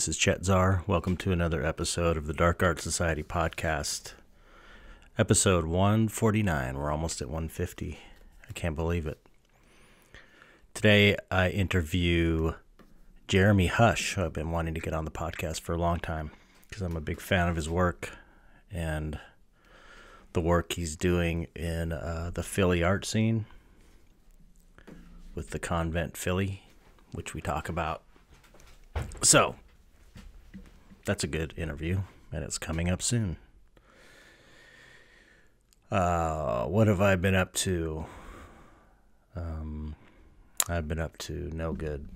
This is Chet Zar. Welcome to another episode of the Dark Art Society podcast. Episode 149. We're almost at 150. I can't believe it. Today, I interview Jeremy Hush, who I've been wanting to get on the podcast for a long time because I'm a big fan of his work and the work he's doing in uh, the Philly art scene with the Convent Philly, which we talk about. So, that's a good interview, and it's coming up soon. Uh, what have I been up to? Um, I've been up to no good.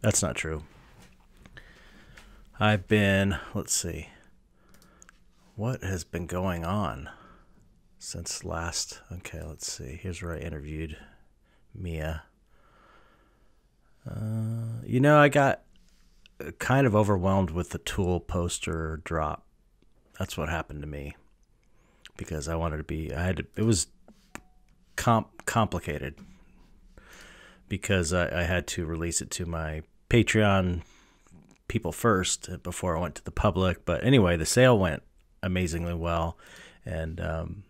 That's not true. I've been, let's see, what has been going on since last? Okay, let's see. Here's where I interviewed Mia. Uh, you know, I got kind of overwhelmed with the Tool poster drop. That's what happened to me because I wanted to be. I had to, it was comp complicated because I, I had to release it to my Patreon people first before I went to the public. But anyway, the sale went amazingly well, and um,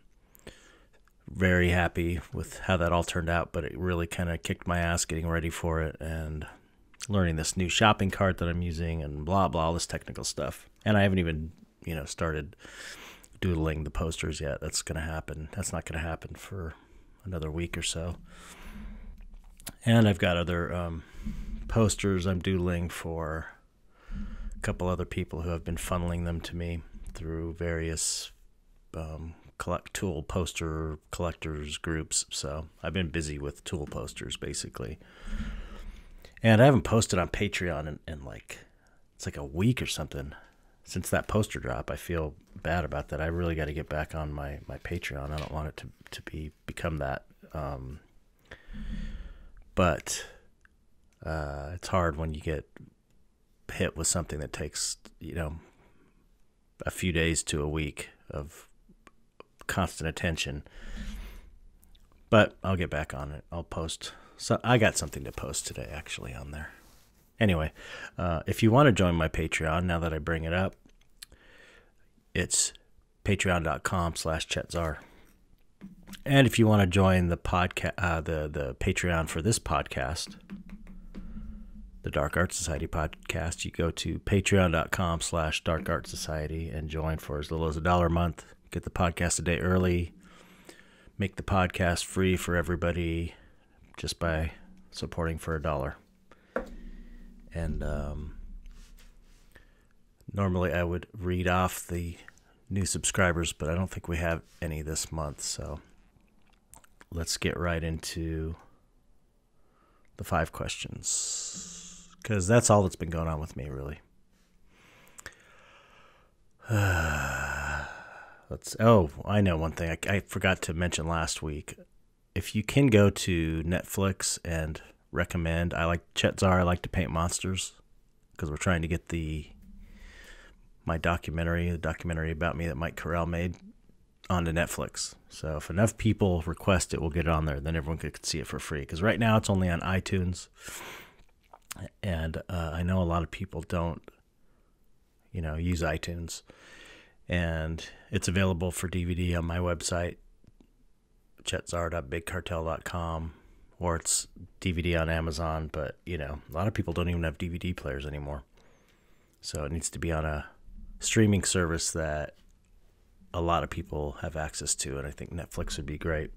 very happy with how that all turned out. But it really kind of kicked my ass getting ready for it and learning this new shopping cart that I'm using and blah blah all this technical stuff. And I haven't even you know started doodling the posters yet. That's gonna happen. That's not gonna happen for another week or so. And I've got other um, posters I'm doodling for a couple other people who have been funneling them to me through various um, collect tool poster collectors groups. So I've been busy with tool posters basically. And I haven't posted on Patreon in, in like it's like a week or something since that poster drop. I feel bad about that. I really got to get back on my my Patreon. I don't want it to to be become that. Um, but uh, it's hard when you get hit with something that takes you know a few days to a week of constant attention. But I'll get back on it. I'll post so I got something to post today, actually, on there. Anyway, uh, if you want to join my Patreon, now that I bring it up, it's patreon.com slash chetzar. And if you want to join the podcast, uh, the the Patreon for this podcast, the Dark Art Society podcast, you go to patreon.com slash dark art society and join for as little as a dollar a month. Get the podcast a day early. Make the podcast free for everybody just by supporting for a dollar. And um, normally I would read off the new subscribers, but I don't think we have any this month. So let's get right into the five questions because that's all that's been going on with me, really. let's. Oh, I know one thing. I, I forgot to mention last week if you can go to Netflix and recommend, I like Chet Zar. I like to paint monsters because we're trying to get the my documentary, the documentary about me that Mike Correll made, onto Netflix. So if enough people request it, we'll get it on there. Then everyone could see it for free. Because right now it's only on iTunes, and uh, I know a lot of people don't, you know, use iTunes, and it's available for DVD on my website chetzar.bigcartel.com or it's DVD on Amazon, but you know, a lot of people don't even have DVD players anymore. So it needs to be on a streaming service that a lot of people have access to, and I think Netflix would be great.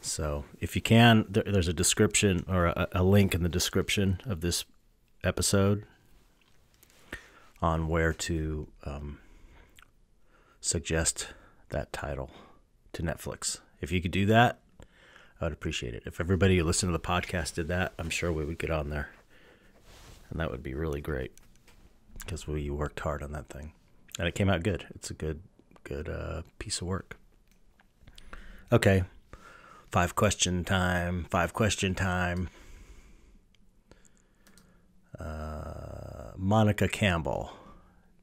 So if you can, there, there's a description or a, a link in the description of this episode on where to um, suggest that title to Netflix. If you could do that, I would appreciate it. If everybody who listened to the podcast did that, I'm sure we would get on there. And that would be really great because we worked hard on that thing. And it came out good. It's a good, good uh, piece of work. Okay. Five question time. Five question time. Uh, Monica Campbell.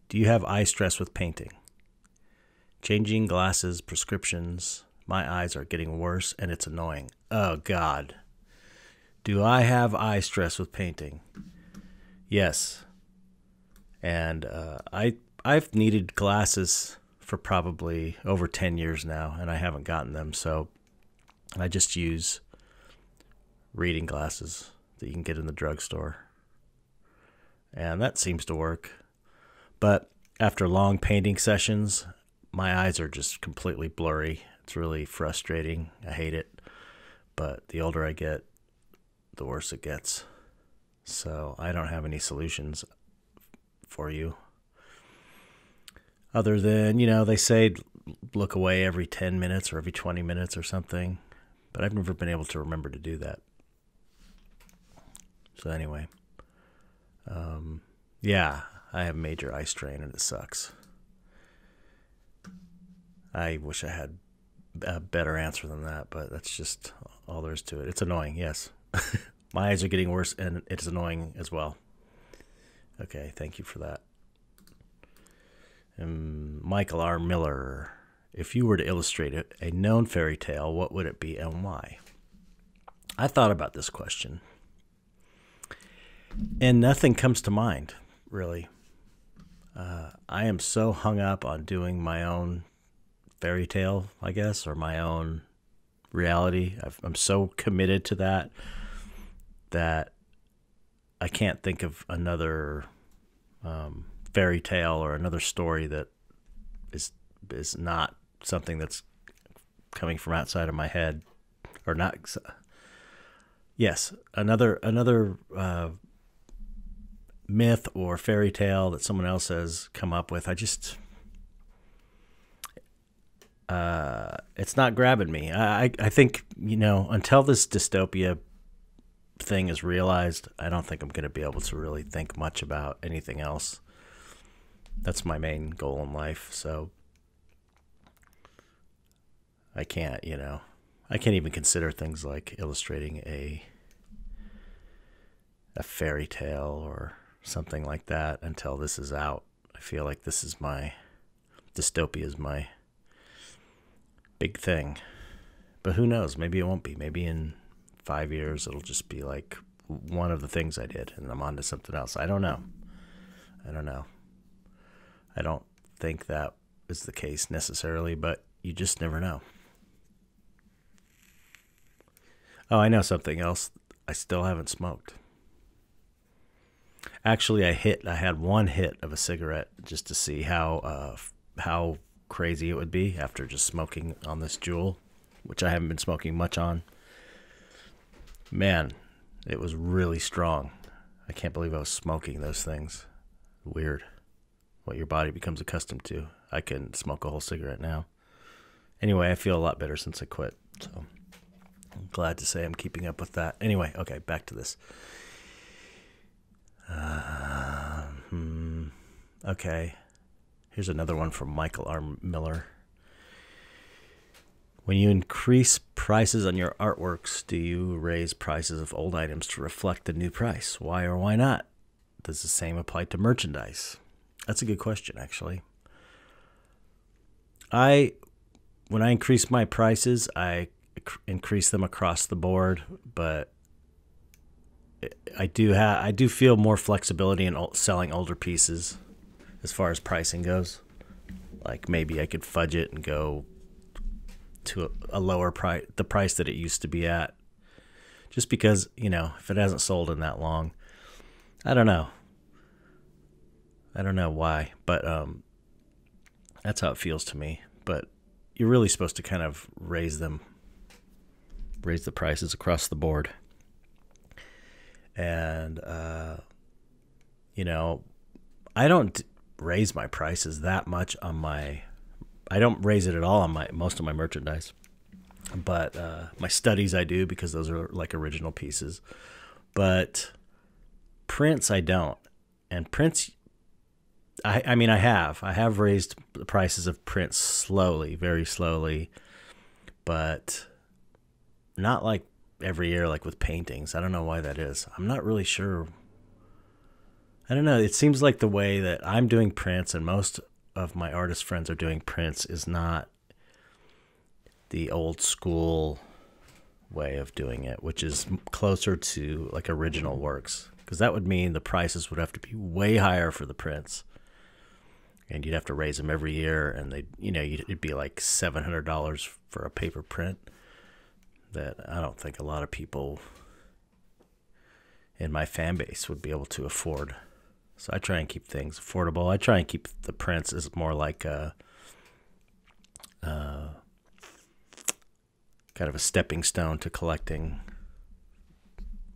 Do you have eye stress with painting? Changing glasses, prescriptions. My eyes are getting worse and it's annoying. Oh, God. Do I have eye stress with painting? Yes. And uh, I I've needed glasses for probably over 10 years now and I haven't gotten them. So I just use reading glasses that you can get in the drugstore. And that seems to work. But after long painting sessions, my eyes are just completely blurry. It's really frustrating. I hate it. But the older I get, the worse it gets. So I don't have any solutions for you. Other than, you know, they say look away every 10 minutes or every 20 minutes or something. But I've never been able to remember to do that. So, anyway, um, yeah, I have major eye strain and it sucks. I wish I had a better answer than that, but that's just all there is to it. It's annoying, yes. My eyes are getting worse and it's annoying as well. Okay, thank you for that. And Michael R. Miller, if you were to illustrate a known fairy tale, what would it be and why? I thought about this question. And nothing comes to mind, really. Uh, I am so hung up on doing my own fairy tale, I guess, or my own reality. i am so committed to that that I can't think of another um, fairy tale or another story that is is not something that's coming from outside of my head or not. Yes, another another uh, myth or fairy tale that someone else has come up with. I just uh, it's not grabbing me. I, I think you know until this dystopia thing is realized, I don't think I'm going to be able to really think much about anything else. That's my main goal in life. So I can't, you know, I can't even consider things like illustrating a a fairy tale or something like that until this is out. I feel like this is my dystopia is my big thing. But who knows? Maybe it won't be. Maybe in five years it'll just be like one of the things I did and I'm on to something else. I don't know. I don't know. I don't think that is the case necessarily, but you just never know. Oh, I know something else. I still haven't smoked. Actually, I hit. I had one hit of a cigarette just to see how uh, how crazy it would be after just smoking on this Juul, which I haven't been smoking much on. Man, it was really strong. I can't believe I was smoking those things. Weird. What your body becomes accustomed to. I can smoke a whole cigarette now. Anyway, I feel a lot better since I quit. So I'm glad to say I'm keeping up with that. Anyway, okay, back to this. Uh, hmm, okay. Here's another one from Michael R. Miller. When you increase prices on your artworks, do you raise prices of old items to reflect the new price? Why or why not? Does the same apply to merchandise? That's a good question, actually. I, when I increase my prices, I increase them across the board, but I do have I do feel more flexibility in selling older pieces as far as pricing goes. Like maybe I could fudge it and go to a, a lower price, the price that it used to be at, just because you know if it hasn't sold in that long, I don't know. I don't know why, but um, that's how it feels to me. But you're really supposed to kind of raise them, raise the prices across the board, and uh, you know, I don't raise my prices that much on my I don't raise it at all on my most of my merchandise. But uh, my studies I do because those are like original pieces. But prints I don't. And prints I, I mean I have. I have raised the prices of prints slowly, very slowly. But not like every year like with paintings. I don't know why that is. I'm not really sure I don't know. It seems like the way that I'm doing prints and most of my artist friends are doing prints is not the old school way of doing it, which is closer to like original works. because that would mean the prices would have to be way higher for the prints, and you'd have to raise them every year, and they, you know, it'd be like seven hundred dollars for a paper print. That I don't think a lot of people in my fan base would be able to afford. So I try and keep things affordable. I try and keep the prints as more like a, uh, kind of a stepping stone to collecting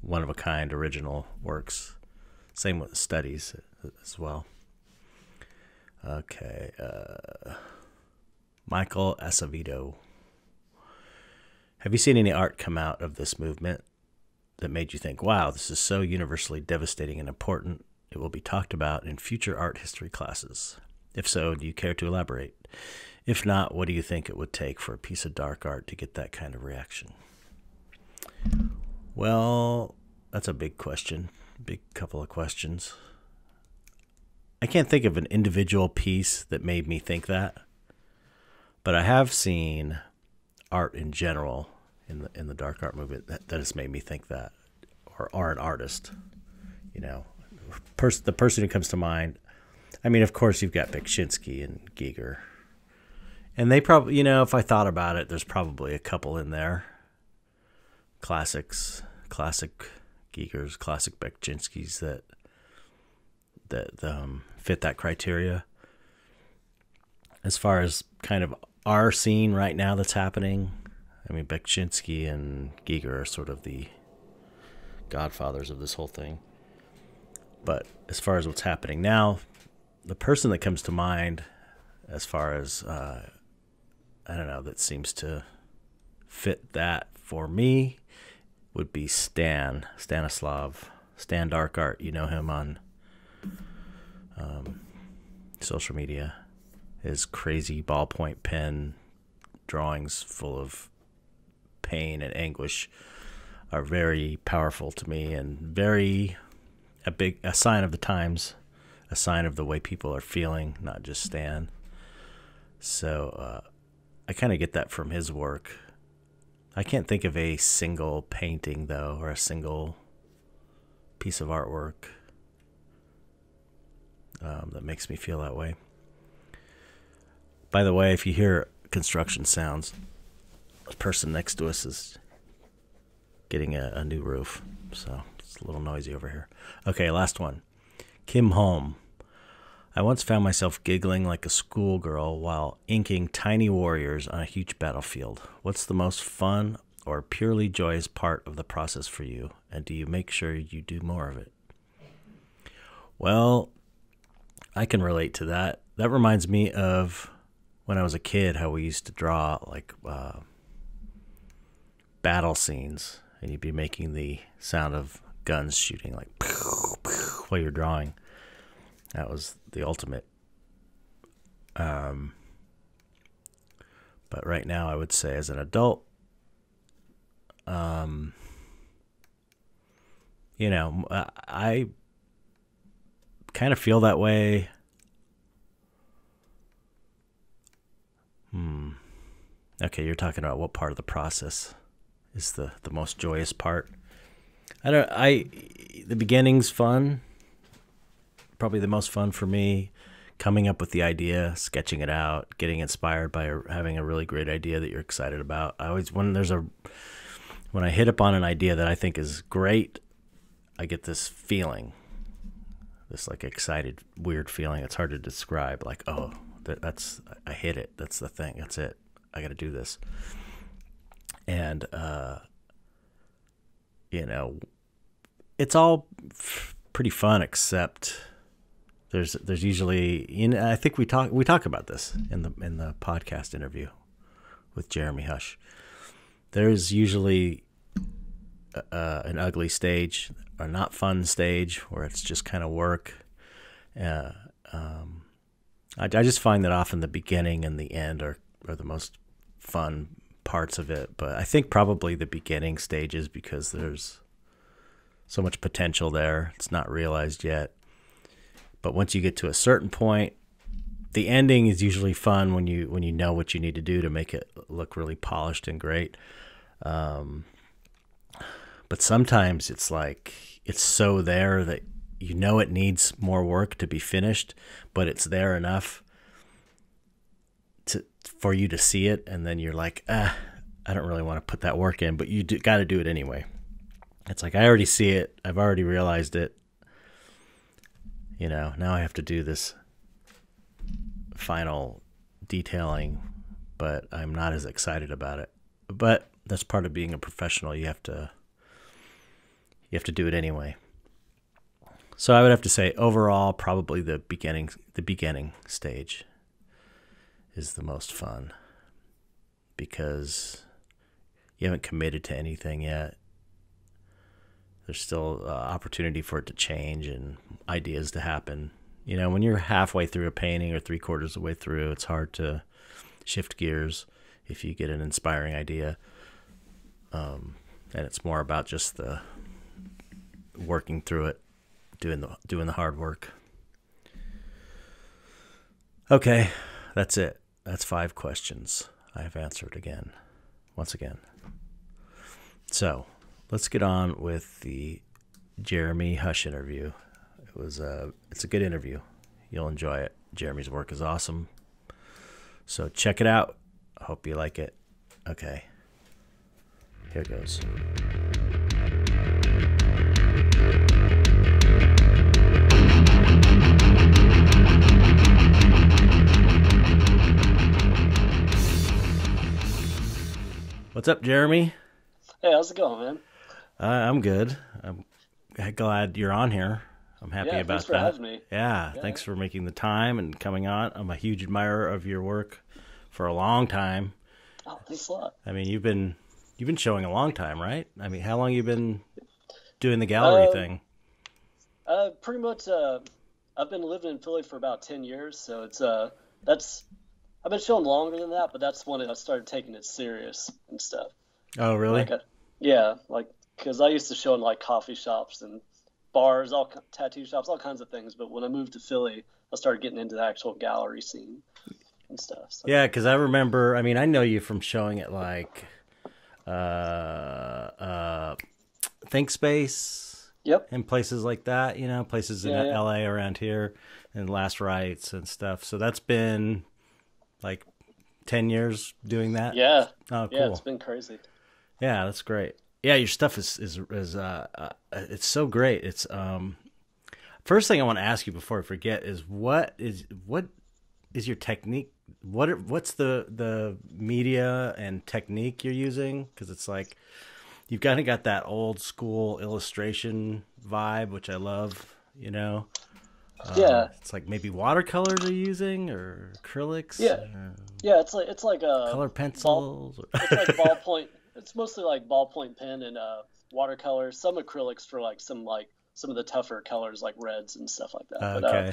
one of a kind original works. Same with studies as well. Okay. Uh, Michael Acevedo. Have you seen any art come out of this movement that made you think, wow, this is so universally devastating and important, it will be talked about in future art history classes? If so, do you care to elaborate? If not, what do you think it would take for a piece of dark art to get that kind of reaction? Well, that's a big question. Big couple of questions. I can't think of an individual piece that made me think that, but I have seen art in general in the in the dark art movement that, that has made me think that, or are an artist. You know, pers- the person who comes to mind. I mean, of course, you've got Beksinski and Giger, and they probably, you know, if I thought about it, there's probably a couple in there. Classics, classic Gigers, classic Beksinskis that that um, fit that criteria. As far as kind of our scene right now that's happening, I mean, Beksinski and Giger are sort of the godfathers of this whole thing. But as far as what's happening now, the person that comes to mind, as far as uh, I don't know, that seems to fit that for me, would be Stan Stanislav Stan Dark Art. You know him on um, social media. His crazy ballpoint pen drawings full of pain and anguish are very powerful to me and very a big a sign of the times, a sign of the way people are feeling, not just Stan. So uh, I kind of get that from his work. I can't think of a single painting though, or a single piece of artwork um, that makes me feel that way. By the way, if you hear construction sounds, the person next to us is getting a, a new roof, so it's a little noisy over here. Okay, last one. Kim Holm. I once found myself giggling like a schoolgirl while inking tiny warriors on a huge battlefield. What's the most fun or purely joyous part of the process for you, and do you make sure you do more of it? Well, I can relate to that. That reminds me of when I was a kid, how we used to draw like uh, battle scenes, and you'd be making the sound of guns shooting like while you're drawing. That was the ultimate. Um, but right now, I would say as an adult, um, you know, I kind of feel that way. Hmm. Okay, you're talking about what part of the process? is the the most joyous part. I don't I the beginning's fun. Probably the most fun for me coming up with the idea, sketching it out, getting inspired by having a really great idea that you're excited about. I always when there's a when I hit upon an idea that I think is great, I get this feeling. This like excited weird feeling. It's hard to describe like, oh, that, that's I hit it. That's the thing. That's it. I got to do this and uh, you know, it's all pretty fun except there's there's usually you know I think we talk we talk about this in the in the podcast interview with Jeremy Hush. There's usually uh, an ugly stage or not fun stage where it's just kind of work. Uh, um, I, I just find that often the beginning and the end are, are the most fun parts of it, but I think probably the beginning stages because there's so much potential there. It's not realized yet. But once you get to a certain point, the ending is usually fun when you when you know what you need to do to make it look really polished and great. Um, but sometimes it's like it's so there that you know it needs more work to be finished, but it's there enough for you to see it, and then you're like, ah, I don't really want to put that work in, but you got to do it anyway. It's like I already see it. I've already realized it. You know, now I have to do this final detailing, but I'm not as excited about it. But that's part of being a professional. You have to you have to do it anyway. So I would have to say overall probably the beginning the beginning stage is the most fun because you haven't committed to anything yet. There's still uh, opportunity for it to change and ideas to happen. You know, when you're halfway through a painting or three quarters of the way through, it's hard to shift gears if you get an inspiring idea. Um, and it's more about just the working through it, doing the doing the hard work. Okay, that's it. That's five questions I have answered again, once again. So let's get on with the Jeremy Hush interview. It was a, uh, it's a good interview. You'll enjoy it. Jeremy's work is awesome. So check it out. I hope you like it. Okay. Here goes. What's up, Jeremy? Hey, how's it going, man? Uh, I'm good. I'm glad you're on here. I'm happy yeah, about thanks that. Yeah, Yeah. thanks for making the time and coming on. I'm a huge admirer of your work for a long time. Oh, thanks a lot. I mean, you've been you've been showing a long time, right? I mean, how long you been doing the gallery Uh, thing? Uh, pretty much. Uh, I've been living in Philly for about ten years, so it's uh, that's. I've been showing longer than that, but that's when I started taking it serious and stuff. Oh, really? Like, uh, yeah, like because I used to show in like coffee shops and bars, all tattoo shops, all kinds of things. But when I moved to Philly, I started getting into the actual gallery scene and stuff. So. Yeah, because I remember. I mean, I know you from showing at like uh, uh, Thinkspace Yep. and places like that. You know, places in Yeah, yeah. L.A. around here and Last Rites and stuff. So that's been like ten years doing that. Yeah. Oh, cool. Yeah, it's been crazy. Yeah, that's great. Yeah, your stuff is is is uh, uh it's so great. It's um first thing I want to ask you before I forget is what is what is your technique? What are, what's the the media and technique you're using? Because it's like you've kind of got that old school illustration vibe, which I love. You know, Uh, yeah. it's like maybe watercolors are using or acrylics. Yeah. or Yeah, it's like it's like a color pencils. or- it's like ballpoint. It's mostly like ballpoint pen and uh, watercolor. Some acrylics for like some like some of the tougher colors like reds and stuff like that. But, uh, okay,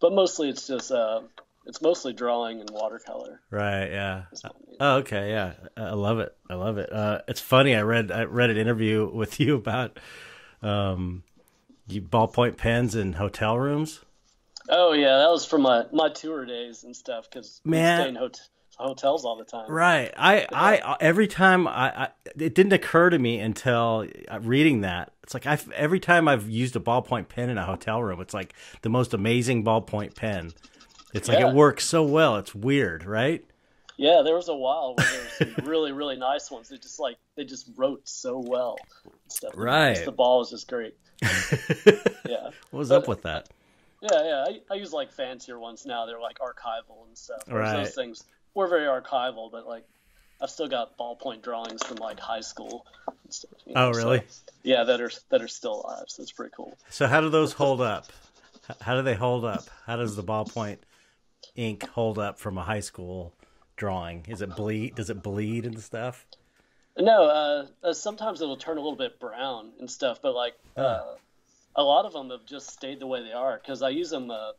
but mostly it's just uh, it's mostly drawing and watercolor. right, yeah. That's what I mean. Oh, okay, yeah, I love it. I love it. Uh, it's funny. I read I read an interview with you about um, you ballpoint pens in hotel rooms. Oh yeah, that was from my my tour days and stuff because Man. stay in hot- hotels all the time. Right. I I every time I, I it didn't occur to me until uh, reading that. It's like I every time I've used a ballpoint pen in a hotel room, it's like the most amazing ballpoint pen. It's like Yeah. it works so well. It's weird, right? Yeah, there was a while where there were some really really nice ones. They just like they just wrote so well stuff. Right. The ball was just great. Yeah. what was up with that? Yeah, yeah. I, I use like fancier ones now. They're like archival and stuff. Right. Those things were very archival, but like I've still got ballpoint drawings from like high school. And stuff, you Oh, know, so- really? yeah, that are that are still alive. So it's pretty cool. So how do those hold up? How do they hold up? How does the ballpoint ink hold up from a high school drawing? Is it bleed? Does it bleed and stuff? No, uh, uh, sometimes it'll turn a little bit brown and stuff, but like uh, a lot of them have just stayed the way they are because I use them. Uh,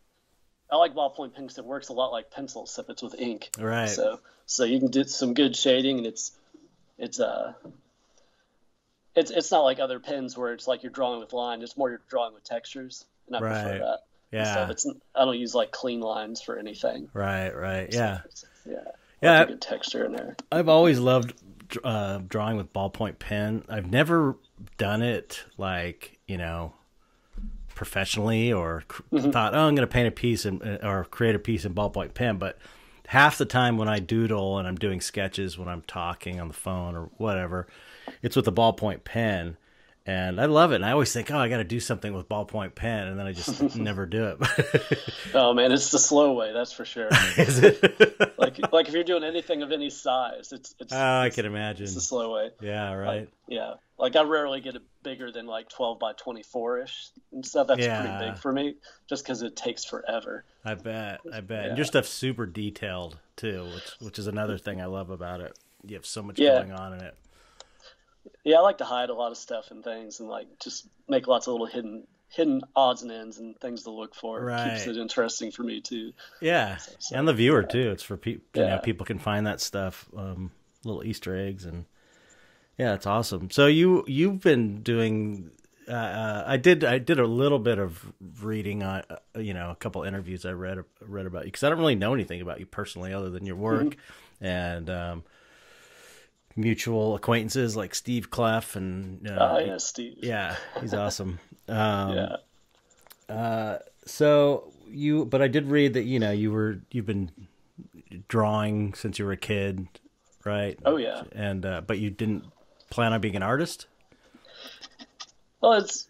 I like ballpoint pens it works a lot like pencils, except it's with ink. Right. So so you can do some good shading, and it's it's uh it's it's not like other pens where it's like you're drawing with line. It's more you're drawing with textures, and I Right. prefer that. Yeah. So it's I don't use like clean lines for anything. Right. Right. Yeah. Yeah. Yeah. A good texture in there. I've always loved uh, drawing with ballpoint pen. I've never done it like you know professionally or mm-hmm. thought, oh, I'm going to paint a piece in, or create a piece in ballpoint pen. But half the time when I doodle and I'm doing sketches when I'm talking on the phone or whatever, it's with a ballpoint pen and I love it. And I always think, oh, I got to do something with ballpoint pen, and then I just never do it. oh man, it's the slow way, that's for sure. Is it? like, like if you're doing anything of any size, it's it's. Oh, I can imagine. It's the slow way. Yeah, right. Like, yeah, like I rarely get it bigger than like 12 by 24 ish and stuff. That's yeah. pretty big for me, just because it takes forever. I bet. I bet. Yeah. And your stuff's super detailed too, which which is another thing I love about it. You have so much yeah. going on in it yeah, I like to hide a lot of stuff and things, and like just make lots of little hidden hidden odds and ends and things to look for. Right. Keeps it interesting for me too. Yeah, so, so, and the viewer yeah. too. It's for people. You know, people can find that stuff, um, little Easter eggs, and yeah, it's awesome. So you you've been doing. Uh, uh, I did. I did a little bit of reading on, uh, you know, a couple interviews I read read about you because I don't really know anything about you personally other than your work, mm-hmm. and um, mutual acquaintances like Steve Kleff and uh, oh yeah, Steve. Yeah, he's awesome. Um, yeah. Uh, so you, but I did read that you know you were you've been drawing since you were a kid, right? Oh yeah. And uh, but you didn't plan on being an artist. Well, it's.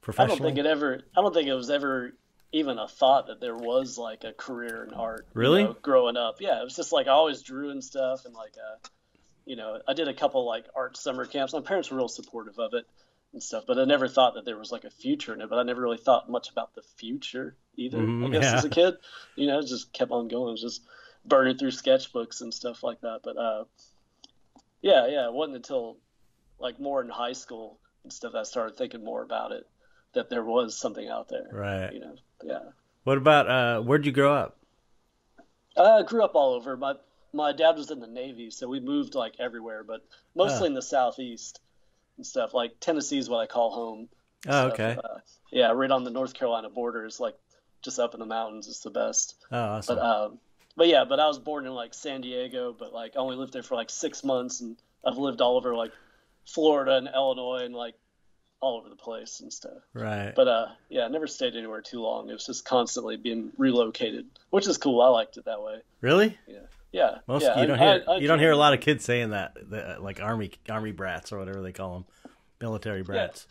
Professional. I don't think it ever. I don't think it was ever even a thought that there was like a career in art. Really? You know, growing up, yeah, it was just like I always drew and stuff, and like uh, you know, I did a couple like art summer camps. My parents were real supportive of it and stuff, but I never thought that there was like a future in it. But I never really thought much about the future either. Mm, I guess yeah. as a kid, you know, just kept on going, just burning through sketchbooks and stuff like that. But uh, yeah, yeah, it wasn't until like more in high school and stuff that I started thinking more about it. That there was something out there, right? You know, yeah. What about uh, where'd you grow up? I grew up all over. My my dad was in the Navy, so we moved like everywhere, but mostly in the southeast and stuff. Like Tennessee is what I call home. Oh, okay. Uh, yeah, right on the North Carolina border is like just up in the mountains. It's the best. Oh, awesome. But um, but yeah, but I was born in like San Diego, but like I only lived there for like six months, and I've lived all over like Florida and Illinois and like all over the place and stuff. Right. But uh, yeah, I never stayed anywhere too long. It was just constantly being relocated, which is cool. I liked it that way. Really? Yeah. Yeah, most yeah, you don't I, hear I, I, you don't hear a lot of kids saying that, the, like army army brats or whatever they call them, military brats.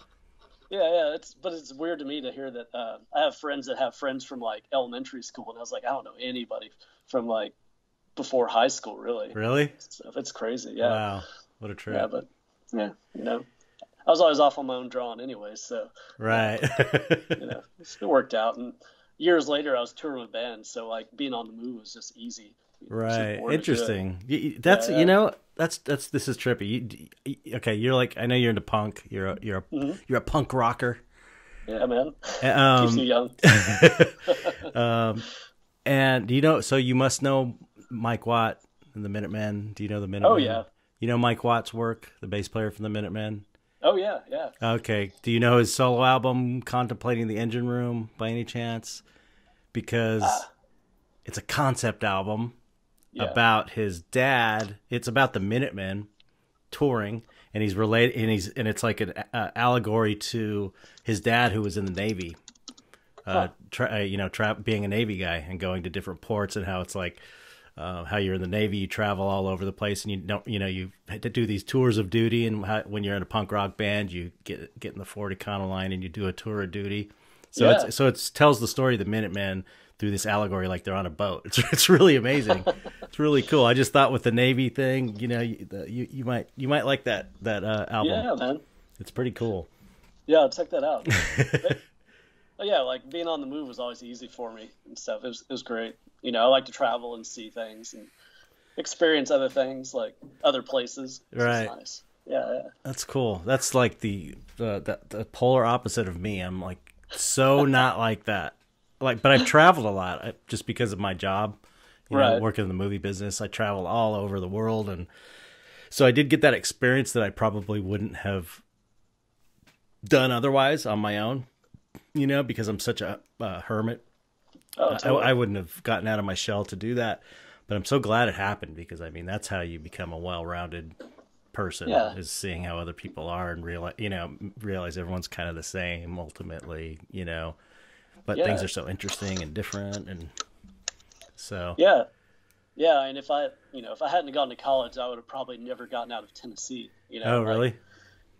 Yeah, yeah, yeah it's but it's weird to me to hear that. Uh, I have friends that have friends from like elementary school, and I was like, I don't know anybody from like before high school, really. Really? So it's crazy. Yeah. Wow, what a trip. Yeah, but yeah, you know, I was always off on my own drawing anyway, so right. you know, it worked out, and years later, I was touring with bands, so like being on the move was just easy. Right. Interesting. That's yeah, yeah. you know that's that's this is trippy. You, okay, you're like I know you're into punk. You're a, you're a, mm-hmm. you're a punk rocker. Yeah, man. Um, Keeps you young. um, and you know, so you must know Mike Watt and the Minutemen. Do you know the Minutemen? Oh yeah. You know Mike Watt's work, the bass player from the Minutemen. Oh yeah, yeah. Okay. Do you know his solo album, "Contemplating the Engine Room," by any chance? Because uh, it's a concept album yeah. about his dad. It's about the Minutemen touring, and he's related, and he's and it's like an uh, allegory to his dad who was in the Navy. Uh, tra- uh, you know, tra- being a Navy guy and going to different ports, and how it's like uh, how you're in the Navy, you travel all over the place, and you don't, you know, you had to do these tours of duty. And how, when you're in a punk rock band, you get get in the Ford Econoline and you do a tour of duty. So yeah. it's so it tells the story of the Minutemen through this allegory like they're on a boat. It's it's really amazing. it's really cool. I just thought with the Navy thing, you know, you, the, you, you might you might like that that uh, album. Yeah, man. It's pretty cool. Yeah, check that out. but, yeah, like being on the move was always easy for me and stuff. It was it was great. You know, I like to travel and see things and experience other things like other places. Right. Nice. Yeah, yeah. That's cool. That's like the, the the the polar opposite of me. I'm like so not like that like, but I've traveled a lot uh, just because of my job. You right. know, working in the movie business, I travel all over the world, and so I did get that experience that I probably wouldn't have done otherwise on my own. You know, because I'm such a uh, hermit. Oh, totally. I, I wouldn't have gotten out of my shell to do that. But I'm so glad it happened because I mean that's how you become a well-rounded person Yeah. is seeing how other people are and realize you know realize everyone's kind of the same ultimately you know but Yeah. things are so interesting and different and so Yeah, yeah. And if I, you know, if I hadn't gone to college, I would have probably never gotten out of Tennessee. You know, oh like, really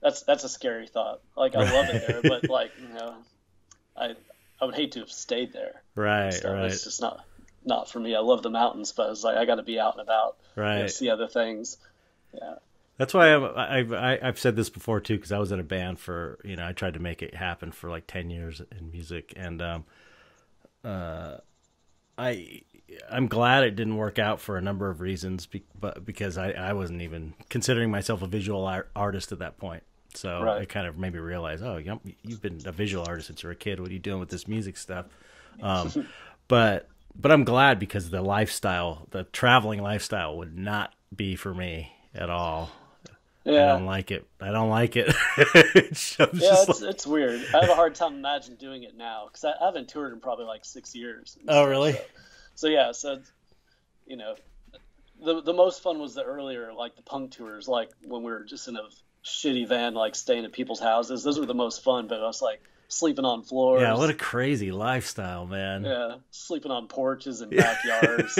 That's that's a scary thought. Like I love it there, but like you know, I I would hate to have stayed there. right So right It's just not not for me. I love the mountains, but it's like I got to be out and about, you know, right see other things. Yeah, That's why I'm, I've I, I've said this before too because I was in a band for you know I tried to make it happen for like ten years in music and um, uh, I I'm glad it didn't work out for a number of reasons, be, but because I I wasn't even considering myself a visual ar- artist at that point. So Right. it kind of made me realize, oh, you you've been a visual artist since you were a kid. What are you doing with this music stuff? Um, but but I'm glad because the lifestyle, the traveling lifestyle, would not be for me at all. I don't like it. I don't like it. It's yeah. like- It's it's weird. I have a hard time imagining doing it now because I, I haven't toured in probably like six years. oh, stuff, really? So, so yeah, so you know, the the most fun was the earlier like the punk tours, like when we were just in a shitty van, like staying at people's houses. Those were the most fun. But I was like sleeping on floors. Yeah, what a crazy lifestyle, man. yeah, sleeping on porches and backyards.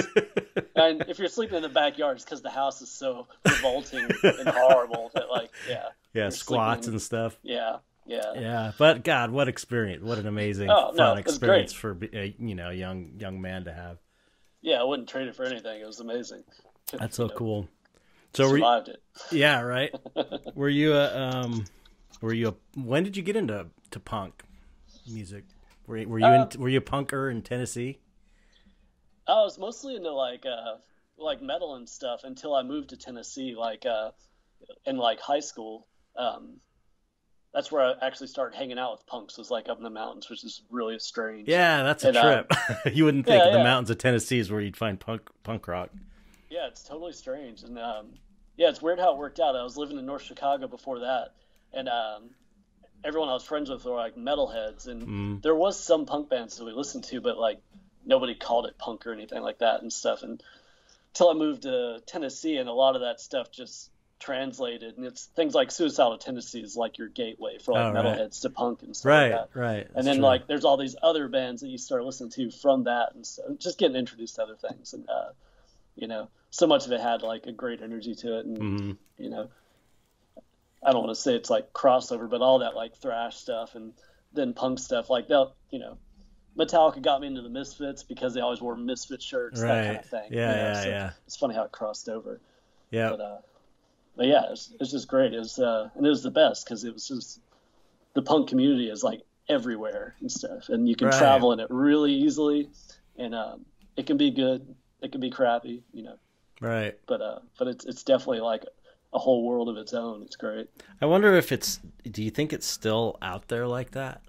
and if you're sleeping in the backyard, it's because the house is so revolting and horrible that like yeah, Yeah, squats sleeping- and stuff. yeah, yeah, Yeah, but God, what experience! What an amazing, Oh, fun experience for a you know young young man to have. yeah. I wouldn't trade it for anything. It was amazing. That's so know, cool. So were you, survived it. yeah, right? were you a um, were you a when did you get into to punk music? Were you, were you Uh, in, were you a punker in Tennessee? I was mostly into like uh like metal and stuff until I moved to Tennessee like uh in like high school. Um that's where I actually started hanging out with punks was like up in the mountains, which is really strange. Yeah, that's a And, uh, trip. you wouldn't think yeah, the yeah. mountains of Tennessee is where you'd find punk punk rock. Yeah, it's totally strange. And um yeah, it's weird how it worked out. I was living in North Chicago before that and um everyone I was friends with were like metalheads and Mm. there was some punk bands that we listened to, but like nobody called it punk or anything like that and stuff. And until I moved to Tennessee, and a lot of that stuff just translated, and it's things like Suicidal Tendencies is like your gateway for like Oh, right. metalheads to punk and stuff Right, like that. right. And then true. like there's all these other bands that you start listening to from that, and so just getting introduced to other things, and uh, you know, so much of it had like a great energy to it, and Mhm. you know, I don't want to say it's like crossover, but all that like thrash stuff and then punk stuff like that, you know, Metallica got me into the Misfits because they always wore Misfit shirts, that kind of thing. Yeah, you know, yeah, so yeah. It's funny how it crossed over, yeah. but uh, but yeah, it's it's just great. It was uh, and it was the best because it was just the punk community is like everywhere and stuff, and you can Right. travel in it really easily, and um, it can be good, it can be crappy, you know, Right. but uh, but it's it's definitely like a whole world of its own. It's great. I wonder if it's. Do you think it's still out there like that?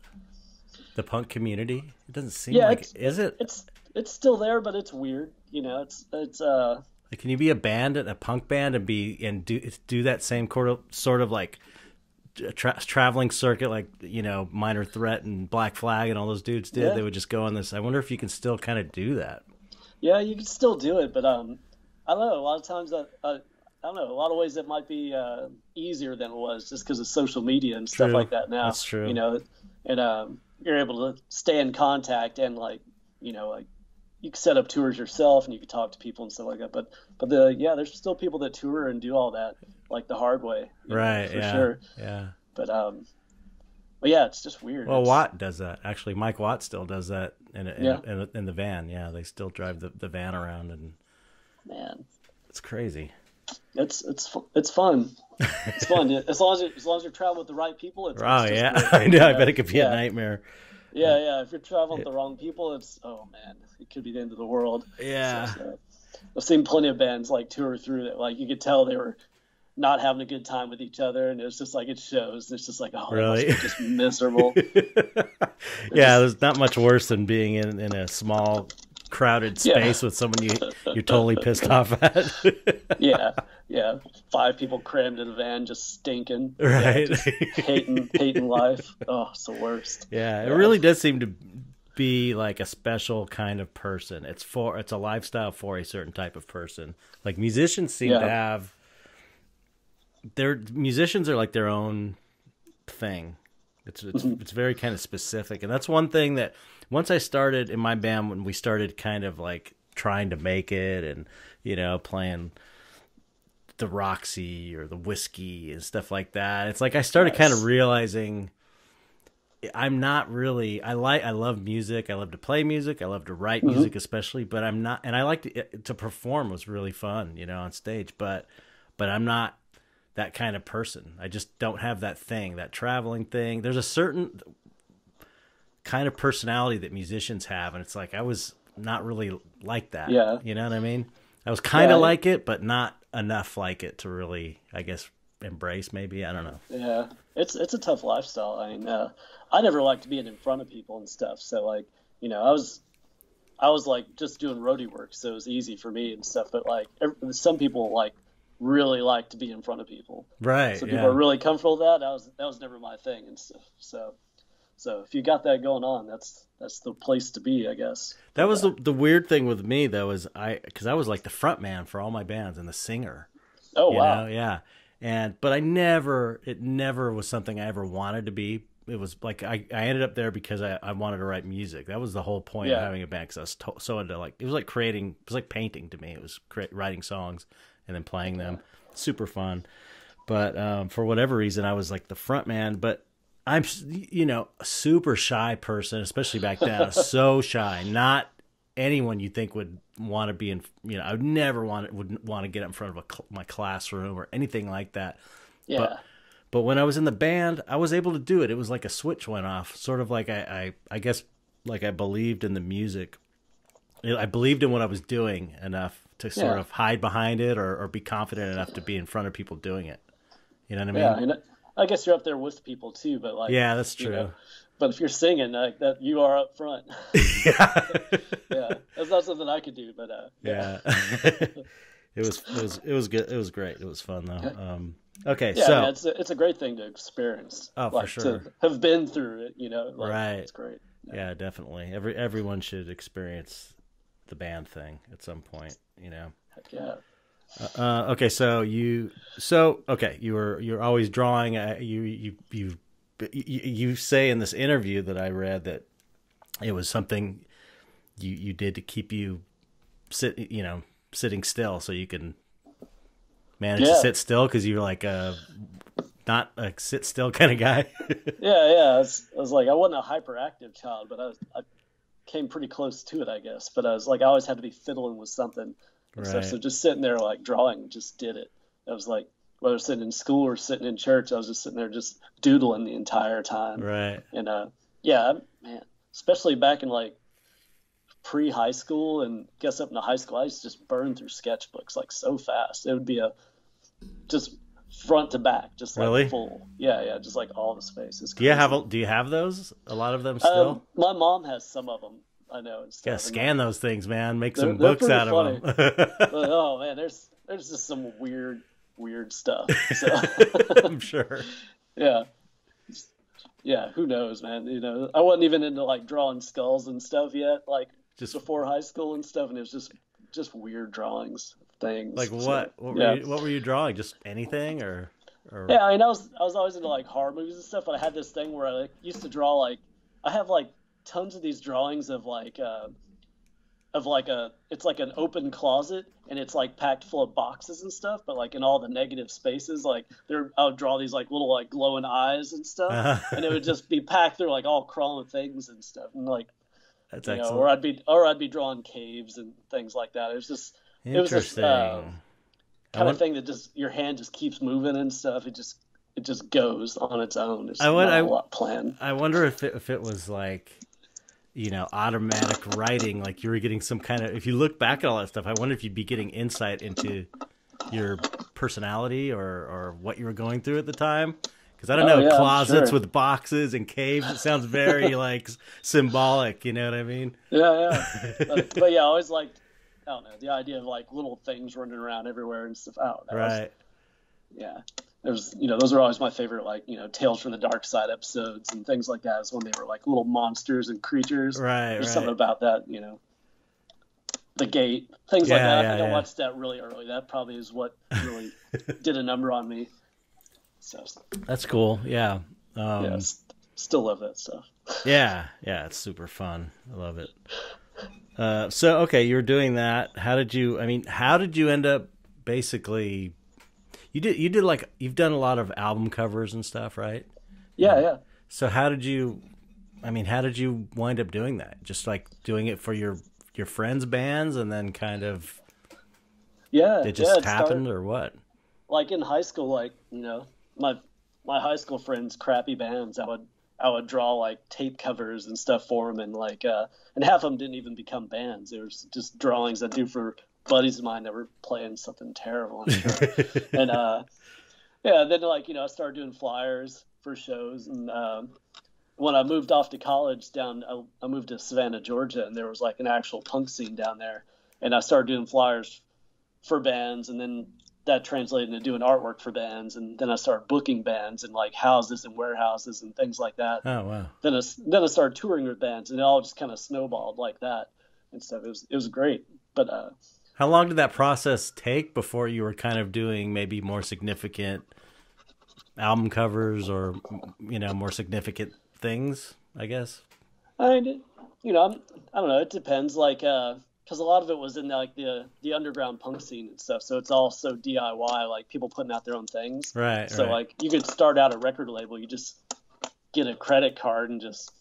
The punk community. It doesn't seem Yeah, like. Is it? it's it's still there, but it's weird. You know, it's it's uh Like, can you be a band, and a punk band, and be and do do that same sort of sort of like tra- traveling circuit, like you know, Minor Threat and Black Flag and all those dudes did? Yeah. They would just go on this. I wonder if you can still kind of do that. yeah, you can still do it, but um, I don't know. A lot of times, I, I, I don't know. A lot of ways it might be uh, easier than it was just because of social media and stuff True. like that. Now That's true. You know, and um, you're able to stay in contact and like you know like you can set up tours yourself and you can talk to people and stuff like that. But but the yeah, there's still people that tour and do all that like the hard way. you know, Right. for yeah. sure. Yeah. But um, but yeah, it's just weird. Well, It's- Watt does that. Actually, Mike Watt still does that in in, Yeah. in, in the van. Yeah, they still drive the, the van around, and man. it's crazy. It's it's it's fun. It's fun as long as you, as long as you're traveling with the right people. It's, Oh it's yeah, great, I know. I bet it could be yeah. a nightmare. Yeah, yeah. If you're traveling with the wrong people, it's oh man, it could be the end of the world. Yeah. So, uh, I've seen plenty of bands like tour through that. Like you could tell they were not having a good time with each other, and it's just like it shows. It's just like oh, Really? just miserable. yeah, there's not much worse than being in, in a small, crowded Yeah. space with someone you you're totally pissed off at. yeah, yeah. Five people crammed in a van, just stinking. Right. Yeah, just hating hating life. Oh, it's the worst. yeah, it really does seem to be like a special kind of person. It's for it's a lifestyle for a certain type of person. Like musicians seem Yeah. to have they're musicians are like their own thing. It's it's mm-hmm. it's very kind of specific, and that's one thing that once I started in my band when we started kind of like trying to make it and you know playing the Roxy or the Whisky and stuff like that. It's like I started Nice. kind of realizing I'm not really I like I love music. I love to play music. I love to write mm-hmm. music especially, but I'm not and I like to eh, to perform was really fun, you know, on stage, but but I'm not that kind of person. I just don't have that thing, that traveling thing. There's a certain kind of personality that musicians have and it's like I was not really like that. Yeah. You know what I mean? I was kind of Yeah. like it, but not enough like it to really, I guess, embrace. Maybe I don't know. Yeah, it's it's a tough lifestyle. I mean, uh, I never liked being in front of people and stuff. So like, you know, I was, I was like just doing roadie work, so it was easy for me and stuff. But like, ev some people like really like to be in front of people. Right. Yeah. people are really comfortable with that. That was that was never my thing and stuff. So, so if you got that going on, that's that's the place to be, I guess. that was the the weird thing with me though is I because I was like the front man for all my bands and the singer. Oh wow, know? yeah and but i never it never was something i ever wanted to be it was like i, I ended up there because I, I wanted to write music that was the whole point of having a band because i was to, so into like it was like creating it was like painting to me it was cre- writing songs and then playing them. Super fun. But um, for whatever reason i was like the front man but i'm you know a super shy person especially back then. So shy. Not anyone you think would want to be in you know i would never want would want to get in front of a, my classroom or anything like that. Yeah, but- but when i was in the band i was able to do it. It was like a switch went off sort of like i i, I guess like i believed in the music. I believed in what i was doing enough to sort Yeah. of hide behind it or, or be confident enough to be in front of people doing it you know what i mean yeah. And I guess you're up there with people too, but like, yeah that's you true know, but if you're singing like that, you are up front. yeah yeah, that's not something I could do, but uh, yeah it was it was it was good it was great it was fun though um okay yeah, so man, it's a, it's a great thing to experience. Oh, for sure. To have been through it, you know, like, Right. It's great. Yeah, definitely. Every everyone should experience the band thing at some point, you know. Heck yeah. Uh, okay, so you so okay, you were you're always drawing. Uh, you you you you say in this interview that I read that it was something you you did to keep you sit you know sitting still so you can manage to sit still because you're like a not a sit still kind of guy. Yeah, yeah. I was, I was like, I wasn't a hyperactive child, but I, was, I came pretty close to it, I guess. But I was like, I always had to be fiddling with something. Right. So just sitting there, like drawing, just did it. I was like, whether sitting in school or sitting in church, I was just sitting there, just doodling the entire time. right. And uh, yeah, man, especially back in like pre high school and guess up into high school, I used to just burn through sketchbooks like so fast. It would be a just front to back, just like Really? full. Yeah, yeah, just like all the space. It's Do you have a, do you have those? A lot of them still. Um, my mom has some of them. I know. Yeah, scan those things, man. Make They're- some they're books out of them. but, oh man, there's there's just some weird weird stuff. So I'm sure. yeah. Yeah, who knows, man? You know, I wasn't even into like drawing skulls and stuff yet, like Just before high school and stuff, and it was just just weird drawings, things. like So, what? What were yeah. you? What were you drawing? Just anything, or? or... Yeah, I mean, I was I was always into like horror movies and stuff, but I had this thing where I like used to draw like I have like tons of these drawings of like uh, of like a it's like an open closet and it's like packed full of boxes and stuff, but like in all the negative spaces, like there I would draw these like little like glowing eyes and stuff, and it would just be packed through like all crawling things and stuff, and like That's you know, or I'd be or I'd be drawing caves and things like that. It was just it was just, uh, kind of thing that just your hand just keeps moving and stuff. It just it just goes on its own. It's I would- not I- a lot planned. I wonder if it, if it was like, you know, automatic writing. Like you were getting some kind of. If you look back at all that stuff, I wonder if you'd be getting insight into your personality or or what you were going through at the time. Because I don't Oh, know, yeah, closets sure. with boxes and caves. It sounds very like symbolic. You know what I mean? Yeah, yeah. but, but yeah, I always liked I don't know the idea of like little things running around everywhere and stuff. I don't was- Right. yeah. There's you know those are always my favorite like you know Tales from the Dark Side episodes and things like that. Is when they were like little monsters and creatures. Right. There's right. something about that you know. The gate, things like that. yeah, I think yeah. I watched that really early. That probably is what really did a number on me. So That's cool. Yeah. Um, yeah, still love that stuff. yeah, yeah, it's super fun. I love it. Uh, so okay, you were doing that. How did you? I mean, how did you end up basically? You did. You did like you've done a lot of album covers and stuff, right? Yeah, yeah. So how did you? I mean, how did you wind up doing that? Just like doing it for your your friends' bands, and then kind of Yeah, it just yeah, started- happened, or what? like in high school, like you know, my my high school friends' crappy bands, I would I would draw like tape covers and stuff for them, and like uh, and half of them didn't even become bands. They were just drawings I do for buddies of mine that were playing something terrible. And uh, yeah, then like you know, I started doing flyers for shows, and um, when I moved off to college down, I, I moved to Savannah, Georgia, and there was like an actual punk scene down there, and I started doing flyers for bands, and then that translated into doing artwork for bands, and then I started booking bands and like houses and warehouses and things like that. Oh wow. Then I, then I started touring with bands, and it all just kind of snowballed like that and stuff. It was it was great, but uh, How long did that process take before you were kind of doing maybe more significant album covers or you know more significant things? I guess. I you know, I'm, I don't know. It depends. Like, because a lot of it was in like the the underground punk scene and stuff. So it's all so DIY, like people putting out their own things. Right. So right. like you could start out a record label. You just get a credit card and just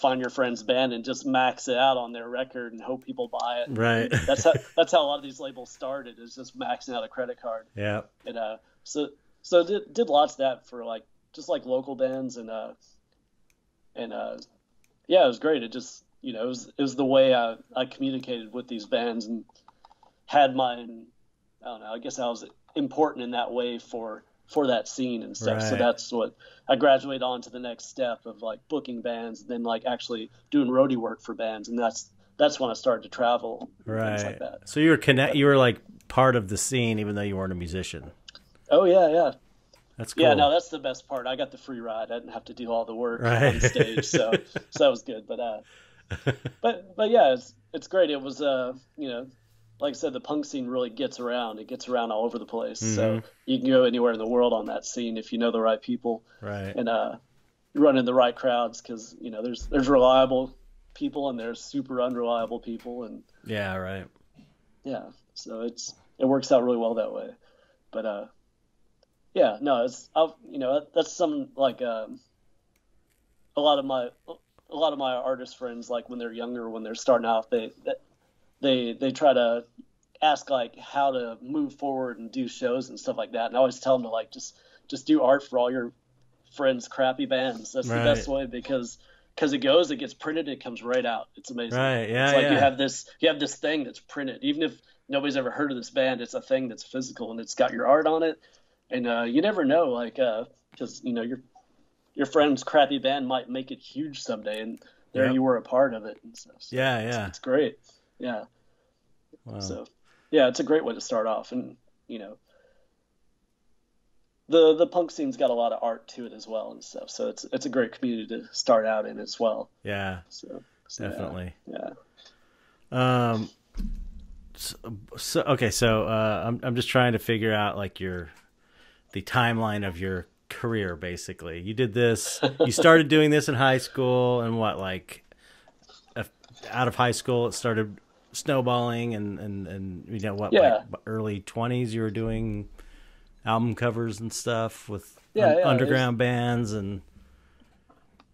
find your friend's band and just max it out on their record and hope people buy it. Right. That's how that's how a lot of these labels started. Is just maxing out a credit card. yeah. And uh, so so did did lots of that for like just like local bands and uh and uh yeah it was great. It just you know it was it was the way I I communicated with these bands and had my I don't know I guess I was important in that way for for that scene and stuff. So that's what I graduated on to the next step of like booking bands and then like actually doing roadie work for bands and that's that's when I started to travel Right. like. So you were connect. You were like part of the scene, even though you weren't a musician. Oh yeah, yeah. That's cool. Yeah, no, that's the best part. I got the free ride. I didn't have to do all the work Right. on stage, so so that was good. But uh, but but yeah, it's it's great. It was uh, you know, like I said, the punk scene really gets around. It gets around all over the place. So you can go anywhere in the world on that scene if you know the right people right. and uh, run in the right crowds because you know there's there's reliable people and there's super unreliable people and Yeah. Right. yeah so it's it works out really well that way but uh yeah no it's I've, you know that's some like um a lot of my a lot of my artist friends like when they're younger when they're starting out they they they try to ask like how to move forward and do shows and stuff like that and i always tell them to like just just do art for all your friends crappy bands that's Right. the best way because because it goes it gets printed it comes right out it's amazing Right. Yeah. it's like yeah. you have this you have this thing that's printed even if nobody's ever heard of this band it's a thing that's physical and it's got your art on it and uh, you never know like because you know your your friend's crappy band might make it huge someday and there Yep. you were a part of it and stuff so yeah. Yeah. it's great yeah Wow. so yeah it's a great way to start off and you know the the punk scene's got a lot of art to it as well and stuff so it's it's a great community to start out in as well yeah. so, so yeah. Definitely. yeah. Um. So, so okay, so uh, I'm I'm just trying to figure out like your the timeline of your career. Basically, you did this. You started doing this in high school, and what like out of high school, it started snowballing, and and and you know what, Yeah. like early twenties, you were doing album covers and stuff with Yeah, un- yeah, underground bands and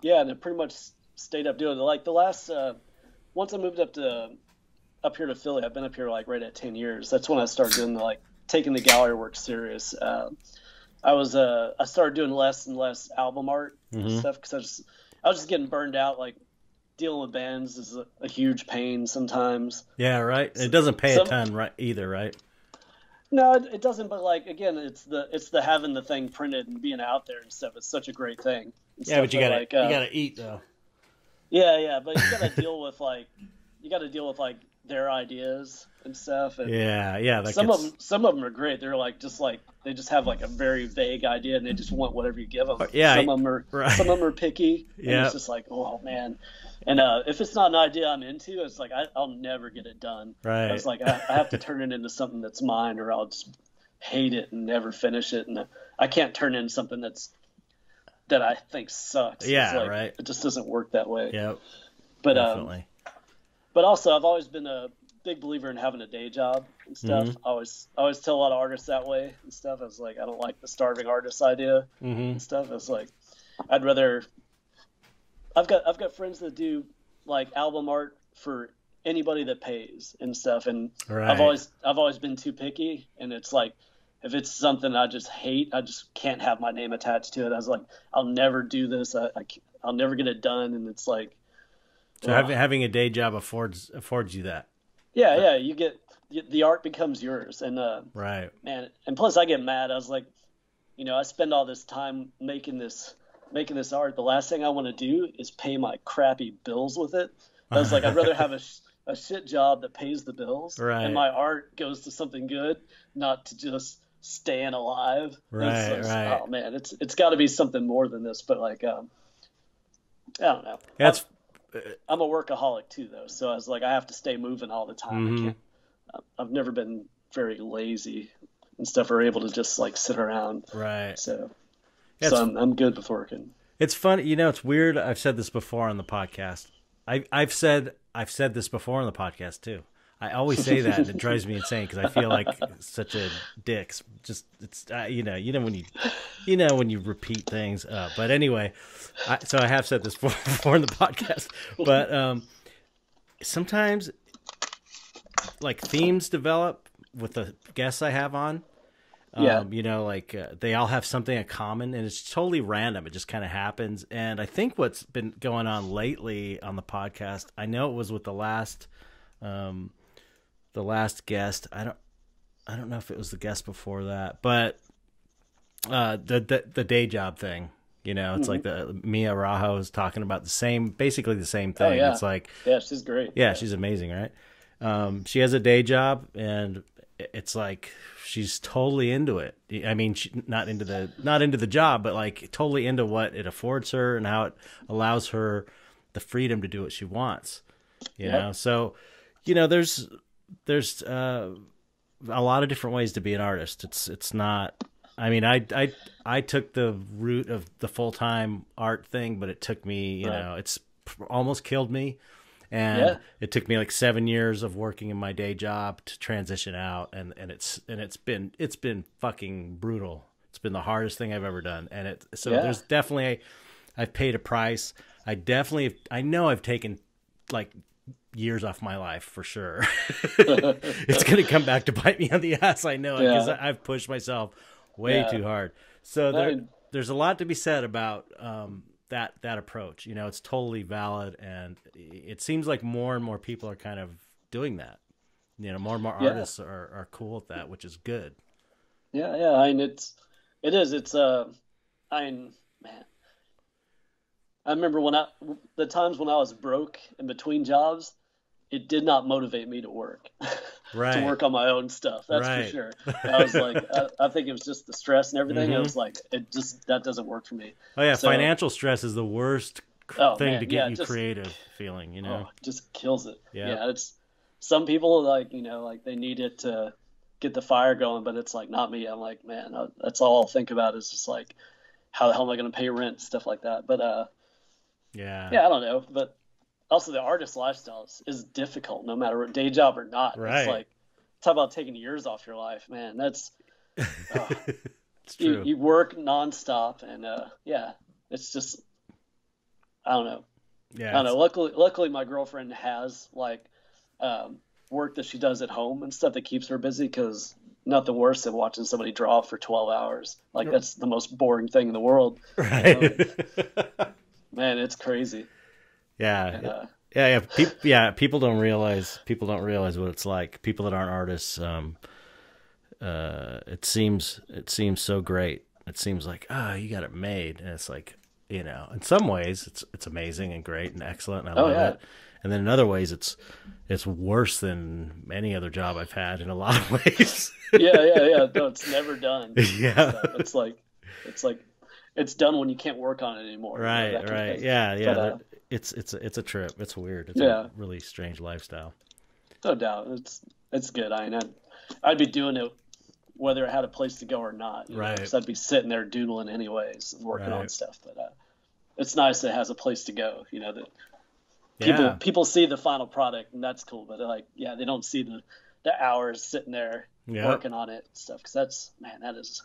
Yeah, and it pretty much stayed up doing it. Like the last, uh, once I moved up to up here to Philly, I've been up here like right at ten years. That's when I started doing the, like taking the gallery work serious. Uh, I was uh, I started doing less and less album art and Mhm. stuff because I was I was just getting burned out. Like dealing with bands is a, a huge pain sometimes. yeah, right. It doesn't pay a ton, right? Either, right? No, it, it doesn't. But like again, it's the it's the having the thing printed and being out there and stuff. It's such a great thing. Yeah, but you gotta like, uh, you gotta eat though. Yeah, yeah, but you gotta deal with like you gotta deal with like their ideas and stuff. And Yeah, yeah. That some gets, of them, some of them are great. They're like just like they just have like a very vague idea and they just want whatever you give them. Uh, yeah, some of them are right. some of them are picky. And Yeah. it's just like oh man. And uh, if it's not an idea I'm into, it's like I, I'll never get it done. Right. It's like I, I have to turn it into something that's mine, or I'll just hate it and never finish it, and I can't turn in something that's that I think sucks. Yeah, like, right. It just doesn't work that way. Yep. but um, Definitely. but also I've always been a big believer in having a day job and stuff. Mm-hmm. I always I always tell a lot of artists that way and stuff. I was like, I don't like the starving artist idea hmm and stuff. It's like I'd rather. I've got I've got friends that do like album art for anybody that pays and stuff, and Right. I've always I've always been too picky, and it's like if it's something I just hate, I just can't have my name attached to it. I was like, I'll never do this. I, I will never get it done, and it's like, So having having a day job affords affords you that. Yeah, yeah, you get the art becomes yours, and uh, Right. man and plus i get mad i was like you know i spend all this time making this making this art the last thing i want to do is pay my crappy bills with it i was like i'd rather have a, a shit job that pays the bills Right. and my art goes to something good not to just staying alive Right, like, right. oh man it's it's got to be something more than this but like um i don't know That's i'm a workaholic too though so i was like i have to stay moving all the time Mhm. I can't, i've never been very lazy and stuff or able to just like sit around right. so It's- so I'm, I'm good with working It's funny, you know. It's weird. I've said this before on the podcast. I, I've said I've said this before on the podcast too. I always say that, and it drives me insane because I feel like such a dick. Just it's uh, you know you know when you you know when you repeat things. Uh, but anyway, I, so I have said this before, before in the podcast. But um, sometimes like themes develop with the guests I have on. Um, Yeah. You know, like uh, they all have something in common and it's totally random. It just kind of happens. And I think what's been going on lately on the podcast, I know it was with the last, um, the last guest. I don't, I don't know if it was the guest before that, but uh, the, the, the day job thing, you know, it's like the Mia Araujo is talking about the same, basically the same thing. Oh, yeah. It's like, yeah she's great yeah, she's amazing, right? Um, she has a day job, and it's like she's totally into it. I mean, she, not into the not into the job, but like totally into what it affords her and how it allows her the freedom to do what she wants. You Yep. know, so you know, there's there's uh, a lot of different ways to be an artist. It's it's not. I mean, I I I took the route of the full time art thing, but it took me, you Right. know, it's almost killed me, and Yeah. it took me like seven years of working in my day job to transition out, and and it's and it's been it's been fucking brutal. It's been the hardest thing I've ever done, and it so Yeah. there's definitely I've paid a price. I definitely I know I've taken like years off my life for sure. it's gonna come back to bite me on the ass. I know it because Yeah. I've pushed myself way Yeah. too hard. So there, there's a lot to be said about um, that that approach. You know, it's totally valid, and it seems like more and more people are kind of doing that. You know, more and more Yeah. artists are, are cool with that, which is good. yeah yeah i mean it's it is it's uh i mean man i remember when i the times when i was broke in between jobs it did not motivate me to work Right. to work on my own stuff that's Right. for sure i was like I, I think it was just the stress and everything Mhm. it was like it just that doesn't work for me Oh yeah, So- financial stress is the worst Oh, thing man, to get yeah, you just- creative feeling. You know. oh, it just kills it Yeah. yeah it's some people like you know like they need it to get the fire going but it's like not me i'm like man uh, that's all i'll think about is just like how the hell am i going to pay rent stuff like that but uh yeah. yeah i don't know but also the artist lifestyle is, is difficult no matter what day job or not Right. it's like talk about taking years off your life man that's it's you, true. you work nonstop and uh yeah it's just i don't know yeah. I don't know. Luckily, luckily, my girlfriend has like um, work that she does at home and stuff that keeps her busy. Because nothing worse than watching somebody draw for twelve hours. Like that's the most boring thing in the world. Right. Man, it's crazy. yeah. And, uh, yeah, yeah, Peop yeah. People don't realize people don't realize what it's like. People that aren't artists, um, uh, it seems it seems so great. It seems like ah, you got it made, and it's like you know, in some ways it's it's amazing and great and excellent. And I Oh, love yeah. it. And then in other ways, it's it's worse than any other job I've had in a lot of ways. yeah, yeah, yeah. No, it's never done. yeah. So it's like, it's like, it's done when you can't work on it anymore. you know, Right, right, yeah, yeah. But, uh, it's it's a, it's a trip. It's weird. It's Yeah. a really strange lifestyle. No doubt, it's it's good. I mean, I'd, I'd be doing it whether I had a place to go or not. know, Right. I'd be sitting there doodling anyways, and working on stuff. But uh, it's nice that it has a place to go. You know that people Yeah. people see the final product, and that's cool. But like, yeah, they don't see the the hours sitting there Yep. working on it and stuff. Because that's man, that is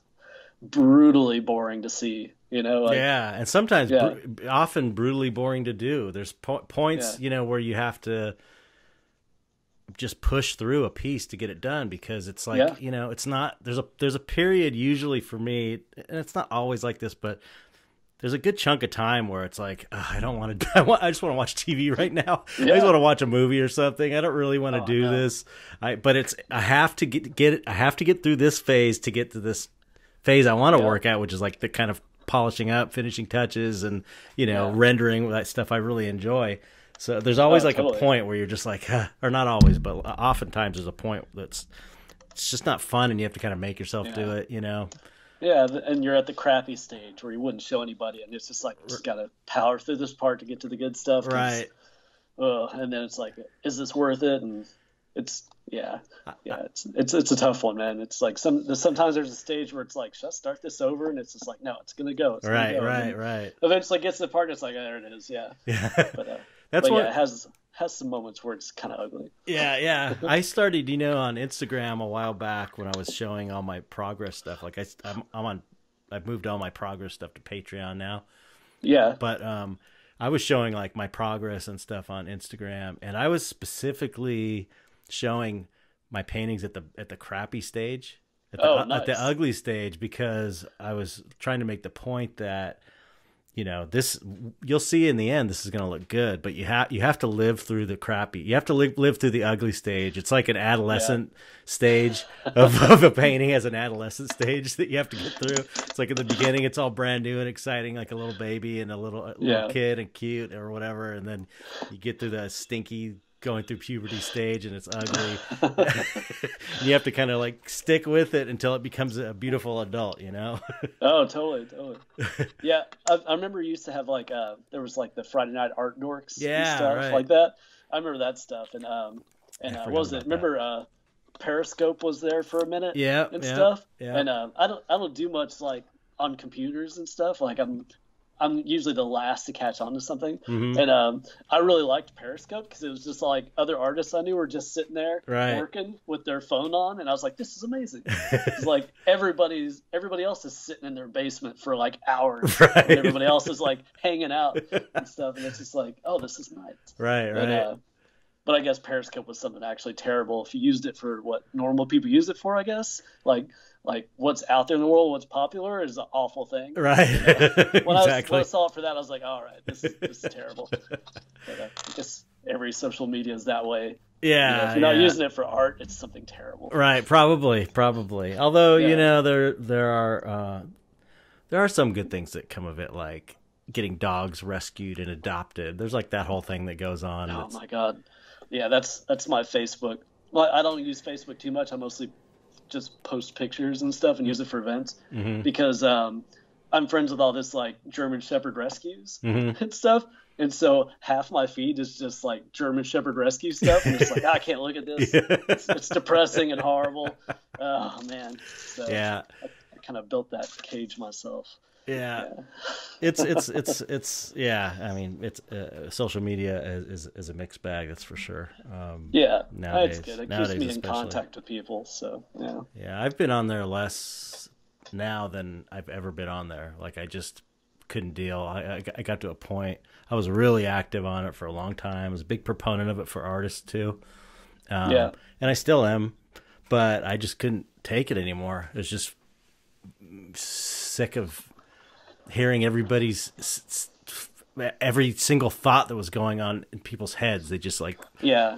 brutally boring to see. You know, like, yeah, and sometimes, Yeah. bru- often brutally boring to do. There's po- points, Yeah. you know, where you have to just push through a piece to get it done because it's like, Yeah. you know, it's not. There's a there's a period usually for me, and it's not always like this, but there's a good chunk of time where it's like "Ugh, I don't want to. I, want, I just want to watch TV right now. I just want to watch a movie or something. I don't really want to Oh, do no. this. I but it's I have to get get it. I have to get through this phase to get to this phase I want to Yeah. work at, which is like the kind of polishing up, finishing touches, and you know Yeah. rendering that stuff I really enjoy. So there's always Oh, like a point where you're just like, huh, or not always, but oftentimes there's a point that's it's just not fun, and you have to kind of make yourself do it. You know? Yeah, and you're at the crappy stage where you wouldn't show anybody, and it's just like just gotta power through this part to get to the good stuff, Right. ugh, and then it's like, is this worth it? And it's yeah, yeah, it's it's it's a tough one, man. It's like some sometimes there's a stage where it's like, should I start this over? And it's just like, no, it's gonna go. It's gonna Right. go. Right. Right. Eventually, gets to the part, and it's like, oh, there it is. Yeah, Yeah. but uh, That's but what. yeah, it has has some moments where it's kind of ugly. Yeah, yeah. I started, you know, on Instagram a while back when I was showing all my progress stuff. Like I, I'm, I'm on, I've moved all my progress stuff to Patreon now. Yeah, But um, I was showing like my progress and stuff on Instagram, and I was specifically showing my paintings at the at the crappy stage, at the, Oh, at the ugly stage, because I was trying to make the point that you know this you'll see in the end this is going to look good but you have you have to live through the crappy you have to live, live through the ugly stage. It's like an adolescent stage of, of a painting as an adolescent stage that you have to get through. It's like in the beginning it's all brand new and exciting like a little baby and a little, a little Yeah. kid and cute or whatever and then you get through the stinky going through puberty stage and it's ugly you have to kind of like stick with it until it becomes a beautiful adult you know Oh, totally, totally. yeah, I, I remember you used to have like uh, there was like the Friday Night Art Dorks, Yeah, and stuff right. like that. I remember that stuff, and um, and I uh, what was it? Remember uh, Periscope was there for a minute, yeah and yeah, stuff. yeah. And um, I don't I don't do much like on computers and stuff. Like I'm I'm usually the last to catch on to something, Mhm. and um, I really liked Periscope because it was just like other artists I knew were just sitting there Right. working with their phone on, and I was like, this is amazing. It's like everybody's everybody else is sitting in their basement for like hours. Right. And everybody else is like hanging out and stuff, and it's just like, oh, this is nice. right But, right uh, but I guess Periscope was something actually terrible if you used it for what normal people use it for. I guess like like what's out there in the world, what's popular, is an awful thing. Right. When, I was, exactly. when I saw it for that, I was like, all right, this, is- this is terrible. but uh, I guess every social media is that way. You know, yeah. if you're not yeah. using it for art, it's something terrible. Right. Probably. Probably. Although you know there there are uh, there are some good things that come of it, like getting dogs rescued and adopted. There's like that whole thing that goes on. Oh my god, yeah, that's that's my Facebook. Well, I don't use Facebook too much. I mostly just post pictures and stuff and use it for events Mhm. because um, I'm friends with all this like German Shepherd rescues Mhm. and stuff. And so half my feed is just like German Shepherd rescue stuff, and it's like I can't look at this. It's, it's depressing and horrible. Oh man, so yeah. I kind of built that cage myself. Yeah. It's it's it's it's yeah. I mean, it's uh, social media is, is is a mixed bag. That's for sure. Um, Yeah, Nowadays- it's good. It nowadays keeps me in contact with people. So yeah. Yeah, I've been on there less now than I've ever been on there. Like I just couldn't deal. I, I, I got to a point. I was really active on it for a long time. I was a big proponent of it for artists too. Um, Yeah. and I still am, but I just couldn't take it anymore. It was just sick of hearing everybody's every single thought that was going on in people's heads. They just like Yeah,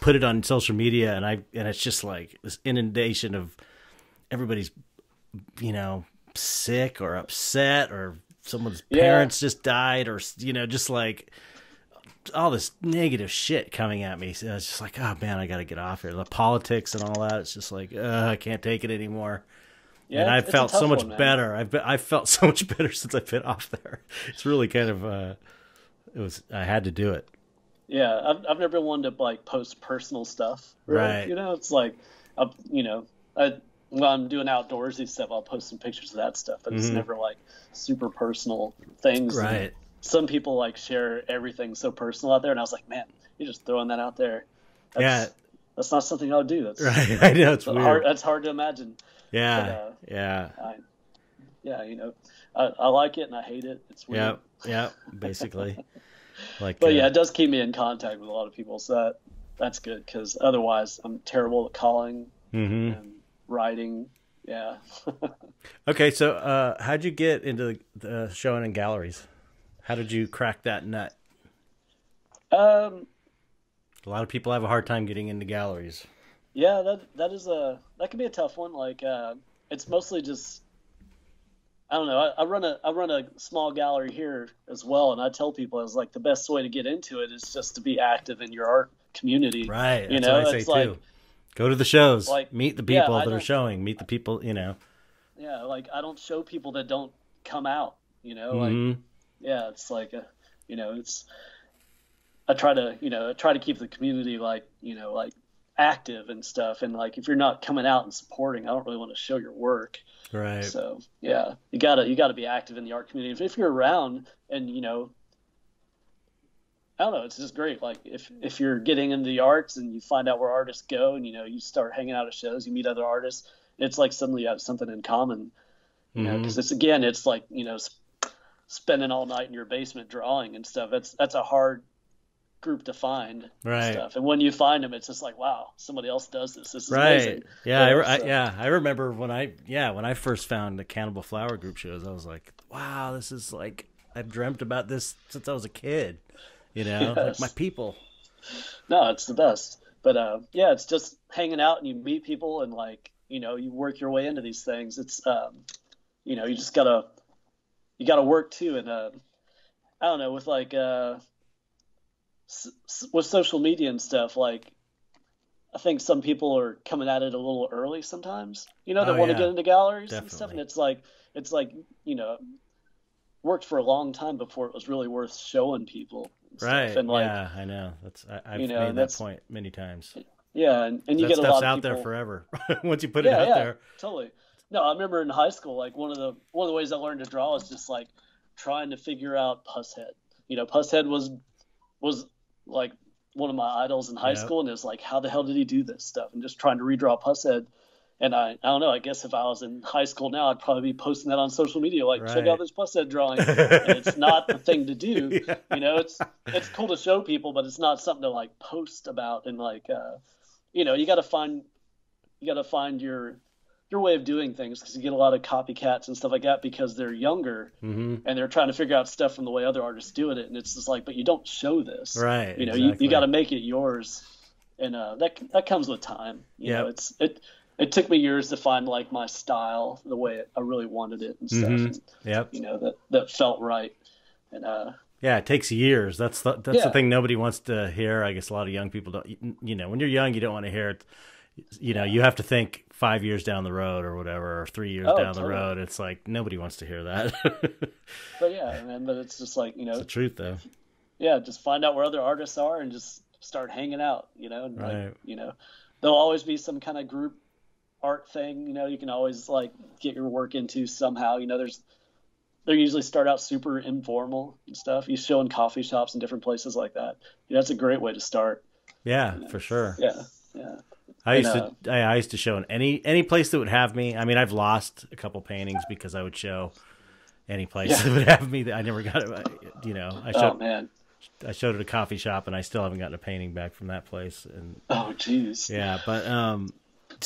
put it on social media and I and it's just like this inundation of everybody's you know sick or upset or someone's Yeah. parents just died or you know just like all this negative shit coming at me. So it's just like, oh man, I got to get off here. The politics and all that. It's just like, uh, I can't take it anymore. Yeah. and I felt so much one, better. I've been, I felt so much better since I've been off there. It's really kind of uh, it was. I had to do it. Yeah, I've I've never been one to like post personal stuff. Really. Right. You know, it's like, uh, you know, I when I'm doing outdoorsy stuff, I'll post some pictures of that stuff, but it's never like super personal things. And Right. some people like share everything so personal out there, and I was like, man, you're just throwing that out there. That's, Yeah. that's not something I would do. That's Right. I know it's hard. weird. That's hard to imagine. Yeah. but, uh, Yeah. I, yeah, you know, I, I like it and I hate it. It's weird. Yeah. Yeah. Basically. Like. But uh, yeah, it does keep me in contact with a lot of people, so that that's good because otherwise I'm terrible at calling mhm. and writing. Yeah. Okay, so uh, how'd you get into the showing in galleries? How did you crack that nut? um. A lot of people have a hard time getting into galleries. Yeah, that that is a that can be a tough one. Like, uh, it's mostly just I don't know. I, I run a I run a small gallery here as well, and I tell people it's like the best way to get into it is just to be active in your art community. Right. You That's know, what I say it's too. like Go to the shows. like, meet the people I that are showing. Meet the people. You know. yeah, like I don't show people that don't come out. You know, like Mhm. yeah, it's like a, you know, it's I try to, you know, I try to keep the community like, you know, like active and stuff. And like if you're not coming out and supporting, I don't really want to show your work. Right. So yeah, you gotta you gotta be active in the art community. If, if you're around and you know, I don't know, it's just great. Like if if you're getting into the arts and you find out where artists go and you know you start hanging out at shows, you meet other artists. It's like suddenly you have something in common. You know, Mhm. because it's again, it's like you know, sp- spending all night in your basement drawing and stuff. That's that's a hard group to find. Right. Stuff. And when you find them, it's just like, wow, somebody else does this. This is Right. amazing. Yeah. I, Yeah, I, so- yeah. I remember when I yeah when I first found the Cannibal Flower group shows, I was like, wow, this is like I've dreamt about this since I was a kid. You know, like my people. No, it's the best. But uh, yeah, it's just hanging out and you meet people and like you know you work your way into these things. It's um, you know you just gotta you gotta work too. And uh, I don't know with like uh, with social media and stuff like. I think some people are coming at it a little early sometimes. You know, they Oh, want yeah. to get into galleries and stuff, and it's like it's like you know, worked for a long time before it was really worth showing people. and stuff. Right. And like yeah, I know. That's I, I've you know, made that point many times. yeah, and, and you get a lot of out people there forever. Once you put it out yeah, there. totally. No, I remember in high school, like one of the one of the ways I learned to draw was just like trying to figure out Pushead. You know, Pushead was was like one of my idols in high school, and it was like, how the hell did he do this stuff? And just trying to redraw Pushead. And I, I don't know. I guess if I was in high school now, I'd probably be posting that on social media, like check out this Pushead drawing. and it's not the thing to do. You know, it's it's cool to show people, but it's not something to like post about and like, uh, you know, you got to find you got to find your your way of doing things because you get a lot of copycats and stuff like that because they're younger hmm and they're trying to figure out stuff from the way other artists do it and it's just like but you don't show this Right. you know you, exactly. you got to make it yours and uh, that that comes with time you know it's it it took me years to find like my style the way I really wanted it and stuff Mhm. and, Yep. you know that that felt right and uh Yeah, it takes years. That's the that's the thing nobody wants to hear. I guess a lot of young people don't. You know, when you're young, you don't want to hear it. You know, you have to think five years down the road or whatever, or three years Oh, down the road. It's like nobody wants to hear that. but yeah man but it's just like you know it's the truth, though. yeah, just find out where other artists are and just start hanging out, you know, and Right. like, you know, there'll always be some kind of group art thing, you know, you can always like get your work into somehow, you know, there's they usually start out super informal and stuff. You show in coffee shops and different places like that. Yeah, that's a great way to start. Yeah, for sure. Yeah. Yeah. I used to. I, I used to show in any any place that would have me. I mean, I've lost a couple paintings because I would show any place Yeah. that would have me. That I never got it. You know, I Oh showed man. I showed at a coffee shop, and I still haven't gotten a painting back from that place. And Oh jeez. Yeah, but um,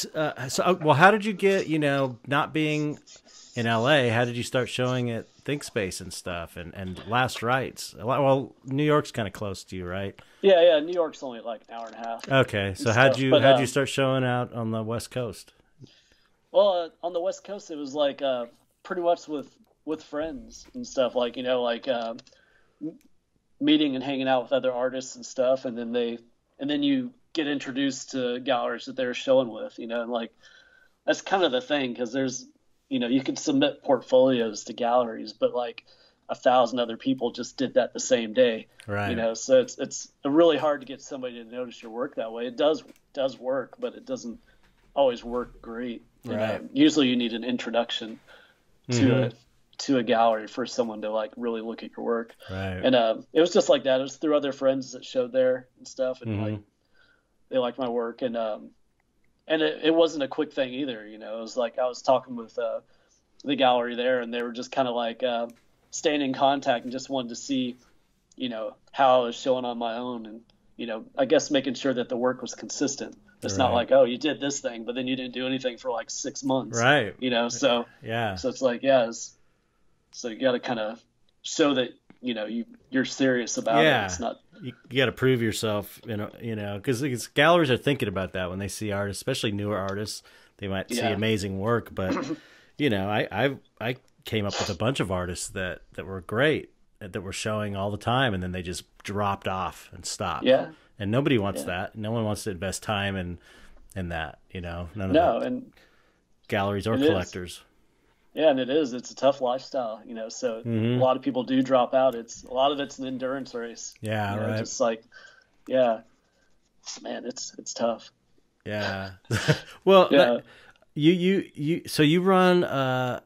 uh, so uh, well, how did you get you know not being in L.A. How did you start showing at Thinkspace and stuff and and Last Rites? Well, New York's kind of close to you, right? Yeah, yeah. New York's only like an hour and a half. Okay, so how'd stuff, you but, how'd um, you start showing out on the West Coast? Well, uh, on the West Coast, it was like uh, pretty much with with friends and stuff. Like you know, like uh, meeting and hanging out with other artists and stuff, and then they and then you get introduced to galleries that they're showing with. You know, and like that's kind of the thing because there's you know you can submit portfolios to galleries, but like a thousand other people just did that the same day Right. you know so it's it's really hard to get somebody to notice your work that way it does does work but it doesn't always work great You Right. know, usually you need an introduction to Mhm. a to a gallery for someone to like really look at your work. Right. And uh, it was just like that. It was through other friends that showed there and stuff, and Mhm. like they liked my work, and um, and it, it wasn't a quick thing either. You know, it was like I was talking with uh, the gallery there, and they were just kind of like uh, staying in contact and just wanted to see, you know, how I was showing on my own, and you know, I guess making sure that the work was consistent. It's not like oh, you did this thing, but then you didn't do anything for like six months, right. You know, so. Yeah. So it's like, yeah, it's, so you got to kind of show that you know you you're serious about Yeah. it. It's not, you, you got to prove yourself, you know, you know, because galleries are thinking about that when they see artists, especially newer artists. They might see amazing work, but you know, I I I came up with a bunch of artists that that were great that were showing all the time, and then they just dropped off and stopped. yeah, and nobody wants Yeah. that. No one wants to invest time in in that. You know, none of no, and galleries or It is. Yeah, and it is. It's a tough lifestyle, you know. So Mhm. a lot of people do drop out. It's a lot of it's an endurance race. Yeah, you know, right. Just like, yeah, man, it's it's tough. Yeah. well, Yeah. that- you you you so you run uh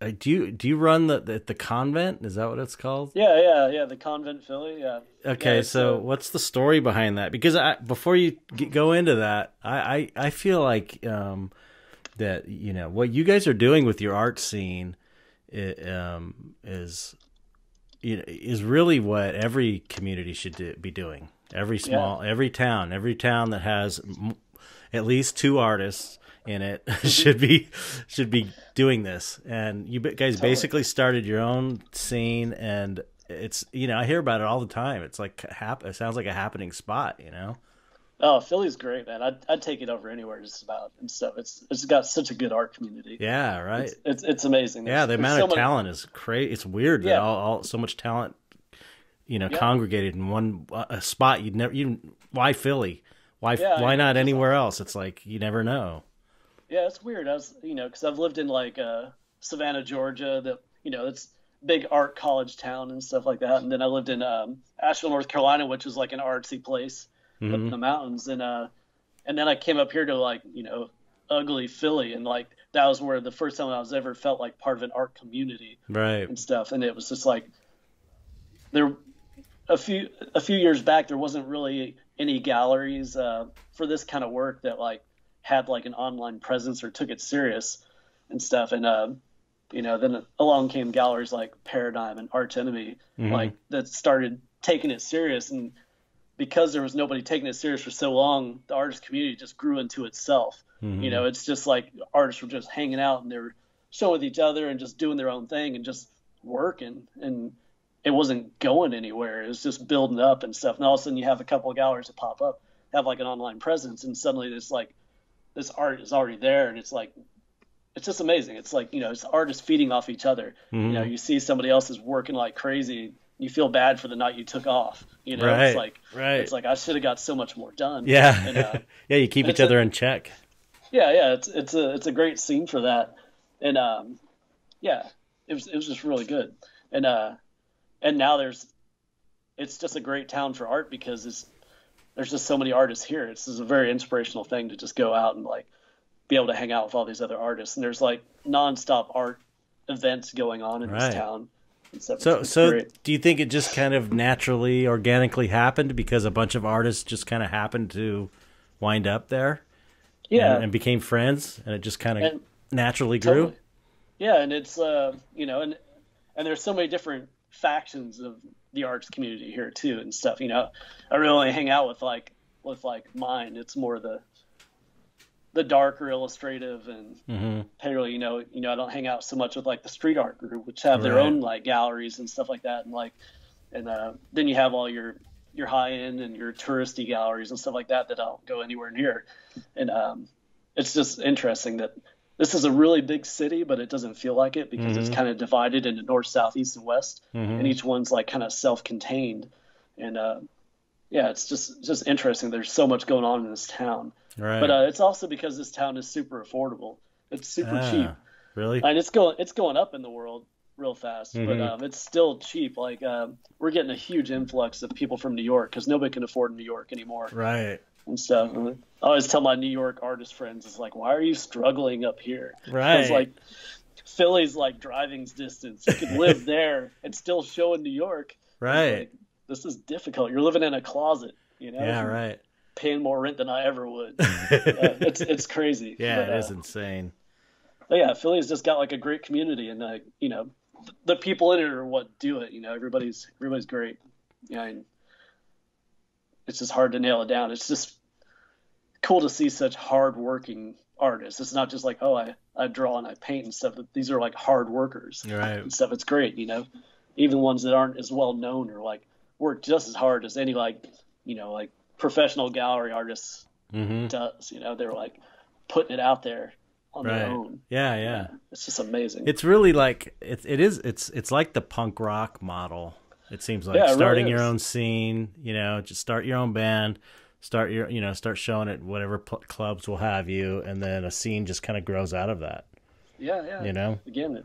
uh, do you do you run the, the the convent? Is that what it's called? Yeah, yeah, yeah. The convent Philly. Yeah. Okay, Yeah, so uh, what's the story behind that? Because I before you g- go into that, I, I I feel like um that you know what you guys are doing with your art scene i um is you know, is really what every community should do, be doing. Every small, every town, every town that has m- at least two artists in it should be should be doing this. And you guys Totally. basically started your own scene, and it's you know I hear about it all the time. It's like hap- it sounds like a happening spot, you know. Oh, Philly's great, man. I'd I'd take it over anywhere just about and stuff. It's it's got such a good art community. Yeah, right. It's it's, it's amazing. yeah, the amount of many- talent is crazy. It's weird that all, all so much talent, you know, Yeah. congregated in one uh, a spot. You'd never. You why Philly? Why Yeah, why not anywhere else? It's like you never know. Yeah, it's weird. I was, you know, because I've lived in like uh, Savannah, Georgia. That you know, it's big art college town and stuff like that. And then I lived in um, Asheville, North Carolina, which is like an artsy place up in the mountains. And uh, and then I came up here to like you know, ugly Philly, and like that was where the first time I was ever felt like part of an art community Right. and stuff. And it was just like there a few a few years back there wasn't really any galleries uh, for this kind of work that like had like an online presence or took it serious and stuff. And uh, you know, then along came galleries like Paradigm and Arch Enemy, Mhm. like that started taking it serious. And because there was nobody taking it serious for so long, the artist community just grew into itself. Mhm. You know, it's just like artists were just hanging out and they were showing with each other and just doing their own thing and just working. And it wasn't going anywhere. It was just building up and stuff. And all of a sudden, you have a couple of galleries that pop up, have like an online presence, and suddenly it's like this art is already there, and it's like it's just amazing. It's like you know, it's artists feeding off each other. Mhm. You know, you see somebody else is working like crazy. You feel bad for the night you took off. You know, Right. it's like Right. it's like I should have got so much more done. yeah. And, uh, yeah. You keep each it's a- other in check. yeah, yeah, it's it's a it's a great scene for that, and um, yeah, it was it was just really good, and uh, and now there's, it's just a great town for art because it's there's just so many artists here. It's just a very inspirational thing to just go out and like be able to hang out with all these other artists, and there's like nonstop art events going on in Right. this town. So, so great. do you think it just kind of naturally, organically happened because a bunch of artists just kind of happened to wind up there yeah, and, and became friends, and it just kind of And- naturally grew? Totally. Yeah, and it's uh, you know, and and there's so many different factions of the arts community here too and stuff. You know, I really only hang out with like with like mine. It's more the the darker illustrative and hmm pale. You know, you know, I don't hang out so much with like the street art group, which have their Right. own like galleries and stuff like that, and like, and uh, then you have all your your high end and your touristy galleries and stuff like that that I don't go anywhere near, and um, it's just interesting that this is a really big city, but it doesn't feel like it because it's Mhm. kind of divided into north, south, east, and west, hmm and each one's like kind of self-contained, and uh, yeah, it's just just interesting. There's so much going on in this town, Right. but uh, it's also because this town is super affordable. It's super Ah, cheap, Really? and it's going it's going up in the world real fast, but Mhm. um, it's still cheap. Like um, we're getting a huge influx of people from New York because nobody can afford New York anymore. right. and stuff. And I always tell my New York artist friends, "It's like, why are you struggling up here?" Right. It's like Philly's like driving's distance. You could live there and still show in New York. Right. Like, this is difficult. You're living in a closet, you know. yeah, right. Paying more rent than I ever would. Uh, it's it's crazy. Yeah, But, it is uh, insane. but yeah, Philly's just got like a great community, and like you know, the people in it are what do it. You know, everybody's everybody's great. Yeah, and it's just hard to nail it down. It's just cool to see such hardworking artists. It's not just like oh, I I draw and I paint and stuff. These are like hard workers Right. and stuff. It's great, you know. Even ones that aren't as well known or like work just as hard as any like you know like professional gallery artists Mm-hmm. does. You know, they're like putting it out there on Right. their own. Yeah, yeah. It's just amazing. It's really like it. It is. It's it's like the punk rock model. It seems like Yeah, it really starting your own scene. You know, just start your own band. Start your you know start showing it whatever pl- clubs will have you, and then a scene just kind of grows out of that. yeah, yeah. You know. Again, it,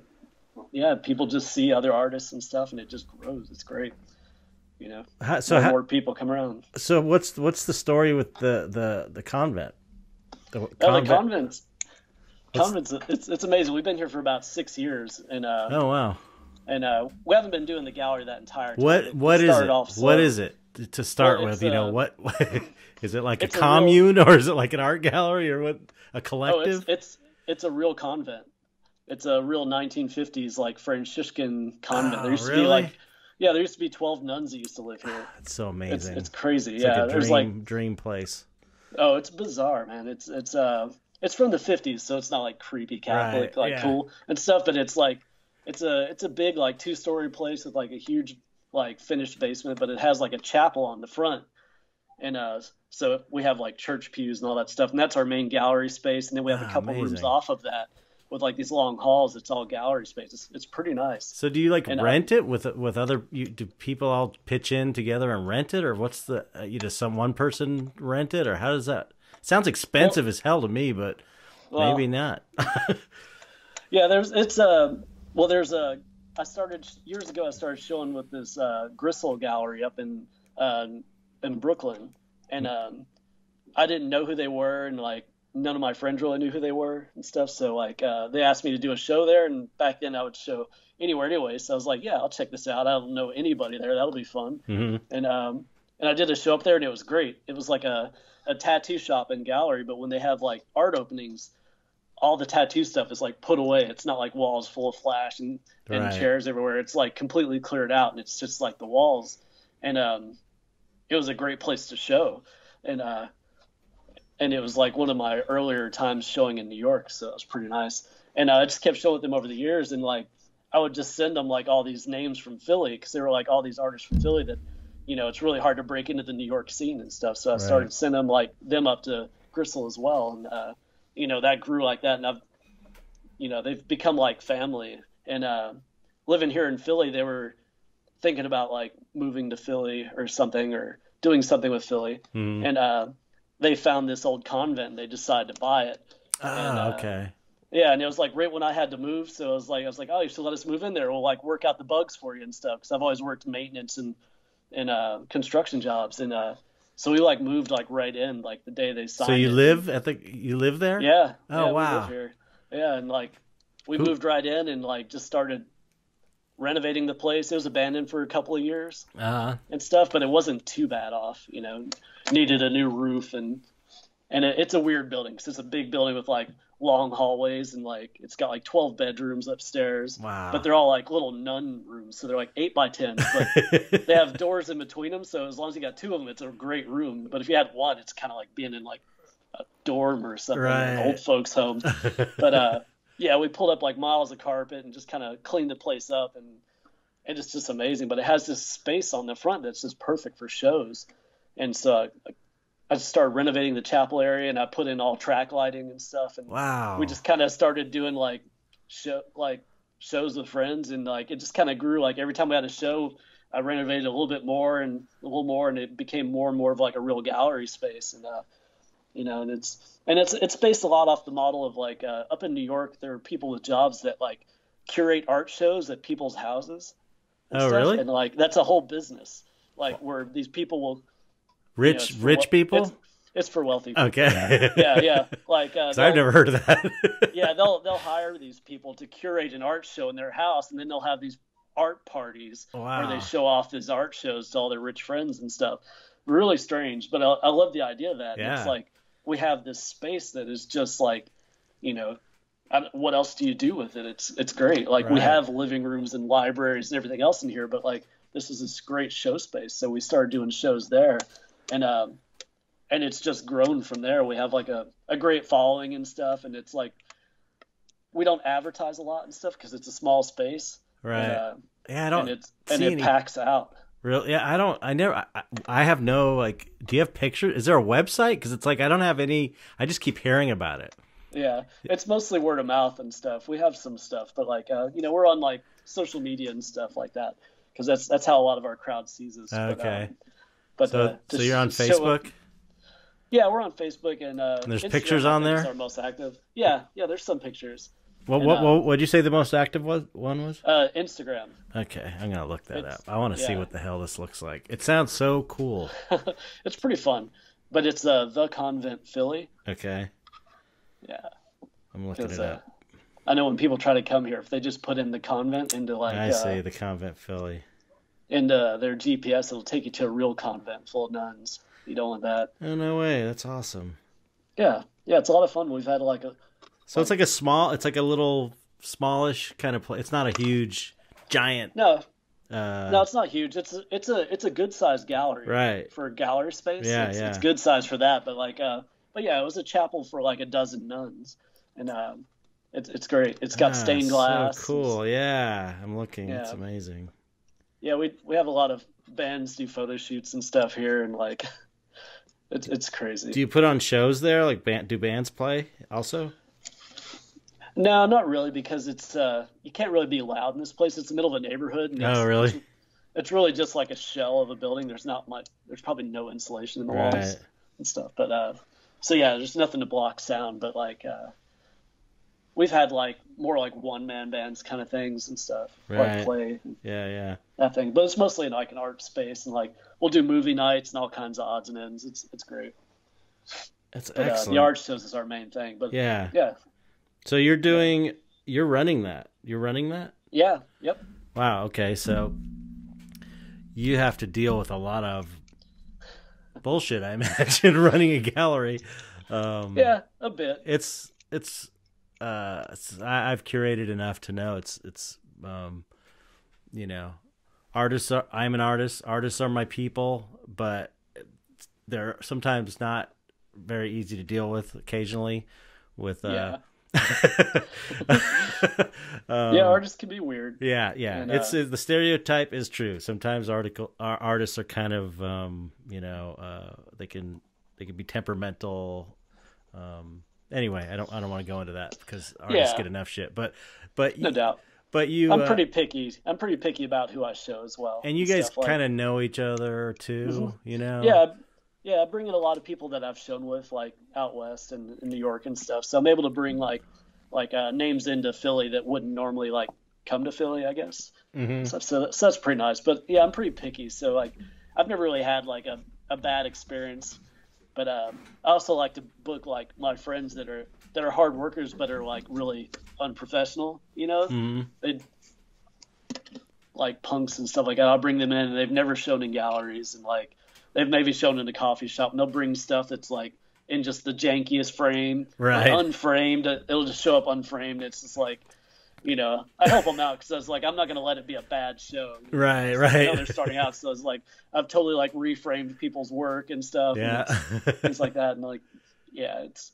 yeah, people just see other artists and stuff, and it just grows. It's great. You know, How, so more, how, more people come around. so what's what's the story with the the the convent? The Oh, the convents. Convents, it's it's amazing. We've been here for about six years, and uh, Oh wow. and uh, we haven't been doing the gallery that entire time. What what is it? What is it to start Well, with? You know uh, what? is it like a it's a real- commune or is it like an art gallery or what? A Oh, collective? it's it's it's a real convent. It's a real 1950s like Franciscan convent. Oh, there used to really? be like, yeah, there used to be 12 nuns that used to live here. It's so amazing. it's crazy. It's yeah, like a there's dream like dream place. oh, it's bizarre, man. It's it's uh it's from the 50s, so it's not like creepy Catholic Right, like yeah. cool and stuff, but it's like it's a it's a big like two story place with like a huge like finished basement, but it has like a chapel on the front. And uh, so we have like church pews and all that stuff, and that's our main gallery space. And then we have a Ah, couple rooms off of that with like these long halls. It's all gallery space. It's, it's pretty nice. So do you like And, uh, rent it with with other? You, do people all pitch in together and rent it, or what's the? Uh, you just some one person rent it, or how does that? Sounds expensive as hell to me, but Well, maybe not. Yeah, there's it's a well, there's a I started years ago. I started showing with this uh, Gristle Gallery up in uh, in Brooklyn, and um, I didn't know who they were, and like none of my friends really knew who they were and stuff. So like uh, they asked me to do a show there, and back then I would show anywhere anyway. So I was like, yeah, I'll check this out. I don't know anybody there. That'll be fun. hmm And um, and I did a show up there, and it was great. It was like a a tattoo shop and gallery, but when they have like art openings, all the tattoo stuff is like put away. It's not like walls full of flash and, and Right. chairs everywhere. It's like completely cleared out, and it's just like the walls. And um, it was a great place to show, and uh, and it was like one of my earlier times showing in New York, so it was pretty nice. And uh, I just kept showing with them over the years, and like I would just send them like all these names from Philly because they were like all these artists from Philly that, you know, it's really hard to break into the New York scene and stuff. So I started sending them like them up to Gristle as well, and uh, you know that grew like that, and I've, you know, they've become like family. And uh, living here in Philly, they were thinking about like moving to Philly or something or doing something with Philly, hmm and uh, they found this old convent. and They decided to buy it. and, Ah, uh, okay. Yeah, and it was like right when I had to move, so I was like, I was like, oh, you should let us move in there. We'll like work out the bugs for you and stuff, because I've always worked maintenance and and uh, construction jobs, and uh, so we like moved like right in like the day they signed. So you it. live at the you live there? Yeah. Oh, yeah, wow. Yeah, and like we Who- moved right in and like just started renovating the place. It was abandoned for a couple of years Uh, and stuff, but it wasn't too bad off. You know, needed a new roof and and it, it's a weird building because it's a big building with like long hallways and like it's got like 12 bedrooms upstairs. Wow. But they're all like little nun rooms, so they're like eight by ten. But they have doors in between them, so as long as you got two of them, it's a great room. But if you had one, it's kind of like being in like a dorm or something, like an old folks' home. But uh, yeah, we pulled up like miles of carpet and just kind of cleaned the place up, and and it's just amazing. But it has this space on the front that's just perfect for shows, and so I, I just started renovating the chapel area, and I put in all track lighting and stuff, and wow. we just kind of started doing like show like shows with friends and like it just kind of grew like every time we had a show i renovated a little bit more and a little more and it became more and more of like a real gallery space and uh you know and it's and it's it's based a lot off the model of like uh, up in new york there are people with jobs that like curate art shows at people's houses Oh, stuff, really? and like that's a whole business like where these people will you know, rich rich people? It's, it's for wealthy. People. Okay. Yeah, yeah. Like uh, I've never heard of that. yeah, they'll they'll hire these people to curate an art show in their house, and then they'll have these art parties where they show off these art shows to all their rich friends and stuff. Really strange, but I, I love the idea of that. Yeah. It's like we have this space that is just like, you know, I what else do you do with it? It's it's great. Like we have living rooms and libraries and everything else in here, but like this is this great show space. So we started doing shows there, and um, and it's just grown from there. We have like a, a great following and stuff, and it's like we don't advertise a lot and stuff because it's a small space, right. and, uh, yeah, I don't it's and it any packs out. real. Yeah, I don't. I never. I, I have no like. Do you have pictures? Is there a website? Because it's like I don't have any. I just keep hearing about it. Yeah, it's mostly word of mouth and stuff. We have some stuff, but like uh, you know, we're on like social media and stuff like that because that's that's how a lot of our crowd sees us. But, Okay. um, but So, uh, so you're on show- Facebook. Yeah, we're on Facebook and uh, And there's Instagram, pictures on there? Our most active. Yeah, yeah. There's some pictures. What and, what uh, what would you say the most active was one was? Uh, Instagram. Okay, I'm gonna look that It's- up. I want to see what the hell this looks like. It sounds so cool. it's pretty fun, but it's uh, the Convent Philly. Okay, Yeah, I'm looking it uh, up. I know when people try to come here, if they just put in the convent into like I uh, see the convent Philly. Into their GPS, it'll take you to a real convent full of nuns. You don't want that. Oh no way, that's awesome. Yeah, yeah, it's a lot of fun. We've had like a So it's like a small, it's like a little smallish kind of place. It's not a huge, giant. no, Uh, no, it's not huge. It's a, it's a it's a good sized gallery. Right. For gallery space, Yeah, it's, yeah. it's good size for that. But like, uh, but yeah, it was a chapel for like a dozen nuns, and um, it's it's great. It's got ah, stained glass. So cool. Yeah, I'm looking. It's amazing. Yeah, we we have a lot of bands do photo shoots and stuff here, and like, it's it's crazy. Do you put on shows there? Like, band, do bands play also? No, not really, because it's uh, you can't really be loud in this place. It's the middle of a neighborhood. And Oh, really? It's really just like a shell of a building. There's not much. There's probably no insulation in the walls Right. and stuff. But uh, so yeah, there's nothing to block sound. But like, uh, we've had like more like one man bands kind of things and stuff. Right. Like play Yeah, yeah. that thing. But it's mostly in like an art space and like we'll do movie nights and all kinds of odds and ends. It's it's great. That's But uh, excellent. the art shows is our main thing. But yeah. yeah, So you're doing, you're running that. You're running that. yeah, yep. Wow. Okay. So you have to deal with a lot of bullshit. I imagine running a gallery. Um, Yeah, a bit. It's it's uh I, I've curated enough to know it's it's um you know artists are I'm an artist. Artists are my people, but they're sometimes not very easy to deal with. Occasionally, with uh. um, yeah, artists can be weird. yeah, yeah. And, it's uh, the stereotype is true. Sometimes article our artists are kind of um, you know uh, they can they can be temperamental. Um, anyway, I don't I don't want to go into that because artists Yeah. get enough shit. But but No you, doubt. but you I'm uh, pretty picky. I'm pretty picky about who I show as well. and you guys kind of know each other too. You know. yeah, yeah. I bring in a lot of people that I've shown with, like out west and in New York and stuff. So I'm able to bring like like uh, names into Philly that wouldn't normally like come to Philly, I guess. hmm So, so, so that's pretty nice. But yeah, I'm pretty picky. So like, I've never really had like a, a bad experience. But um, I also like to book like my friends that are that are hard workers but are like really unprofessional. You know, hmm they like punks and stuff like that. I'll bring them in and they've never shown in galleries and like they've maybe shown in a coffee shop and they'll bring stuff that's like in just the jankiest frame, Right. like, unframed. It'll just show up unframed. It's just like, you know, I help them out because I was like, I'm not gonna let it be a bad show. Right. I know Right. they're starting out, so it's like I've totally like reframed people's work and stuff, yeah. it's- things like that, and like, yeah, it's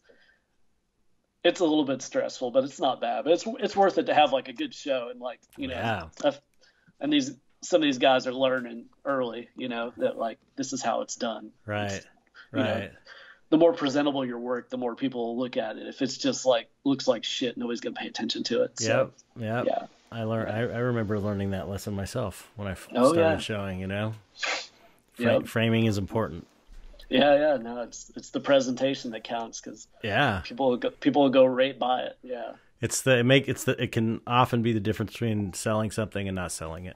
it's a little bit stressful, but it's not bad. But it's it's worth it to have like a good show and like you know, Yeah. I've- and these some of these guys are learning early, you know, that like this is how it's done. right. know, Right. The more presentable your work, the more people will look at it. If it's just like looks like shit, nobody's gonna pay attention to it. So, Yep. Yep. yeah. I learned. I, I remember learning that lesson myself when I f- Oh, started yeah. showing. You know, Fra- Yep. framing is important. Yeah, yeah, no, it's it's the presentation that counts because Yeah, people will go, people will go right by it. Yeah, it's the it make it's the it can often be the difference between selling something and not selling it.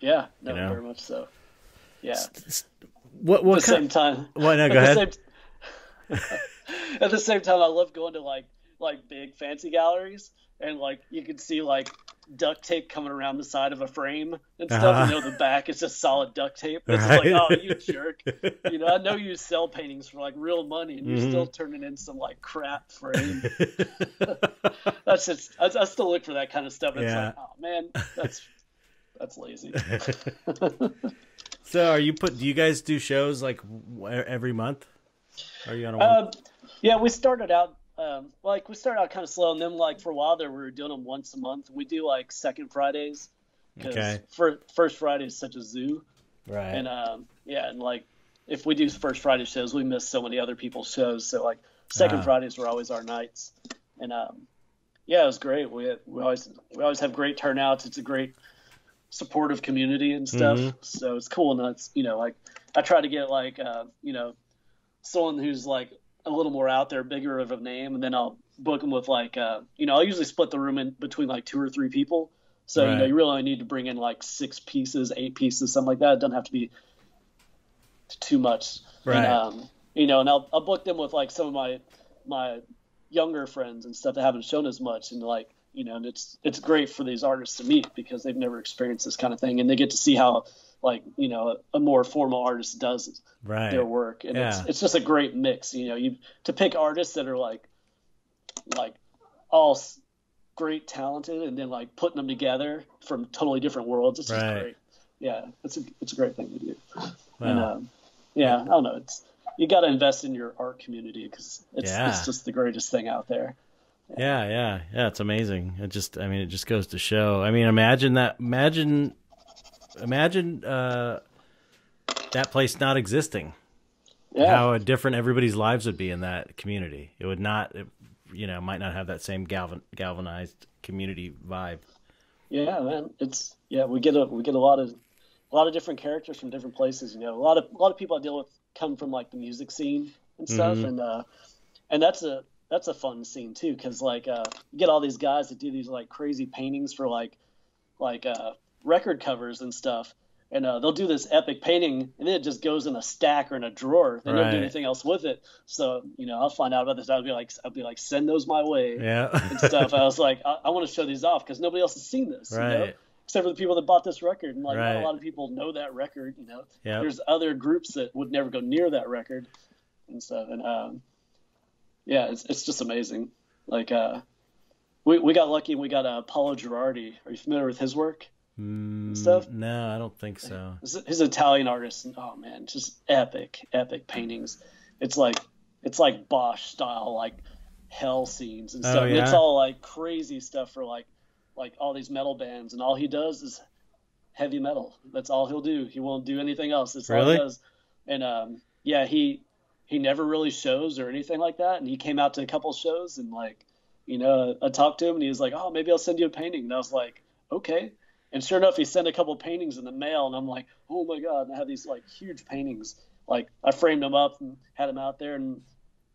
yeah, no, You know? very much so. Yeah, What at what the same kind? time, What? No, at go the ahead. same- At the same time, I love going to like like big fancy galleries and like you can see like duct tape coming around the side of a frame and stuff. Uh-huh. You know, the back is just solid duct tape. It's Right. like, oh, you jerk. You know, I know you sell paintings for like real money, and you're Mhm. still turning in some like crap frame. That's just, I, I still look for that kind of stuff. It's Yeah. like, oh man, that's that's lazy. so, are you put? Do you guys do shows like every month? Are you on a? Um, yeah, we started out um, like we started out kind of slow, and then like for a while there, we were doing them once a month. We do like second Fridays because Okay. fir- first Friday is such a zoo, right. and um, yeah, and like if we do first Friday shows, we miss so many other people's shows. So like second Ah. Fridays were always our nights, and um, yeah, it was great. We we always we always have great turnouts. It's a great supportive community and stuff. Mhm. So it's cool, and that's you know like I try to get like uh, you know someone who's like a little more out there, bigger of a name, and then I'll book them with like uh, you know I'll usually split the room in between like two or three people. So you know you really only need to bring in like six pieces, eight pieces, something like that. It doesn't have to be too much. Right. And, um, you know, and I'll I'll book them with like some of my my younger friends and stuff that haven't shown as much, and like you know, and it's it's great for these artists to meet because they've never experienced this kind of thing, and they get to see how like you know a more formal artist does right. their work, and Yeah. it's it's just a great mix. You know, you to pick artists that are like like all great talented, and then like putting them together from totally different worlds. It's just Right. great. Yeah, it's a it's a great thing to do. Wow. And um, yeah, I don't know. It's you got to invest in your art community because it's Yeah. it's just the greatest thing out there. Yeah, yeah, yeah. It's amazing. It just, I mean, it just goes to show. I mean, imagine that. Imagine, imagine uh, that place not existing. Yeah, How different everybody's lives would be in that community. It would not, it, you know, might not have that same galvan, galvanized community vibe. yeah, man. It's yeah. We get a we get a lot of a lot of different characters from different places. You know, a lot of a lot of people I deal with come from like the music scene and stuff, Mhm. and uh, and that's a that's a fun scene too because like uh, you get all these guys that do these like crazy paintings for like like uh, record covers and stuff. And uh, they'll do this epic painting, and then it just goes in a stack or in a drawer. They don't do anything else with it. So you know, I'll find out about this. I'll be like, I'll be like, send those my way Yeah. and stuff. I was like, I, I want to show these off because nobody else has seen this, you know? except for the people that bought this record. And like, not Right. a lot of people know that record. You know, Yep. there's other groups that would never go near that record and stuff. And um, yeah, it's it's just amazing. Like, uh, we we got lucky and we got uh, Paolo Girardi. Are you familiar with his work? Mm, stuff? No, I don't think so. He's, an Italian artist, and oh man, just epic, epic paintings. It's like it's like Bosch style, like hell scenes and Oh, stuff. And it's all like crazy stuff for like like all these metal bands, and all he does is heavy metal. That's all he'll do. He won't do anything else. That's all Really? he does. And um, yeah, he he never really shows or anything like that. And he came out to a couple shows, and like you know, I talked to him, and he was like, "Oh, maybe I'll send you a painting." And I was like, "Okay." And sure enough, he sent a couple paintings in the mail, and I'm like, "Oh my god!" And I had these like huge paintings. Like I framed them up and had them out there, and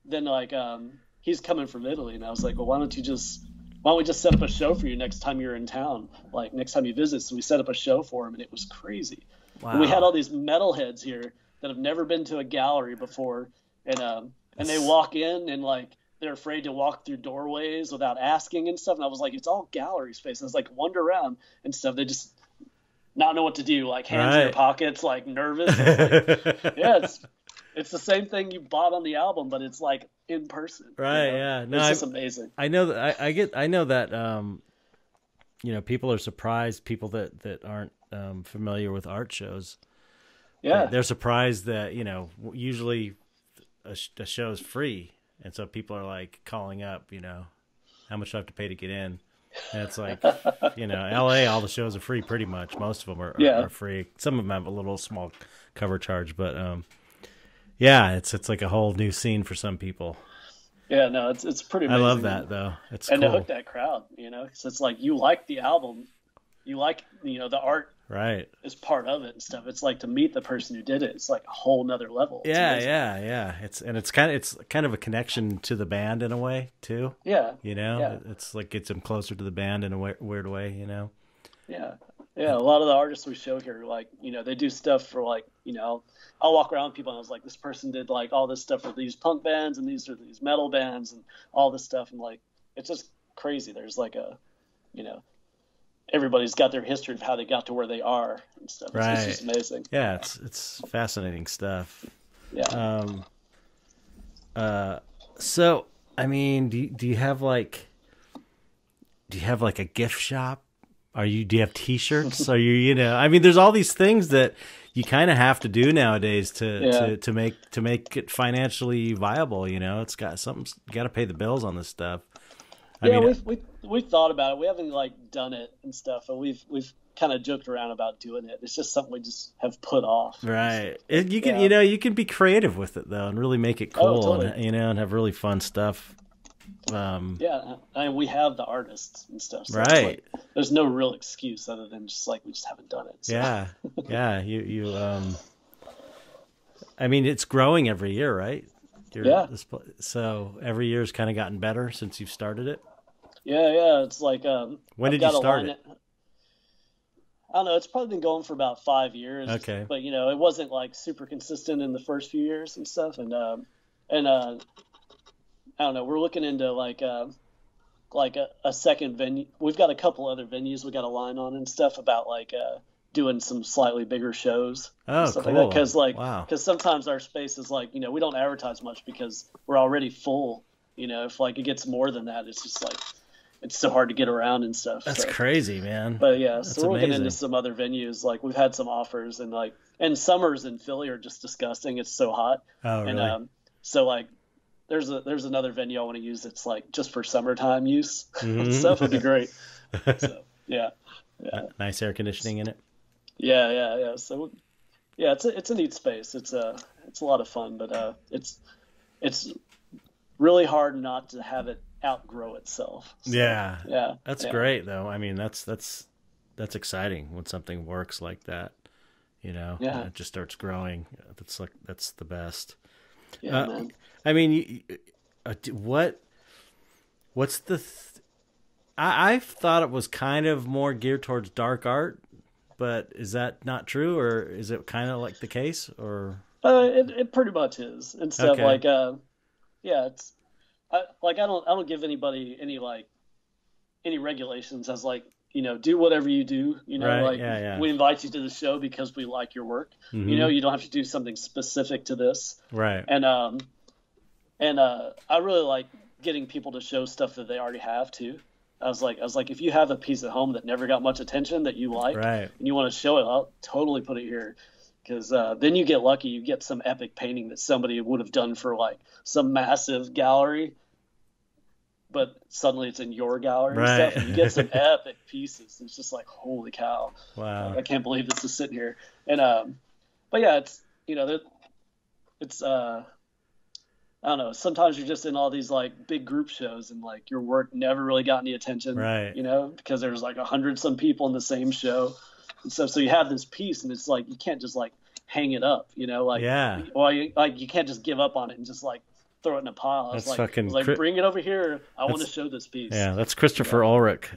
then like um, he's coming from Italy, and I was like, "Well, why don't you just why don't we just set up a show for you next time you're in town? Like next time you visit." So we set up a show for him, and it was crazy. Wow. And we had all these metalheads here that have never been to a gallery before, and um, and they walk in and like they're afraid to walk through doorways without asking and stuff. And I was like, it's all gallery space. And I was like, wander around and stuff. They just not know what to do, like hands in their pockets, like nervous. Like, yeah, it's it's the same thing you bought on the album, but it's like in person. you Right, know? yeah. No, it's I- amazing. I know that I, I get I know that um you know people are surprised people that that aren't um familiar with art shows Yeah, they're surprised that you know usually a, sh- a show is free and so people are like calling up you know how much do I have to pay to get in? And it's like you know LA all the shows are free pretty much. Most of them are, Yeah. are free. Some of them have a little small cover charge but um yeah it's it's like a whole new scene for some people. Yeah, no, it's it's pretty. I love that though. It's and to hook that crowd, you know, because it's like you like the album, you like you know the art right is part of it and stuff. It's like to meet the person who did it. It's like a whole nother level. It's yeah amazing. yeah yeah it's and it's kind of it's kind of a connection to the band in a way too yeah, you know Yeah. it's like gets them closer to the band in a weird way you know yeah. Yeah, a lot of the artists we show here, like you know, they do stuff for like you know, I'll walk around with people and I was like, this person did like all this stuff for these punk bands and these are these metal bands and all this stuff and like it's just crazy. There's like a, you know, everybody's got their history of how they got to where they are and stuff. It's, Right. it's just amazing. Yeah, it's it's fascinating stuff. Yeah. Um. Uh. So, I mean, do you, do you have like, do you have like a gift shop? Are you do you have T-shirts? Are you you know? I mean, there's all these things that you kind of have to do nowadays to Yeah. to to make to make it financially viable. You know, it's got something. Got to pay the bills on this stuff. I yeah, mean, we've, we've we've thought about it. We haven't like done it and stuff, but we've we've kind of joked around about doing it. It's just something we just have put off. Right. It, you can, Yeah. you know, you can be creative with it though, and really make it cool, Oh, cool, totally. and you know, and have really fun stuff. Um, Yeah, I mean, we have the artists and stuff. So Right. like, there's no real excuse other than just like we just haven't done it. So. yeah, yeah. You, you. Um, I mean, it's growing every year, right? Your- Yeah. this so every year's kind of gotten better since you've started it. Yeah, yeah. It's like um. When I've did you start it? I don't know. It's probably been going for about five years. Okay. But you know, it wasn't like super consistent in the first few years and stuff. And um, and uh, I don't know. We're looking into like um, like a, a second venue. We've got a couple other venues we got a line on and stuff about like uh doing some slightly bigger shows. Oh, stuff cool. like that. Because like, wow. because sometimes our space is like, you know, we don't advertise much because we're already full. You know, if like it gets more than that, it's just like it's so hard to get around and stuff. That's so. crazy, man. But yeah, That's so we're looking amazing. into some other venues. Like we've had some offers, and like and summers in Philly are just disgusting. It's so hot, oh, really? and um, so like there's a there's another venue I want to use that's like just for summertime use. Mhm. Stuff would be great. So yeah, nice air conditioning in it. yeah, yeah, yeah. So yeah, it's a, it's a neat space. It's a it's a lot of fun, but uh, it's it's really hard not to have it outgrow itself. So, Yeah, yeah, That's yeah. great though. I mean, that's that's that's exciting when something works like that. You know, Yeah. it just starts growing. That's like that's the best. Yeah, Uh. I mean, you, uh, what what's the? Th- I I thought it was kind of more geared towards dark art, but is that not true, or is it kind of like the case, or Uh, it, it pretty much is stuff Okay. like uh, yeah, it's I, like I don't I don't give anybody any like any regulations as like you know do whatever you do you know Right, like yeah, yeah. we invite you to the show because we like your work Mhm. you know you don't have to do something specific to this right? and um and uh I really like getting people to show stuff that they already have too. I was like I was like if you have a piece at home that never got much attention that you like Right. and you want to show it, I'll totally put it here. Because uh, then you get lucky, you get some epic painting that somebody would have done for like some massive gallery, but suddenly it's in your gallery and Right. stuff. And you get some epic pieces. It's just like, holy cow! Wow. I can't believe this is sitting here. And um, but yeah, it's you know, it's uh, I don't know. Sometimes you're just in all these like big group shows, and like your work never really got any attention, Right. You know, because there's like a hundred some people in the same show, and so so you have this piece, and it's like you can't just like hang it up, you know, like Yeah. or you, like you can't just give up on it and just like throw it in a pile. I was That's like, fucking I was like bring it over here. I want to show this piece. Yeah, that's Christopher Ulrich.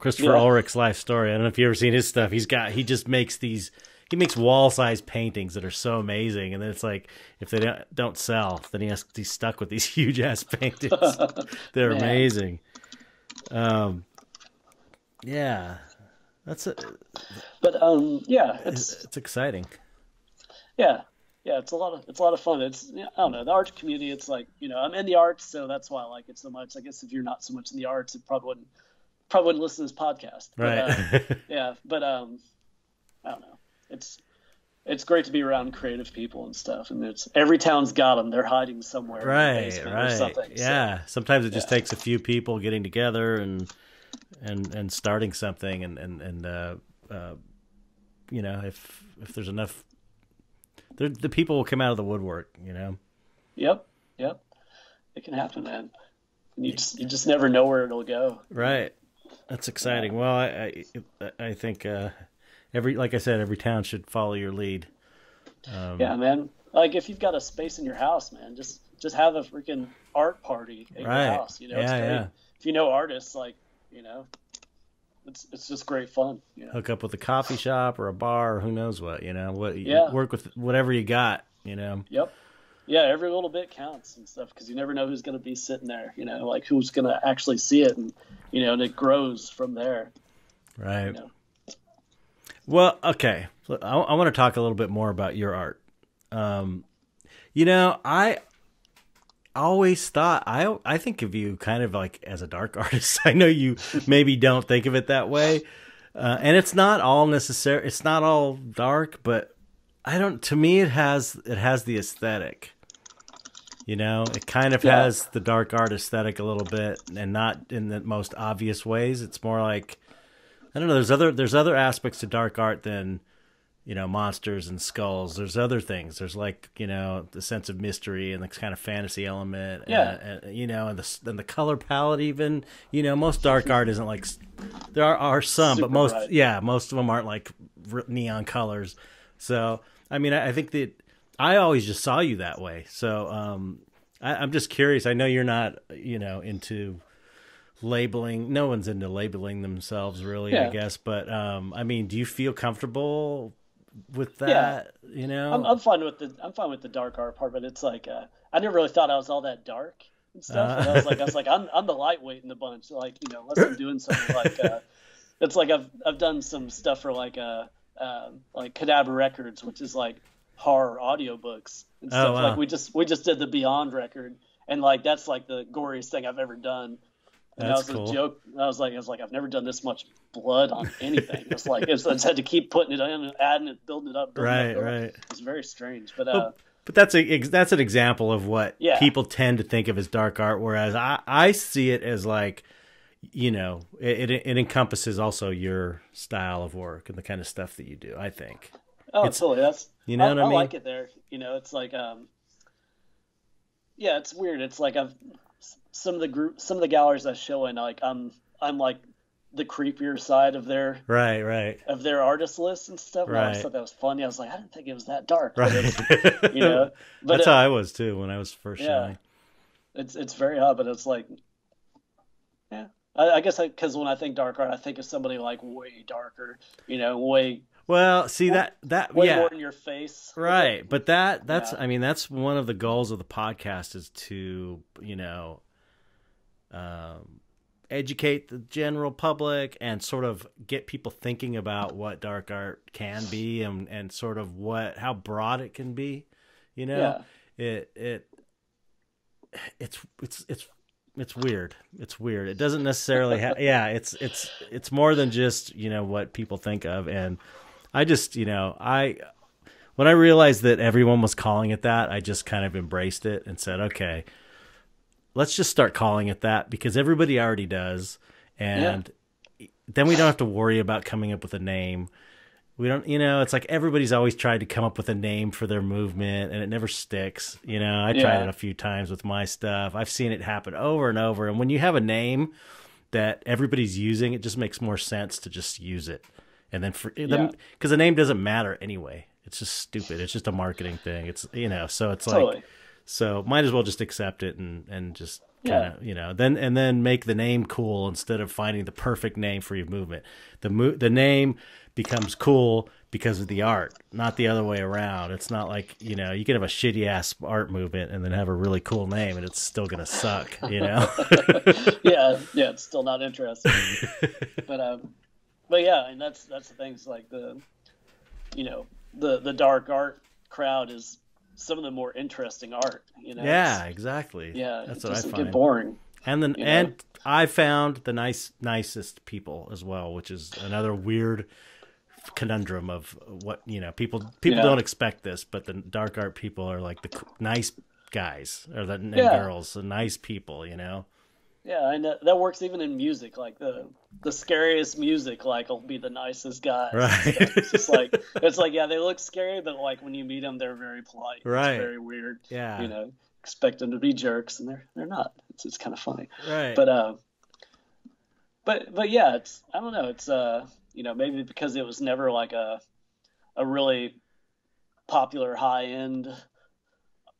Christopher Yeah. Ulrich's life story. I don't know if you ever seen his stuff. He's got he just makes these he makes wall sized paintings that are so amazing, and then it's like if they don't, don't sell, then he has he's stuck with these huge ass paintings. They're Man. amazing. Um, yeah, that's it. But um, yeah, it's, it's exciting. Yeah, yeah, it's a lot of it's a lot of fun. It's I don't know the arts community. It's like you know I'm in the arts, so that's why I like it so much. I guess if you're not so much in the arts, it probably wouldn't probably wouldn't listen to this podcast. But, Right. uh, yeah, but um, I don't know. It's it's great to be around creative people and stuff, and it's every town's got them. They're hiding somewhere, the right or right something. so- yeah sometimes it just yeah. takes a few people getting together and and and starting something and and and uh, uh you know if if there's enough the the people will come out of the woodwork you know Yep. Yep. It can happen, man. You just you just never know where it'll go. right that's exciting well i i, I think uh every like i said every town should follow your lead um, Yeah, man. Like if you've got a space in your house, man, just just have a freaking art party at Right. your house. You know, it's Yeah, great. yeah. If you know artists, like you know, it's it's just great fun. You know? Hook up with a coffee shop or a bar or who knows what, you know. What Yeah. work with whatever you got, you know. Yep. Yeah, every little bit counts and stuff because you never know who's going to be sitting there. You know, like who's going to actually see it, and you know, and it grows from there. Right. You know? Well, okay. So I, I want to talk a little bit more about your art. Um, you know, I always thought I I think of you kind of like as a dark artist. I know you maybe don't think of it that way, uh, and it's not all necessary. It's not all dark, but I don't. To me, it has it has the aesthetic. You know, it kind of Yeah. has the dark art aesthetic a little bit, and not in the most obvious ways. It's more like I don't know. There's other there's other aspects to dark art than you know monsters and skulls. There's other things. There's like you know the sense of mystery and the kind of fantasy element. Yeah. and, and, you know, and the and the color palette. Even you know, most dark art isn't like there are, are some, but most bright. yeah, most of them aren't like neon colors. So I mean, I, I think that I always just saw you that way. So um, I, I'm just curious. I know you're not you know into labeling no one's into labeling themselves really i guess but um i mean do you feel comfortable with Yeah. that you know I'm, I'm fine with the I'm fine with the dark art part, but it's like uh, I never really thought I was all that dark and stuff. and I was like, I was like, I'm I'm the lightweight in the bunch. Like you know, unless I'm doing something like uh, it's like I've I've done some stuff for like uh, um like Cadabra Records, which is like horror audiobooks and Oh, stuff. wow. Like we just we just did the Beyond record, and like that's like the goriest thing I've ever done. And That's that was cool. a joke. I was like, I was like, I've never done this much blood on anything. It's like it's, I just had to keep putting it in, adding it, building it up. Building right it up. right It's very strange, but uh, but that's a that's an example of what Yeah. people tend to think of as dark art whereas i i see it as like you know it, it it encompasses also your style of work and the kind of stuff that you do i think oh, it's- totally. That's you know I, what I I mean? like it there. You know, it's like um, yeah, it's weird. It's like I've some of the group, some of the galleries I show in, like I'm I'm like the creepier side of their right right of their artist list and stuff. And I always Right. thought that was funny. I was like, I didn't think it was that dark. Right you know, but that's uh, how i was too when i was first Yeah. showing it's it's very hot, but it's like, yeah. I, I guess because when I think dark art, I think of somebody like way darker, you know, way well see that that way yeah. more in your face. right but that that's Yeah. i mean that's one of the goals of the podcast is to you know um educate the general public and sort of get people thinking about what dark art can be and and sort of what how broad it can be you know? It it it's it's it's it's weird. It's weird. It doesn't necessarily have yeah it's it's it's more than just you know what people think of and i just you know i when i realized that everyone was calling it that i just kind of embraced it and said okay let's just start calling it that because everybody already does. And then we don't have to worry about coming up with a name. We don't you know it's like everybody's always tried to come up with a name for their movement and it never sticks. You know i tried it a few times with my stuff. I've seen it happen over and over. And when you have a name that everybody's using it just makes more sense to just use it and then for Yeah. because the name doesn't matter anyway it's just stupid it's just a marketing thing it's you know so it's like so might as well just accept it and and just kind of you know then and then make the name cool instead of finding the perfect name for your movement. The mo- the name becomes cool because of the art, not the other way around. It's not like you know you can have a shitty ass art movement and then have a really cool name and it's still gonna suck. You know. yeah, yeah, it's still not interesting. but um, but yeah, and that's that's the things like the, you know, the the dark art crowd is some of the more interesting art. You know. yeah, exactly. yeah. that's it what I find. get boring. and then you know? and I found the nice nicest people as well, which is another weird conundrum of what you know people people Yeah. don't expect this, but the dark art people are like the nice guys or the Yeah. girls, the nice people, you know. Yeah, and that, works even in music. Like the the scariest music, like will be the nicest guy. Right. It's just like it's like yeah, they look scary, but like when you meet them, they're very polite. Right. It's very weird. Yeah. You know, expect them to be jerks, and they're they're not. It's it's kind of funny. Right. But uh, but but yeah, it's I don't know. It's uh, you know, maybe because it was never like a a really popular high end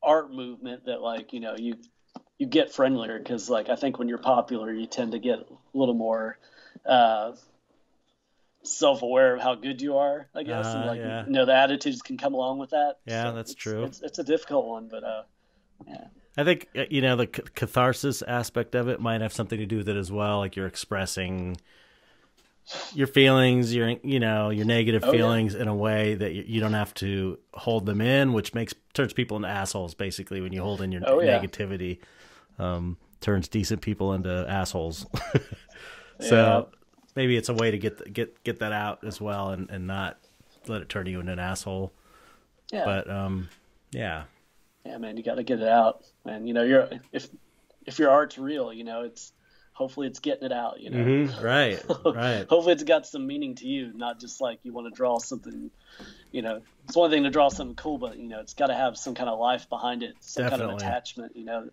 art movement that like you know you you get friendlier because like I think when you're popular you tend to get a little more uh, self aware of how good you are, I guess, and Uh, like yeah. you know the attitudes can come along with that. Yeah, that's it's, true. It's, it's a difficult one, but uh, yeah, I think uh, you know the catharsis aspect of it might have something to do with it as well. Like you're expressing your feelings, your you know your negative Oh, yeah. feelings in a way that you, you don't have to hold them in, which makes turns people into assholes. Basically, when you hold in your Oh, yeah. Um, turns decent people into assholes. so maybe it's a way to get get get that out as well, and and not let it turn you into an asshole. yeah, But um, yeah, yeah, man, you got to get it out, and you know, you're if if your art's real, you know, it's hopefully it's getting it out, you know. Mhm. right, right. Hopefully, it's got some meaning to you, not just like you want to draw something. You know, it's one thing to draw something cool, but you know, it's got to have some kind of life behind it, some kind of attachment. You know,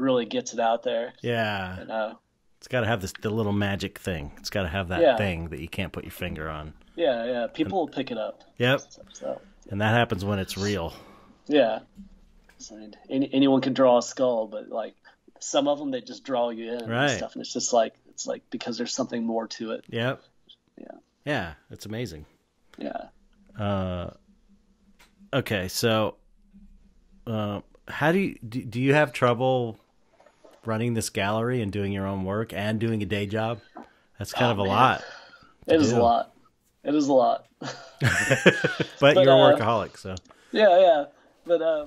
really gets it out there. Yeah, And uh, It's got to have this the little magic thing. It's got to have that Yeah. thing that you can't put your finger on. yeah, yeah, people will pick it up. Yep, So and that happens when it's real. yeah, so, any, anyone can draw a skull, but like some of them, they just draw you in Right. and stuff, and it's just like it's like because there's something more to it. Yep. Yeah. Yeah, it's amazing. Yeah. Uh, okay, so uh, how do you do, do you have trouble running this gallery and doing your own work and doing a day job? That's kind Oh, of a man. lot. It is do. a lot. It is a lot. but, you're uh, a workaholic, so Yeah, yeah, but um,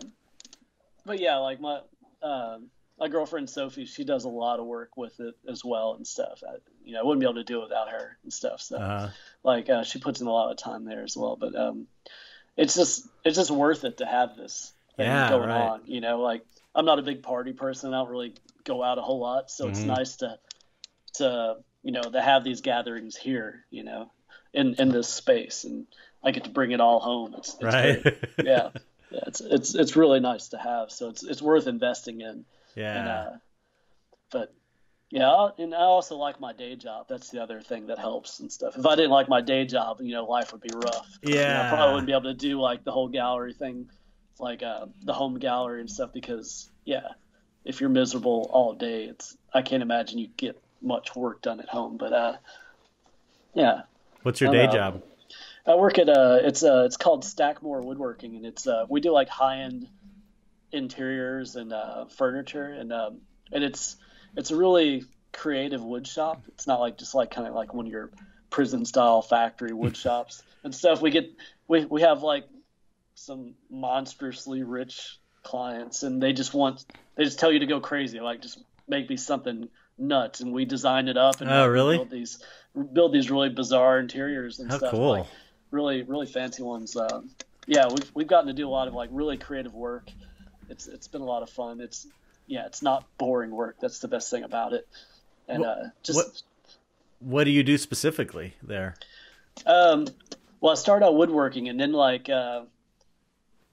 but yeah, like my um, my girlfriend Sophie, she does a lot of work with it as well and stuff. I, you know, I wouldn't be able to do it without her and stuff. So uh, like uh, she puts in a lot of time there as well. But um, it's just it's just worth it to have this thing Yeah, going right. on. You know, like I'm not a big party person. I don't really go out a whole lot, so it's Mhm. nice to to you know to have these gatherings here. You know, in in this space, and I get to bring it all home. It's, it's right. yeah, yeah, it's it's it's really nice to have. So it's it's worth investing in. And, yeah. uh, but yeah, I- and I also like my day job. That's the other thing that helps and stuff. If I didn't like my day job, you know, life would be rough. You know, I probably wouldn't be able to do like the whole gallery thing, like uh, the home gallery and stuff. Because yeah, if you're miserable all day, it's I can't imagine you get much work done at home. But uh, yeah, What's your day know. job? I work at a it's a it's called Stackmore Woodworking and it's uh we do like high end interiors and uh furniture and um and it's it's a really creative wood shop. It's not like just like kind of like one of your prison style factory wood shops and stuff. We get we we have like some monstrously rich clients and they just want they just tell you to go crazy like just make me something nuts and we design it up and Oh, really? build these build these really bizarre interiors and How stuff cool. like really really fancy ones um, yeah we've, we've gotten to do a lot of like really creative work it's it's been a lot of fun it's yeah it's not boring work that's the best thing about it and Wh- uh just what- What do you do specifically there? Um, well, I started out woodworking, and then like uh,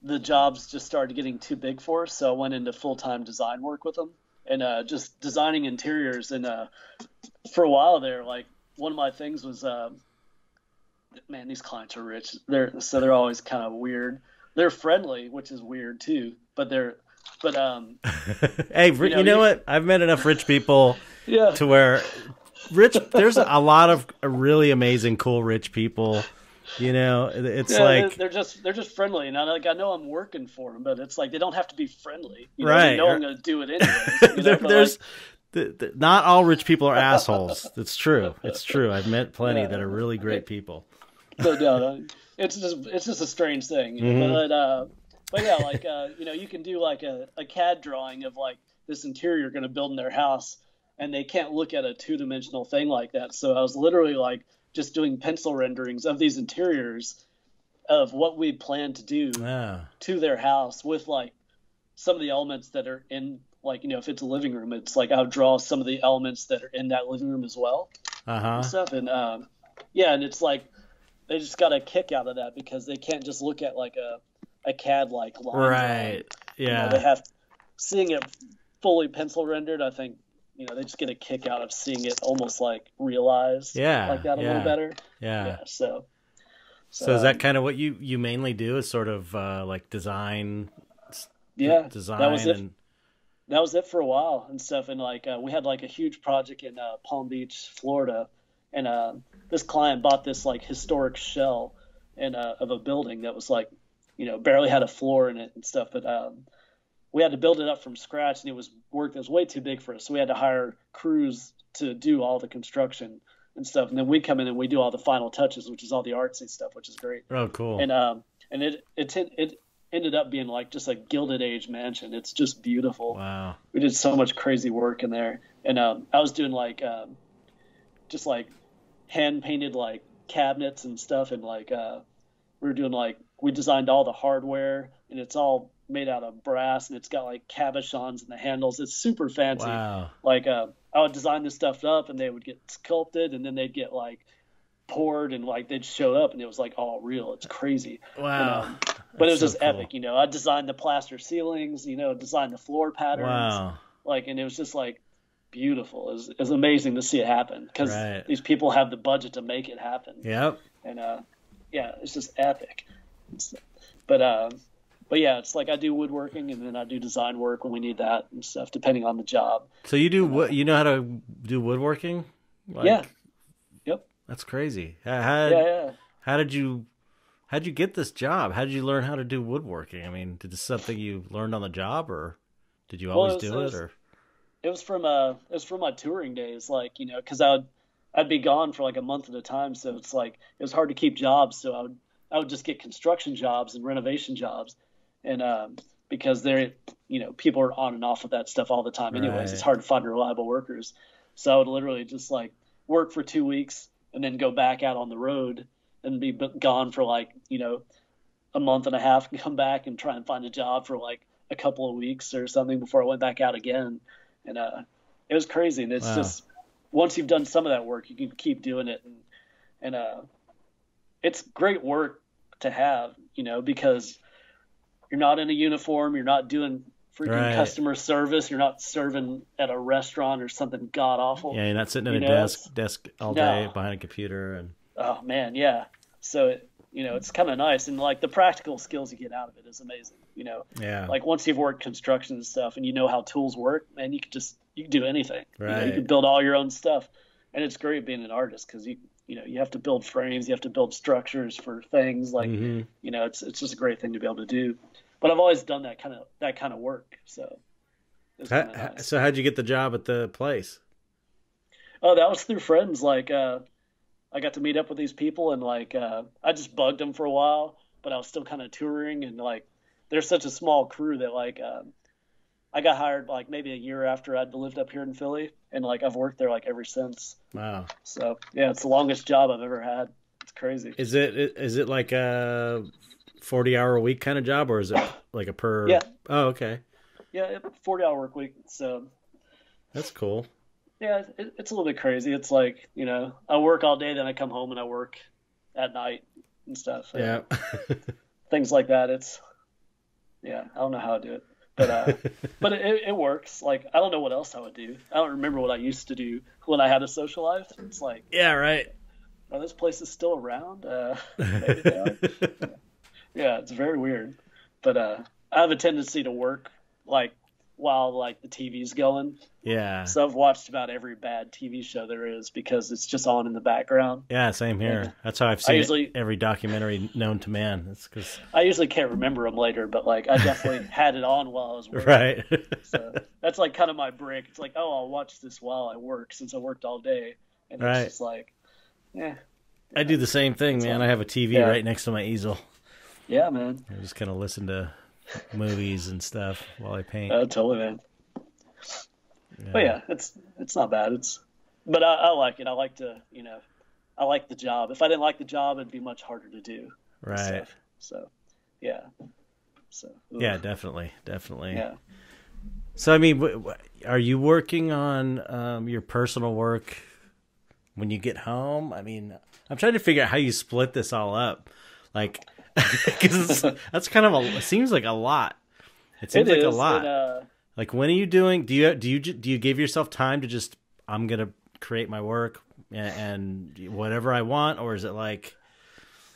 the jobs just started getting too big for us, so I went into full time design work with them, and uh, just designing interiors. And uh, for a while there, like one of my things was, uh, man, these clients are rich. They're so they're always kind of weird. They're friendly, which is weird too, but they're but um hey, ri- know, you know what? I've met enough rich people yeah to where rich there's a lot of really amazing cool rich people you know it's Yeah, like they're just they're just friendly, and I like I know I'm working for them, but it's like they don't have to be friendly. You know, Right. They know I'm going to do it anyway. you know, there's like, th th not all rich people are assholes it's true it's true i've met plenty Yeah. that are really great people no doubt. uh, It's just it's just a strange thing. you Mhm. But uh, but yeah, like uh, you know, you can do like a, a CAD drawing of like this interior going to build in their house, and they can't look at a two dimensional thing like that. So I was literally like just doing pencil renderings of these interiors of what we plan to do yeah. to their house with like some of the elements that are in like you know if it's a living room it's like i'll draw some of the elements that are in that living room as well uh-huh. and stuff. And um yeah and it's like they just got a kick out of that because they can't just look at like a a cad like line drawing. right. You know, yeah. they have seeing it fully pencil rendered i think you know they just get a kick out of seeing it almost like realized Yeah, like that a yeah. little better yeah yeah so so is that um, kind of what you you mainly do is sort of uh like design yeah design that was it and that was it for a while and stuff. And like uh, we had like a huge project in uh, Palm Beach, Florida, and uh, this client bought this like historic shell and uh, of a building that was like, you know, barely had a floor in it and stuff. But um, we had to build it up from scratch, and it was work that was way too big for us. So we had to hire crews to do all the construction and stuff, and then we come in and we do all the final touches, which is all the artsy stuff, which is great. Oh, cool. And um, and it it it ended up being like just a gilded age mansion. It's just beautiful. Wow. We did so much crazy work in there, and um, I was doing like um, just like hand painted like cabinets and stuff, and like uh, we were doing like we designed all the hardware, and it's all made out of brass, and it's got like cabochons in the handles. It's super fancy. Wow. Like uh, I would design this stuff up, and they would get sculpted, and then they'd get like poured, and like they'd show up, and it was like all real. It's crazy. Wow. um, But it was That's just cool. epic, you know. I designed the plaster ceilings, you know, designed the floor patterns, Wow. like, and it was just like beautiful. It was, it was amazing to see it happen because Right. these people have the budget to make it happen, Yep. and uh, yeah, it's just epic. It's- but um, but yeah, it's like I do woodworking and then I do design work when we need that and stuff, depending on the job. So you do what? You know how to do woodworking? Like, yeah, yep, That's crazy. How, yeah, yeah. how did you how did you get this job? How did you learn how to do woodworking? I mean, did this something you learned on the job, or did you Well, always it was- do it it? was- Or it was from uh it was from my touring days like you know because i would i'd be gone for like a month at a time so it's like it was hard to keep jobs so i would i would just get construction jobs and renovation jobs and um because they're you know people are on and off with that stuff all the time anyways Right. it's hard to find reliable workers so i would literally just like work for two weeks and then go back out on the road and be gone for like you know a month and a half and come back and try and find a job for like a couple of weeks or something before I went back out again. And uh, it was crazy. And it's Wow. just once you've done some of that work, you can keep doing it. And, and uh, it's great work to have, you know, because you're not in a uniform, you're not doing freaking Right. customer service, you're not serving at a restaurant or something god awful. yeah, you're not sitting at a know, desk desk all day behind a computer and Oh man, yeah. So it, you know, it's kind of nice, and like the practical skills you get out of it is amazing. You know, yeah. like once you've worked construction and stuff, and you know how tools work, man, you can just you can do anything. You, know, you can build all your own stuff, and it's great being an artist because you you know you have to build frames, you have to build structures for things. Like Mhm. you know, it's it's just a great thing to be able to do. But I've always done that kind of that kind of work, so. How, nice. so how'd you get the job at the place? Oh, that was through friends. Like, uh, I got to meet up with these people, and like, uh, I just bugged them for a while, but I was still kind of touring, and like, they're such a small crew that like, um, I got hired like maybe a year after I'd lived up here in Philly, and like I've worked there like ever since. Wow. So yeah, it's the longest job I've ever had. It's crazy. Is it is it like a forty hour a week kind of job, or is it like a per? Yeah. Oh, okay. Yeah, forty hour work week. So That's cool. yeah, it, it's a little bit crazy. It's like you know, I work all day, then I come home and I work at night and stuff. Yeah. things like that. It's yeah, I don't know how i do it, but uh, but it, it works. Like I don't know what else I would do. I don't remember what I used to do when I had a social life. It's like, yeah. Right. are those places still around? Uh, are. Yeah, it's very weird. But uh, I have a tendency to work like while like the TV's going. yeah. So I've watched about every bad TV show there is because it's just on in the background. Yeah. Same here. Yeah. That's how I've seen usually- every documentary known to man. It's because I usually can't remember them later, but like I definitely had it on while I was working. right. So that's like kind of my break. It's like, oh, I'll watch this while I work since I worked all day, and Right. it's just like, yeah, I do the same thing, man. all. I have a TV Yeah. right next to my easel. Yeah, man, I just kind of listen to movies and stuff while I paint. uh, totally, man. But yeah, it's it's not bad. It's, but I, I like it. I like to, you know, I like the job. If I didn't like the job, it'd be much harder to do. right. stuff. So, yeah. So. Yeah, definitely, definitely. Yeah. So I mean, w- w- are you working on um, your personal work when you get home? I mean, I'm trying to figure out how you split this all up, like because that's kind of a it seems like a lot. It seems It like a lot. and, uh, like when are you doing? Do you do you do you give yourself time to just I'm gonna create my work and, and whatever I want, or is it like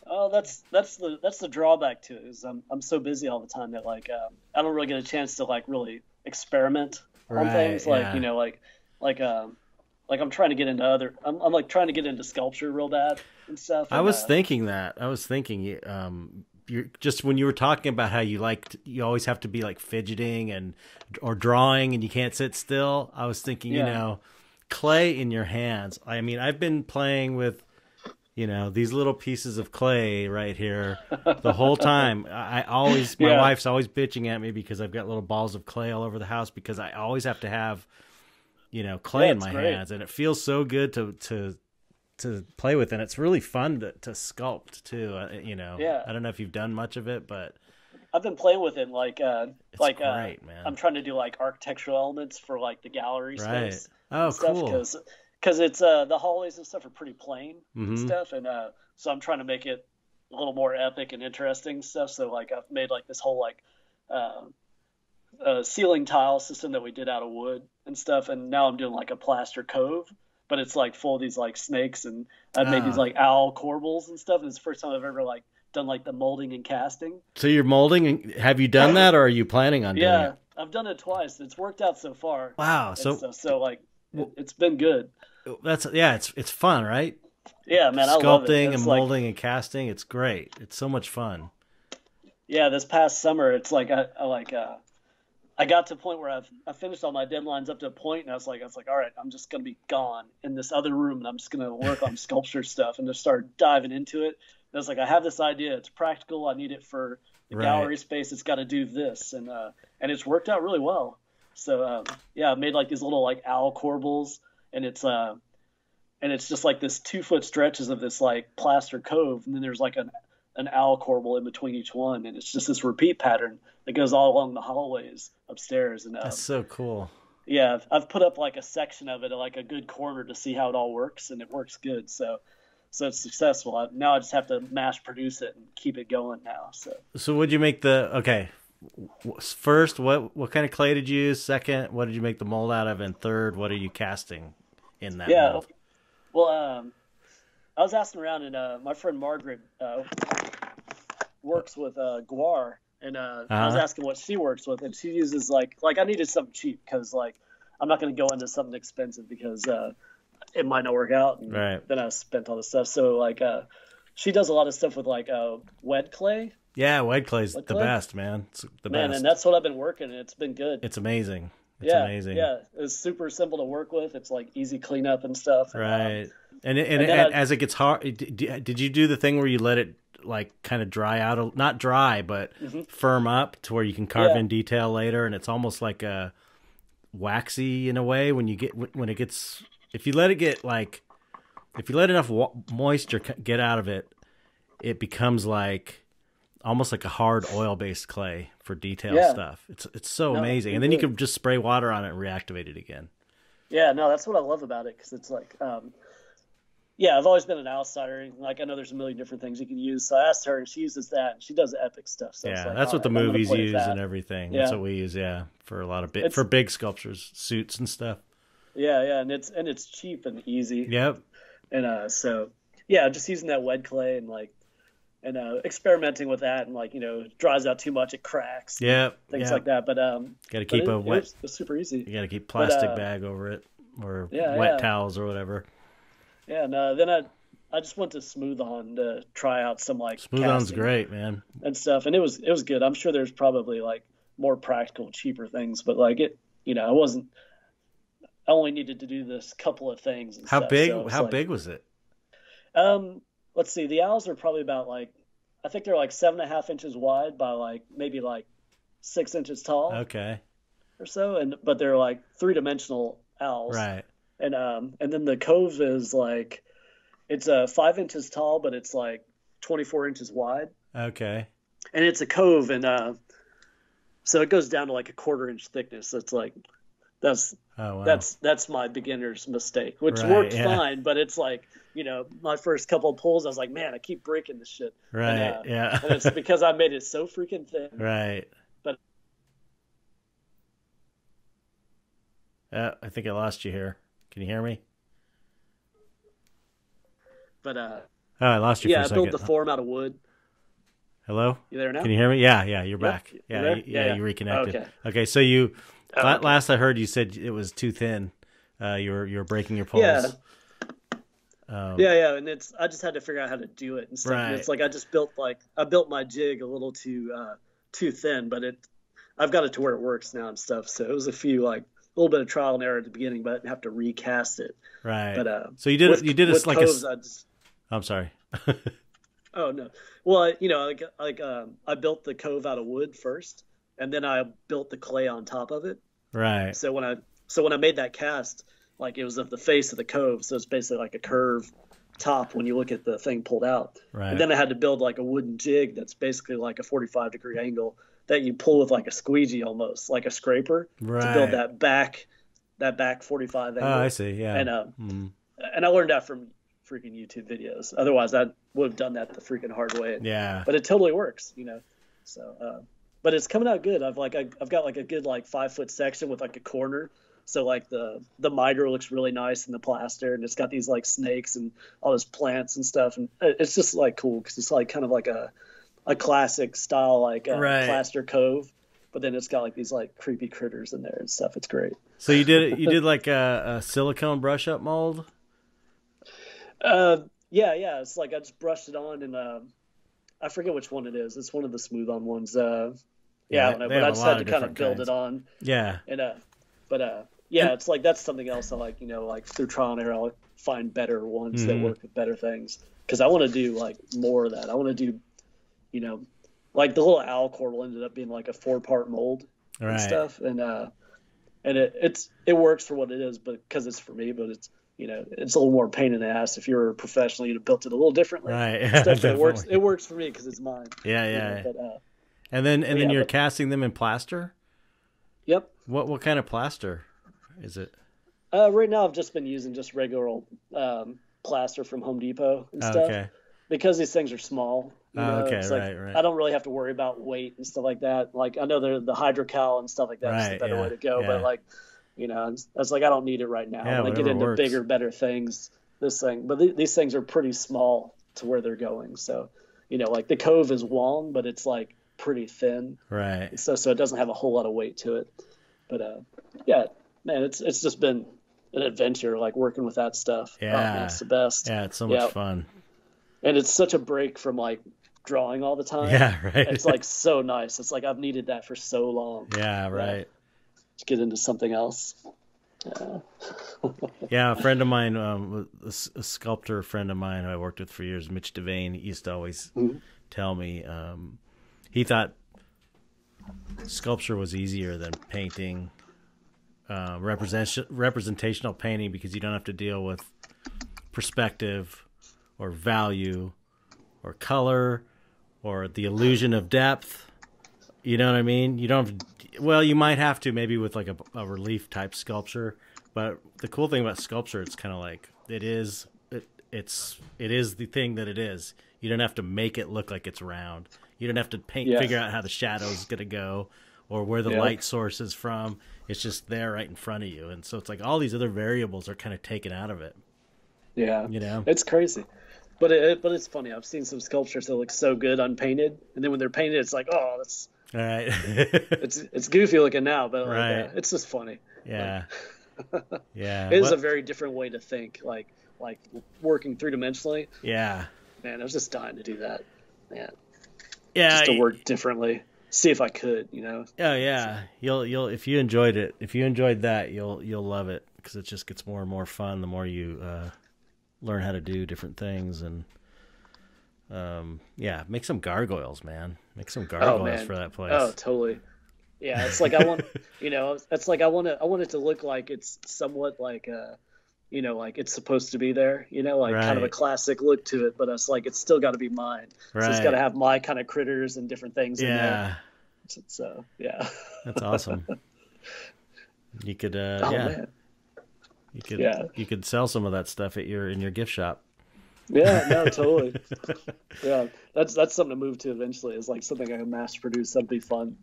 Oh, that's that's the that's the drawback to it is I'm I'm so busy all the time that like um, I don't really get a chance to like really experiment on Right, things like yeah. you know like like um like I'm trying to get into other. I'm, I'm like trying to get into sculpture real bad and stuff. I was uh, thinking that. I was thinking, um, you're just when you were talking about how you liked, you always have to be like fidgeting and or drawing, and you can't sit still. I was thinking, you know, clay in your hands. I mean, I've been playing with, you know, these little pieces of clay right here the whole time. I I always, my Yeah. wife's always bitching at me because I've got little balls of clay all over the house because I always have to have, you know, clay Yeah, in my great. hands, and it feels so good to to to play with, and it's really fun to, to sculpt too. Uh, you know, Yeah. I don't know if you've done much of it, but I've been playing with it like uh It's like uh man. I'm trying to do like architectural elements for like the gallery right. space Oh, stuff cool. because because it's uh the hallways and stuff are pretty plain and Mhm. stuff and uh so I'm trying to make it a little more epic and interesting stuff so like I've made like this whole like uh, uh ceiling tile system that we did out of wood and stuff and now I'm doing like a plaster cove but it's like full of these like snakes and I've made these Ah. like owl corbels and stuff and it's the first time I've ever like done like the molding and casting So you're molding. and- Have you done that, or are you planning on doing yeah it? I've done it twice it's worked out so far Wow. and So so like Well- it, it's been good that's yeah. It's it's fun, right? yeah man I love it Sculpting It's and like- molding and casting. It's great. It's so much fun. yeah, this past summer, it's like I, I like uh, I got to a point where I've I finished all my deadlines up to a point, and I was like, I was like, all right, I'm just gonna be gone in this other room, and I'm just gonna work on sculpture stuff, and just start diving into it. And I was like, I have this idea, it's practical, I need it for the Right. gallery space, it's got to do this, and uh, and it's worked out really well. So um, yeah, I made like these little like owl corbels, and it's uh, and it's just like this two foot stretches of this like plaster cove, and then there's like an an owl corbel in between each one, and it's just this repeat pattern that goes all along the hallways upstairs. And That's so cool. yeah, I've, I've put up like a section of it, like a good corner, to see how it all works, and it works good. So, so it's successful. I, now I just have to mass produce it and keep it going now. So So would you make the okay? First, what what kind of clay did you use? Second, what did you make the mold out of? And third, what are you casting in that yeah, mold? well, um, I was asking around, and uh, my friend Margaret uh, works with uh, GWAR, and uh, I was Uh-huh. asking what she works with, and she uses like like I needed something cheap because like I'm not going to go into something expensive because uh, it might not work out, and Right. then I spent all this stuff. So like uh, she does a lot of stuff with like uh, WED clay, Yeah, white clay's White the clay? best, man. It's the best man, best. and that's what I've been working, and it's been good. It's amazing. It's yeah, amazing. yeah, it's super simple to work with. It's like easy cleanup and stuff. and, uh, Right. And and, and, And I- as it gets hard, did, you do the thing where you let it like kind of dry out, not dry, but firm up to where you can carve. Yeah. in detail later, and it's almost like a waxy in a way when you get when it gets if you let it get like if you let enough moisture get out of it, it becomes like almost like a hard oil based clay for detail Yeah. stuff. It's it's so No, amazing, and then you can just spray water on it and reactivate it again. Yeah, no, that's what I love about it because it's like, um, yeah, I've always been an outsider. Like, I know there's a million different things you can use. So I asked her, and she uses that, and she does epic stuff. So yeah, like, that's what the right, I'm movies use that. and everything. That's what we use, yeah, for a lot of big It's- for big sculptures, suits and stuff. Yeah, yeah, and it's and it's cheap and easy, Yep. and uh, so yeah, just using that WED clay and like, and uh, experimenting with that, and like you know, dries out too much, it cracks, Yeah. things like that. But um, Got to keep it, a wet. was, it was super easy. You got to keep plastic uh, bag over it or Yeah, wet yeah. towels or whatever. Yeah, and uh, then I I just went to Smooth-On to try out some like Smooth-On's great, man. and stuff, and it was it was good. I'm sure there's probably like more practical, cheaper things, but like it, you know, I wasn't. I only needed to do this couple of things. And How stuff, big? so how like- big was it? Um, let's see. The owls are probably about like, I think they're like seven and a half inches wide by like maybe like six inches tall Okay. or so, and but they're like three dimensional owls. Right. And um, and then the cove is like, it's uh five inches tall, but it's like 24 inches wide. Okay. and it's a cove and uh so it goes down to like a quarter inch thickness it's like that's Oh wow. that's that's my beginner's mistake which Right, worked yeah. fine but it's like you know my first couple of pulls i was like man i keep breaking this shit right. and, uh, yeah. and it's because i made it so freaking thin right. but- Uh, I think I lost you here. Can you hear me? but uh Oh, I lost you yeah i for a second. built the form out of wood Hello. you there now Can you hear me? Yeah, yeah, you're back. You Yeah, you- Yeah, yeah, you reconnected. Okay. Okay, so you Oh, okay. last I heard you said it was too thin. Uh, you were you were breaking your poles. Yeah. Um, Yeah, yeah, and it's I just had to figure out how to do it and stuff. And Right. it's like I just built like I built my jig a little too uh, too thin, but it I've got it to where it works now and stuff. So it was a few like a little bit of trial and error at the beginning, but I didn't have to recast it. Right. But uh, so you did with, you did a like a. coves, I just, I'm sorry. oh no, well I, you know like like um, I built the cove out of wood first, and then I built the clay on top of it. right. So when I so when I made that cast, like it was of the face of the cove, so it's basically like a curve top when you look at the thing pulled out. Right. And then I had to build like a wooden jig that's basically like a 45 degree angle that you pull with like a squeegee almost, like a scraper, to build that back that back 45 angle. Oh, I see. Yeah. And uh, Mm. and I learned that from freaking YouTube videos. Otherwise, I would have done that the freaking hard way. Yeah. But it totally works, you know. So, uh, but it's coming out good. I've like I, I've got like a good like five foot section with like a corner. So like the the miter looks really nice in the plaster, and it's got these like snakes and all those plants and stuff, and it's just like cool because it's like kind of like a a classic style like uh, Right. plaster cove, but then it's got like these like creepy critters in there and stuff. It's great. So you did you did like a, a silicone brush up mold. Uh, yeah, yeah. It's like I just brushed it on, and uh, I forget which one it is. It's one of the Smooth-On ones. Uh, yeah, Yeah, I don't know, but I just had to kind of build kinds. it on, Yeah. and uh, but uh, yeah, it's like that's something else I like. You know, like through trial and error, I'll find better ones that Mhm. work with better things because I want to do like more of that. I want to do, you know, like the little owl corbel ended up being like a four part mold and stuff, and uh, and it it's it works for what it is, but because it's for me, but it's you know it's a little more pain in the ass if you're a professional, you'd have built it a little differently. Right. Stuff that works. It works for me because it's mine. Yeah, you yeah. know, But uh, and then and then yeah, you're but- casting them in plaster. yep. What what kind of plaster is it? Uh, right now, I've just been using just regular old um, plaster from Home Depot and Oh, stuff okay. because these things are small. You Oh, know, okay, it's like, right, right. I don't really have to worry about weight and stuff like that. Like I know they're the hydrocal and stuff like that is Right, the better yeah, way to go, yeah. but like you know, it's, it's like I don't need it right now. Yeah, when I get into works. bigger, better things, this thing, but th- these things are pretty small to where they're going. So you know, like the cove is long, but it's like pretty thin. Right. so so it doesn't have a whole lot of weight to it. But uh, yeah, man, it's it's just been an adventure, like working with that stuff. Oh, man, Yeah. it's the best, Yeah, it's so much fun. and it's such a break from like drawing all the time. Yeah, right. it's like so nice. It's like I've needed that for so long yeah, right. to get into something else. Yeah. Yeah, a friend of mine, um, a, a sculptor friend of mine who I worked with for years, Mitch Devane, used to always Mhm. tell me um, he thought sculpture was easier than painting, uh, representation, representational painting because you don't have to deal with perspective or value or color or the illusion of depth. You know what I mean? You don't. Have, well, you might have to maybe with like a, a relief type sculpture, but the cool thing about sculpture, it's kind of like it is. It, it's it is the thing that it is. You don't have to make it look like it's round. You don't have to paint Yeah. figure out how the shadow is gonna go or where the Yeah. light source is from. It's just there right in front of you, and so it's like all these other variables are kind of taken out of it. Yeah, You know? it's crazy. But it, but it's funny. I've seen some sculptures that look so good unpainted, and then when they're painted, it's like, oh, that's All right. it's it's goofy looking now, but like, Right. uh, it's just funny. yeah. Yeah. It is a very different way to think, like like working three dimensionally. yeah. Man, I was just dying to do that. Man, Yeah. just to work differently. See if I could, you know. Oh yeah, you'll you'll if you enjoyed it, if you enjoyed that, you'll you'll love it because it just gets more and more fun the more you uh, learn how to do different things and um yeah, make some gargoyles, man. Make some gargoyles man. for that place. Oh, totally. Yeah, it's like I want, you know, it's like I want to, I want it to look like it's somewhat like, uh, you know, like it's supposed to be there, you know, like kind of a classic look to it, but it's like it's still got to be mine. So it's Right. got to have my kind of critters and different things in there. yeah, So yeah. that's awesome. You could uh Oh yeah, man. You could Yeah. you could sell some of that stuff at your in your gift shop. Yeah, no, totally. yeah, that's that's something to move to eventually. Is like something I can mass produce. That'd be fun.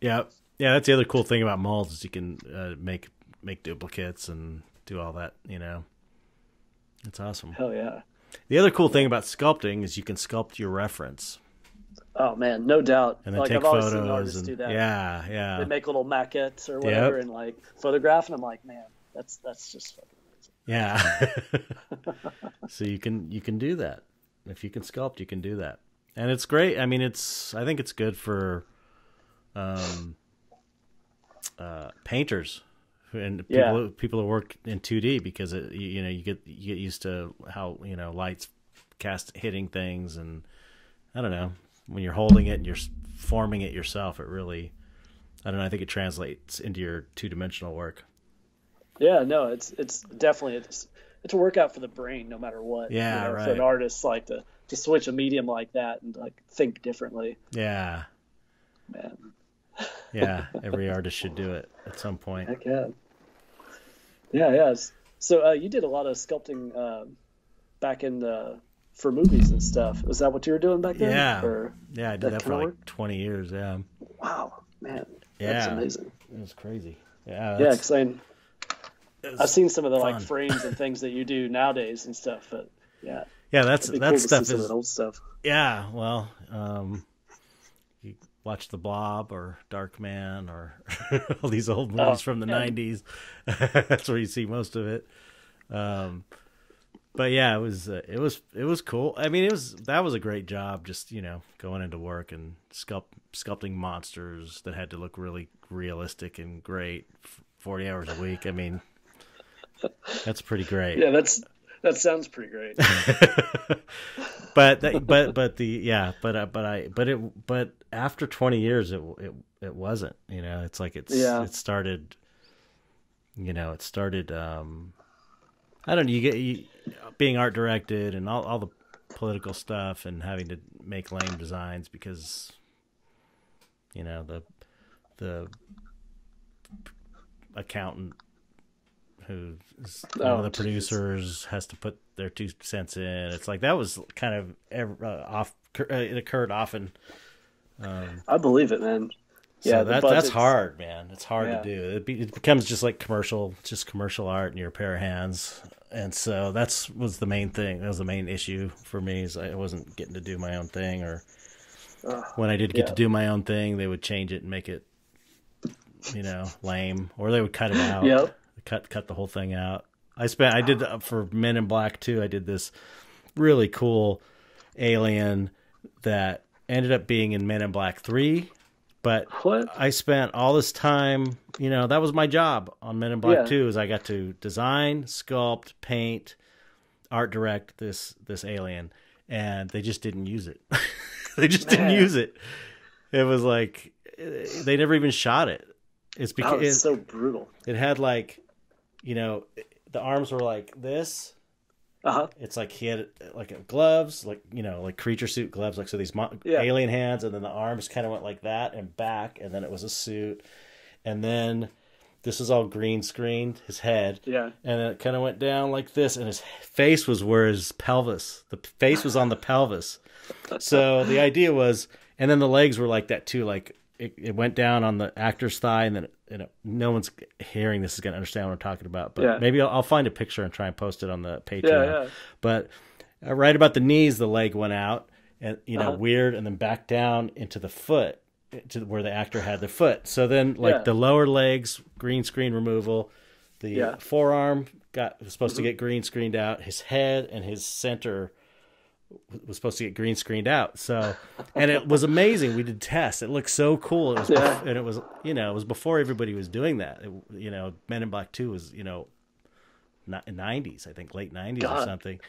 Yeah, yeah. That's the other cool thing about molds is you can uh, make make duplicates and do all that. You know, it's awesome. Hell yeah. The other cool thing about sculpting is you can sculpt your reference Oh man, no doubt. and like take I've always seen photos artists and do that. yeah, yeah, They make little maquettes or whatever and like photograph, and I'm like, man, that's that's just fucking amazing. Yeah. so you can you can do that. If you can sculpt, you can do that. And it's great. I mean, it's I think it's good for um uh painters and people Yeah. people who work in 2D because it you, you know, you get you get used to how, you know, lights cast hitting things and I don't know, when you're holding it and you're forming it yourself, it really I don't know, I think it translates into your two-dimensional work. Yeah, no, it's it's definitely it's it's a workout for the brain, no matter what. Yeah, For right. an artist, like to to switch a medium like that and like think differently, Yeah. man. Yeah, every artist should do it at some point. Heck yeah. Yeah, yeah. So uh, you did a lot of sculpting uh, back in the for movies and stuff. Was that what you were doing back then? Yeah. Or, Yeah, I did That that for like 20 years. Yeah, wow, man, Yeah. that's amazing. it was crazy. Yeah, Yeah, that's- because I it was- I've seen some of the like frames and things that you do nowadays and stuff. But yeah, yeah, that's that cool stuff is old stuff. yeah. Well, um, you watch The Blob or Darkman or all these old movies Oh, from the yeah. 90s. that's where you see most of it. Um, but yeah, it was uh, it was it was cool. I mean, it was that was a great job. Just you know, going into work and sculpt sculpting monsters that had to look really realistic and great. Forty hours a week. I mean, that's pretty great. Yeah, that's that sounds pretty great. but that, but but the yeah but uh, but I but it but after 20 years it it it wasn't you know it's like it's Yeah. it started you know it started um I don't know you get you, being art directed and all all the political stuff and having to make lame designs because you know the the accountant who is one Oh, of the Jesus. producers has to put their two cents in. It's like that was kind of uh, off. Uh, it occurred often. Um, I believe it, man. Yeah, the that that's hard, man. It's hard Yeah. to do. It, be, it becomes just like commercial, just commercial art in your pair of hands. And so that's was the main thing. That was the main issue for me. Is I wasn't getting to do my own thing, or Ugh. when I did get yeah. to do my own thing, they would change it and make it, you know, lame, or they would cut it out. Yep. Cut cut the whole thing out. I spent. I did for Men in Black too. I did this really cool alien that ended up being in Men in Black Three, but What? I spent all this time, you know, that was my job on Men in Black Yeah. 2 is I got to design, sculpt, paint, art direct this this alien and they just didn't use it. they just didn't use it. It was like they never even shot it. It's because was so brutal. it had like you know, the arms were like this Uh huh. it's like he had like gloves, like you know, like creature suit gloves, like so these mo- Yeah. alien hands, and then the arms kind of went like that and back, and then it was a suit, and then this was all green screened, his head, Yeah. and then it kind of went down like this, and his face was where his pelvis, the face was on the pelvis. So the idea was, and then the legs were like that too, like it, it went down on the actor's thigh, and then it, you know, no one's hearing this is going to understand what I'm talking about, but Yeah. maybe I'll, I'll find a picture and try and post it on the Patreon. Yeah, yeah. But uh, right about the knees, the leg went out, and you know, Uh-huh. weird, and then back down into the foot, to where the actor had the foot. So then, like the lower legs, green screen removal, the. Mm-hmm. forearm got was supposed to get green screened out. His head and his center was supposed to get green screened out. So, and it was amazing. We did tests. It looked so cool. It was, Yeah. and it was, you know, it was before everybody was doing that. It, you know, Men in Black Two was, you know, nineties, I think, late nineties or something.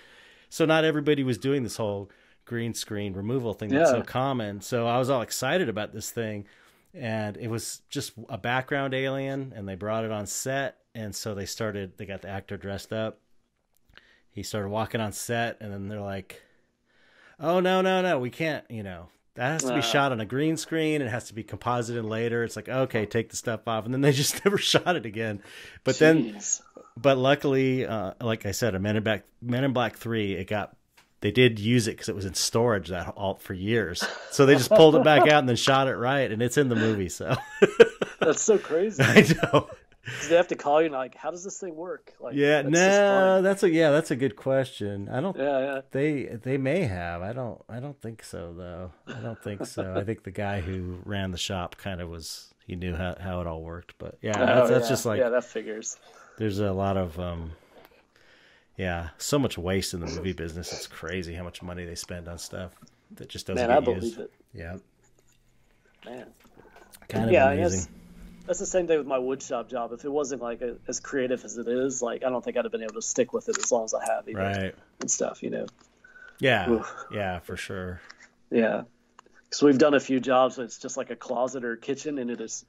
So not everybody was doing this whole green screen removal thing that's so common. So I was all excited about this thing, and it was just a background alien, and they brought it on set, and so they started. They got the actor dressed up. He started walking on set, and then they're like, "Oh no, no, no, we can't." You know, that has to be shot on a green screen. It has to be composited later. It's like, okay, take the stuff off, and then they just never shot it again. But then but luckily, uh, like I said, a Men in Black Men in Black Three, it got they did use it because it was in storage that alt for years. So they just pulled it back out and then shot it right, and it's in the movie. So That's so crazy. I know. Do they have to call you and like, how does this thing work? Like, Yeah, that's no, that's a yeah, that's a good question. I don't. Yeah, yeah. They they may have. I don't. I don't think so though. I don't think so. I think the guy who ran the shop kind of was. he knew how, how it all worked. But yeah, Oh, that's, that's yeah. just like yeah, that figures. there's a lot of um, yeah, so much waste in the movie business. It's crazy how much money they spend on stuff that just doesn't Man, I get believe it. Yeah, Man. kind of yeah, I amazing. guess that's the same thing with my woodshop job. If it wasn't like a, as creative as it is, like I don't think I'd have been able to stick with it as long as I have, either, Right. and stuff. You know. Yeah. Oof. Yeah, for sure. Yeah. So we've done a few jobs where it's just like a closet or a kitchen, and it is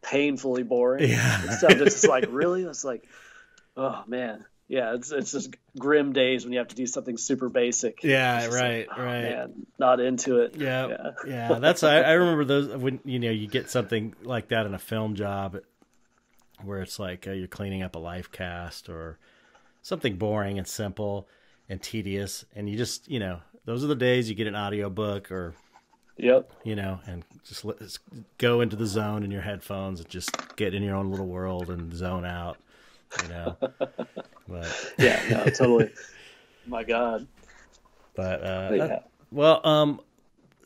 painfully boring. Yeah. And stuff. It's just like really, it's like, oh man, yeah. It's it's just grim days when you have to do something super basic. Yeah, right, like, oh, right. Man, not into it. Yeah, Yeah. yeah. That's I, I remember those when you know you get something like that in a film job, where it's like uh, you're cleaning up a life cast or something boring and simple and tedious, and you just you know those are the days you get an audiobook or Yep. you know and just let, just go into the zone in your headphones and just get in your own little world and zone out, you know. but Yeah. No. Totally. My God. but uh, But yeah. Well, um,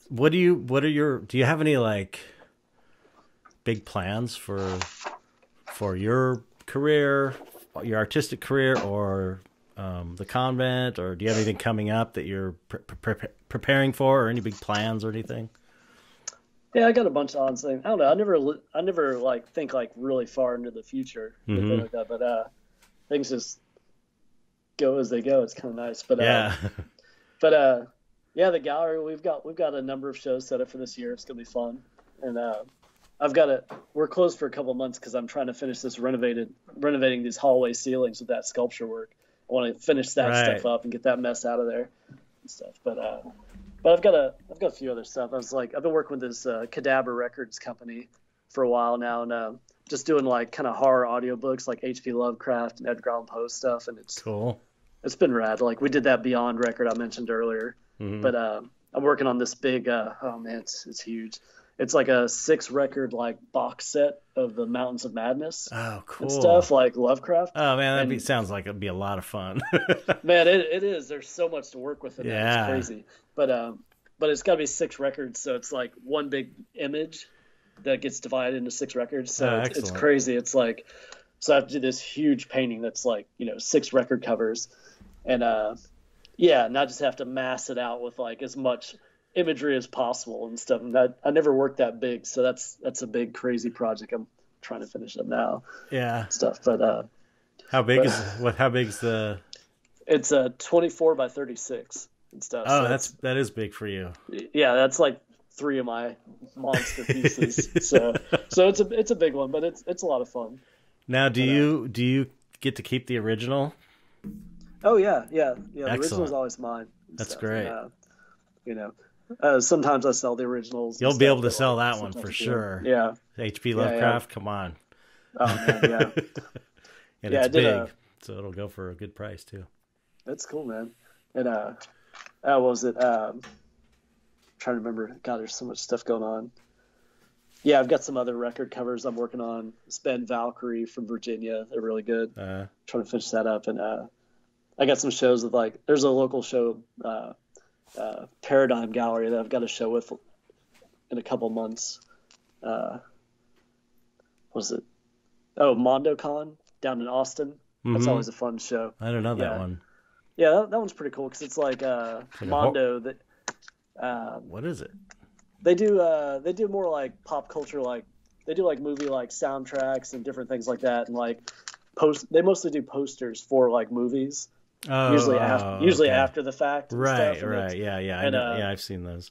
what do you? What are your? Do you have any like big plans for for your career, your artistic career, or um, the convent, or do you have anything coming up that you're pre- pre- preparing for, or any big plans or anything? Yeah, I got a bunch of on things. I don't know. I never, I never like think like really far into the future, Mhm. like that. But uh, things just go as they go. It's kind of nice. But uh, Yeah, but uh, yeah, the gallery we've got we've got a number of shows set up for this year. It's gonna be fun, and uh, I've got a we're closed for a couple months because I'm trying to finish this renovated renovating these hallway ceilings with that sculpture work. I want to finish that Right. stuff up and get that mess out of there and stuff. But uh, but I've got a I've got a few other stuff. I was like I've been working with this uh, Cadabra Records company for a while now, and uh, just doing like kind of horror audiobooks like H.P. Lovecraft and Edgar Allan Poe stuff, and it's cool. it's been rad. Like we did that Beyond record I mentioned earlier, Mhm. but uh, I'm working on this big. Uh, oh man, it's it's huge. It's like a six record like box set of the Mountains of Madness Oh, cool. and stuff like Lovecraft. Oh man, that sounds like it'd be a lot of fun. Man, it, it is. There's so much to work with in that. Yeah. It's crazy. But um, but it's got to be six records, so it's like one big image that gets divided into six records. So Oh, it's, it's crazy. It's like so I have to do this huge painting that's like you know six record covers, and uh, yeah, and I just have to mass it out with like as much imagery as possible and stuff. And I, I never worked that big, so that's that's a big crazy project. I'm trying to finish up now, yeah. stuff. But uh, How big But- is what? How big's the? it's a 24 by 36 and stuff. Oh, so that's that is big for you. yeah, that's like three of my monster pieces. so so it's a it's a big one, but it's it's a lot of fun. Now, do But, uh, you do you get to keep the original? Oh yeah, yeah, yeah. The Excellent. original's always mine. That's stuff, great. and, uh, you know, uh, sometimes I sell the originals. You'll be able to sell that one for sure. Yeah. H.P. yeah. Lovecraft, come on. Oh man, yeah. and Yeah, it's big, a- so it'll go for a good price too. That's cool, man. And uh, uh what was it? Um, trying to remember. God, there's so much stuff going on. Yeah, I've got some other record covers I'm working on. Spend Valkyrie from Virginia. They're really good. Uh, trying to finish that up and uh I got some shows with like there's a local show uh, uh Paradigm Gallery that I've got a show with in a couple months. Uh what was it? Oh, MondoCon down in Austin. That's mhm. always a fun show. I don't know that one. Yeah, that, that one's pretty cool because it's like uh Like Mondo that um, What is it? they do uh they do more like pop culture like they do like movie like soundtracks and different things like that and like post they mostly do posters for like movies Oh, usually after usually okay. after the fact and Right, stuff, right, yeah, yeah, I and, know, uh, yeah. I've seen those.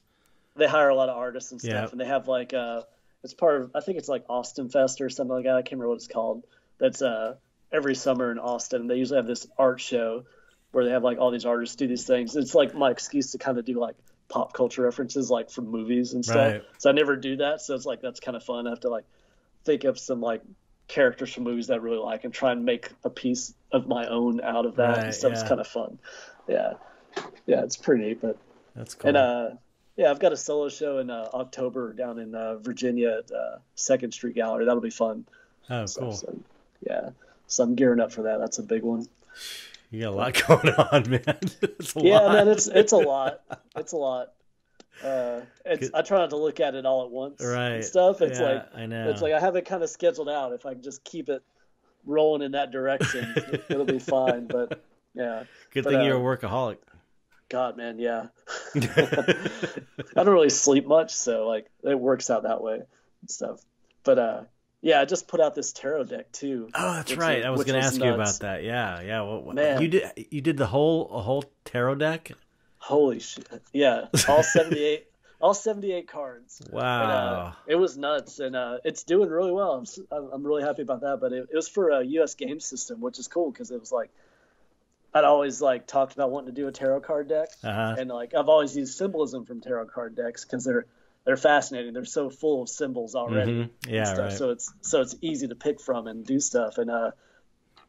they hire a lot of artists and stuff Yeah. and they have like uh it's part of I think it's like Austin Fest or something like that I can't remember what it's called that's uh every summer in Austin they usually have this art show where they have like all these artists do these things it's like my excuse to kind of do like pop culture references like from movies and stuff Right. so I never do that so it's like that's kind of fun I have to like think of some like characters from movies that I really like and try and make a piece of my own out of that Right, and stuff it's yeah. kind of fun yeah yeah it's pretty neat but That's cool. and uh, yeah, I've got a solo show in uh, October down in uh, Virginia at uh, Second Street Gallery. That'll be fun. oh, So- cool. so, yeah, so I'm gearing up for that. That's a big one. You got a lot going on, man. Yeah, lot. man, it's it's a lot. It's a lot. Uh, it's, I try not to look at it all at once. Right. And stuff. It's Yeah, like I know. It's like I have it kind of scheduled out. If I can just keep it rolling in that direction, it- it'll be fine. But yeah, Good But, thing uh, you're a workaholic. God, man, yeah. I don't really sleep much, so like it works out that way and stuff. But uh, yeah, I just put out this tarot deck too. Oh, that's right. is- I was going to ask you about that. Yeah, yeah. What- Man. you did you did the whole a whole tarot deck? Holy shit! Yeah, all seventy-eight, all seventy-eight cards. And, uh, Wow. it was nuts, and uh, it's doing really well. I'm, I'm really happy about that. But it, it was for a U.S. game system, which is cool because it was like I'd always like talked about wanting to do a tarot card deck, Uh-huh. and like I've always used symbolism from tarot card decks because they're they're fascinating. They're so full of symbols already. Mhm. Yeah, right. So it's so it's easy to pick from and do stuff. And uh,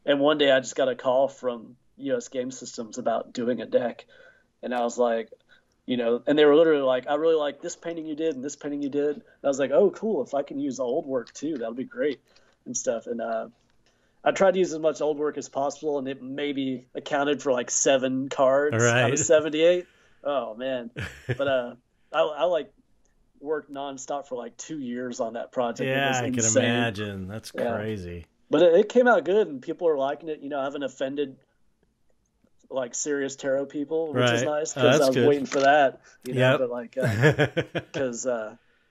and one day I just got a call from U.S. Game Systems about doing a deck, and I was like, you know, and they were literally like, I really like this painting you did and this painting you did. And I was like, oh, cool. If I can use old work too, that'll be great and stuff. And uh, I tried to use as much old work as possible, and it maybe accounted for like seven cards out Right. of seventy-eight. Oh man, but uh, I, I like worked nonstop for like two years on that project. Yeah, I can imagine. That's Yeah. crazy. But it, it came out good, and people are liking it. You know, I haven't offended like serious tarot people, which is nice Oh, because that's I was good. waiting for that. You know, Yep. but like because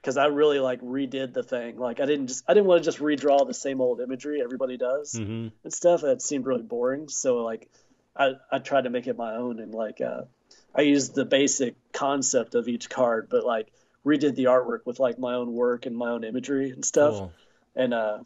because I really like redid the thing. Like I didn't just I didn't want to just redraw the same old imagery everybody does hmm and stuff. That seemed really boring. So like I I tried to make it my own and like uh, I used the basic concept of each card, but like redid the artwork with like my own work and my own imagery and stuff Cool. and uh,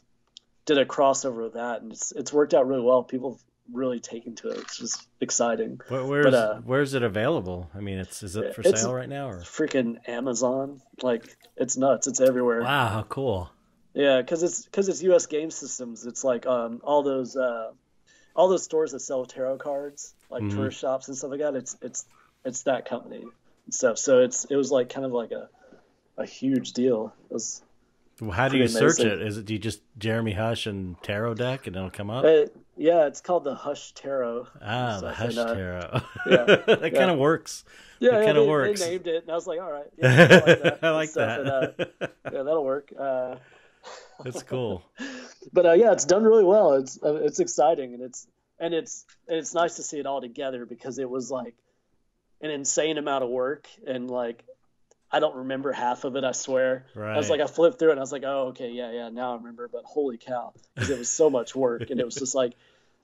did a crossover of that, and it's it's worked out really well. People really taken to it. It's just exciting. Where, where's uh, where's it available? I mean, it's is it for sale right now or? Freaking Amazon, like it's nuts. It's everywhere. Wow, how cool. Yeah, because it's because it's U.S. game systems. It's like um all those uh all those stores that sell tarot cards, like Mhm. tourist shops and stuff like that. It's it's it's that company and stuff. So it's it was like kind of like a a huge deal. It was Well, How do you search amazing. it? Is it do you just Jeremy Hush and tarot deck and it'll come up? it, yeah, it's called the Hush Tarot. ah, the Hush and, uh, tarot. yeah, that yeah. kind of works. Yeah, It yeah, kinda they, works. They named it, and I was like, all right, yeah, I like that. I like stuff, and, uh, yeah, that'll work. Uh, That's cool. but uh, yeah, it's done really well. It's uh, it's exciting, and it's and it's and it's nice to see it all together because it was like an insane amount of work, and like I don't remember half of it. I swear. Right. I was like, I flipped through it, and I was like, oh, okay, yeah, yeah, now I remember. But holy cow, because it was so much work, and it was just like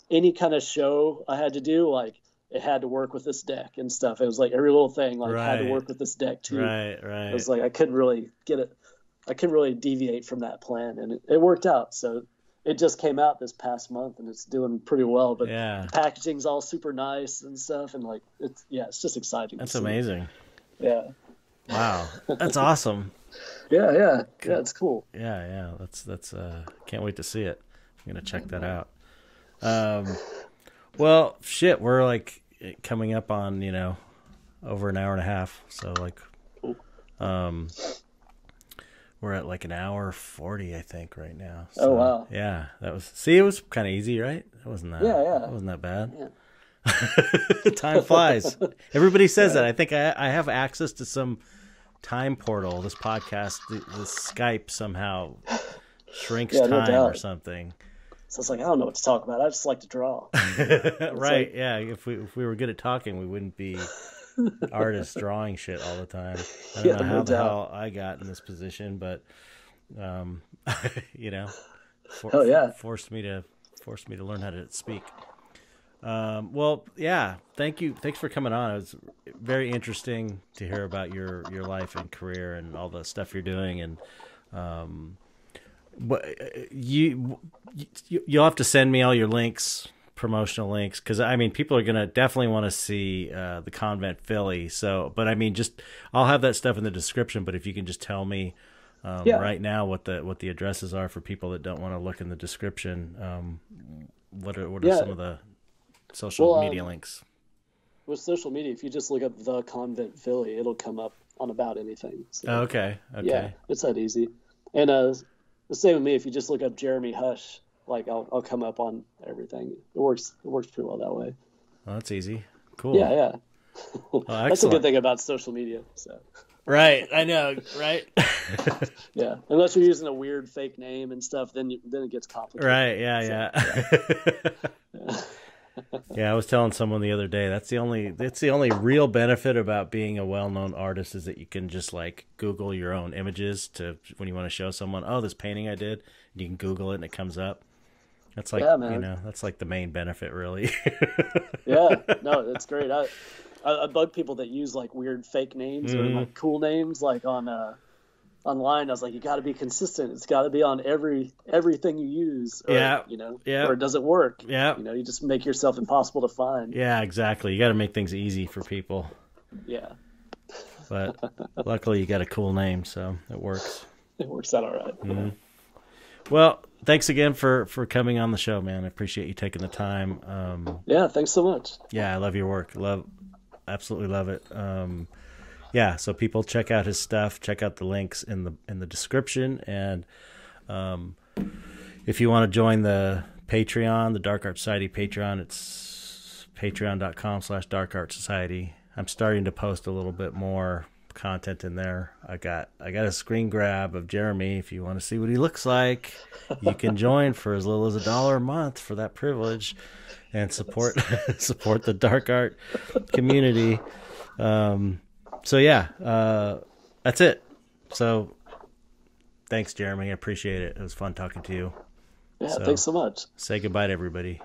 any kind of show I had to do, like it had to work with this deck and stuff. It was like every little thing, like had to work with this deck too. Right, right. It was like I couldn't really get it. I couldn't really deviate from that plan, and it, it worked out. So it just came out this past month, and it's doing pretty well. But yeah. packaging's all super nice and stuff, and like it's yeah, it's just exciting. That's amazing. Yeah, Wow. That's awesome. yeah, yeah, yeah. It's cool. Yeah, yeah. That's that's uh can't wait to see it. I'm gonna check that out. Um well shit, we're like coming up on, you know, over an hour and a half. So like um we're at like an hour forty, I think, right now. Oh, wow. Yeah. That was see it was kinda easy, right? It wasn't that Yeah, yeah. It wasn't that bad. Yeah. time flies. Everybody says that. I think I I have access to some time portal. This podcast, the, the Skype somehow shrinks Yeah, no time or something. So it's like I don't know what to talk about. I just like to draw. right? like- yeah. If we if we were good at talking, we wouldn't be artists drawing shit all the time. I don't Yeah, know no how the hell I got in this position, but um, you know, for, yeah. forced me to forced me to learn how to speak. Um, well, yeah. Thank you. Thanks for coming on. It was very interesting to hear about your your life and career and all the stuff you're doing. And um, but you you you'll have to send me all your links, promotional links, because I mean people are gonna definitely want to see uh, the convent Philly. So, but I mean, just I'll have that stuff in the description. But if you can just tell me. Um, Yeah. Right now, what the what the addresses are for people that don't want to look in the description. Um, what are what are Yeah. some of the social Well, media um, links? With social media, if you just look up the convent Philly, it'll come up on about anything. So, Oh, okay, okay, Yeah, it's that easy. And uh, the same with me. If you just look up Jeremy Hush, like I'll I'll come up on everything. It works. It works pretty well that way. well, that's easy. Cool. Yeah, yeah. That's a good thing about social media. So right. I know. Right. yeah. Unless you're using a weird fake name and stuff, then you, then it gets complicated. Right. Yeah. So, yeah. yeah. I was telling someone the other day that's the only that's the only real benefit about being a well-known artist is that you can just like Google your own images to when you want to show someone, oh, this painting I did, you can Google it and it comes up. That's like yeah, you know that's like the main benefit, really. yeah, no, that's great. I, I, I bug people that use like weird fake names mm-hmm. or like cool names, like on uh, online. I was like, you got to be consistent. It's got to be on every everything you use. Or, yeah, you know, yeah, or it doesn't work. Yeah, you know, you just make yourself impossible to find. Yeah, exactly. You got to make things easy for people. Yeah. But luckily, you got a cool name, so it works. It works out all right. mm-hmm. Well, thanks again for for coming on the show, man. I appreciate you taking the time. Um, yeah, thanks so much. Yeah, I love your work. Love, absolutely love it. Um, yeah, so people check out his stuff. Check out the links in the in the description, and um, if you want to join the Patreon, the Dark Art Society Patreon, it's patreon.com/slash Dark Art Society. I'm starting to post a little bit more content in there. I got I got a screen grab of Jeremy. If you want to see what he looks like, you can join for as little as a dollar a month for that privilege, and support support the dark art community. Um, so yeah, uh, that's it. So thanks, Jeremy. I appreciate it. It was fun talking to you. Yeah, so, thanks so much. Say goodbye to everybody.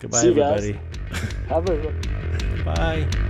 Goodbye, everybody. Have a bye.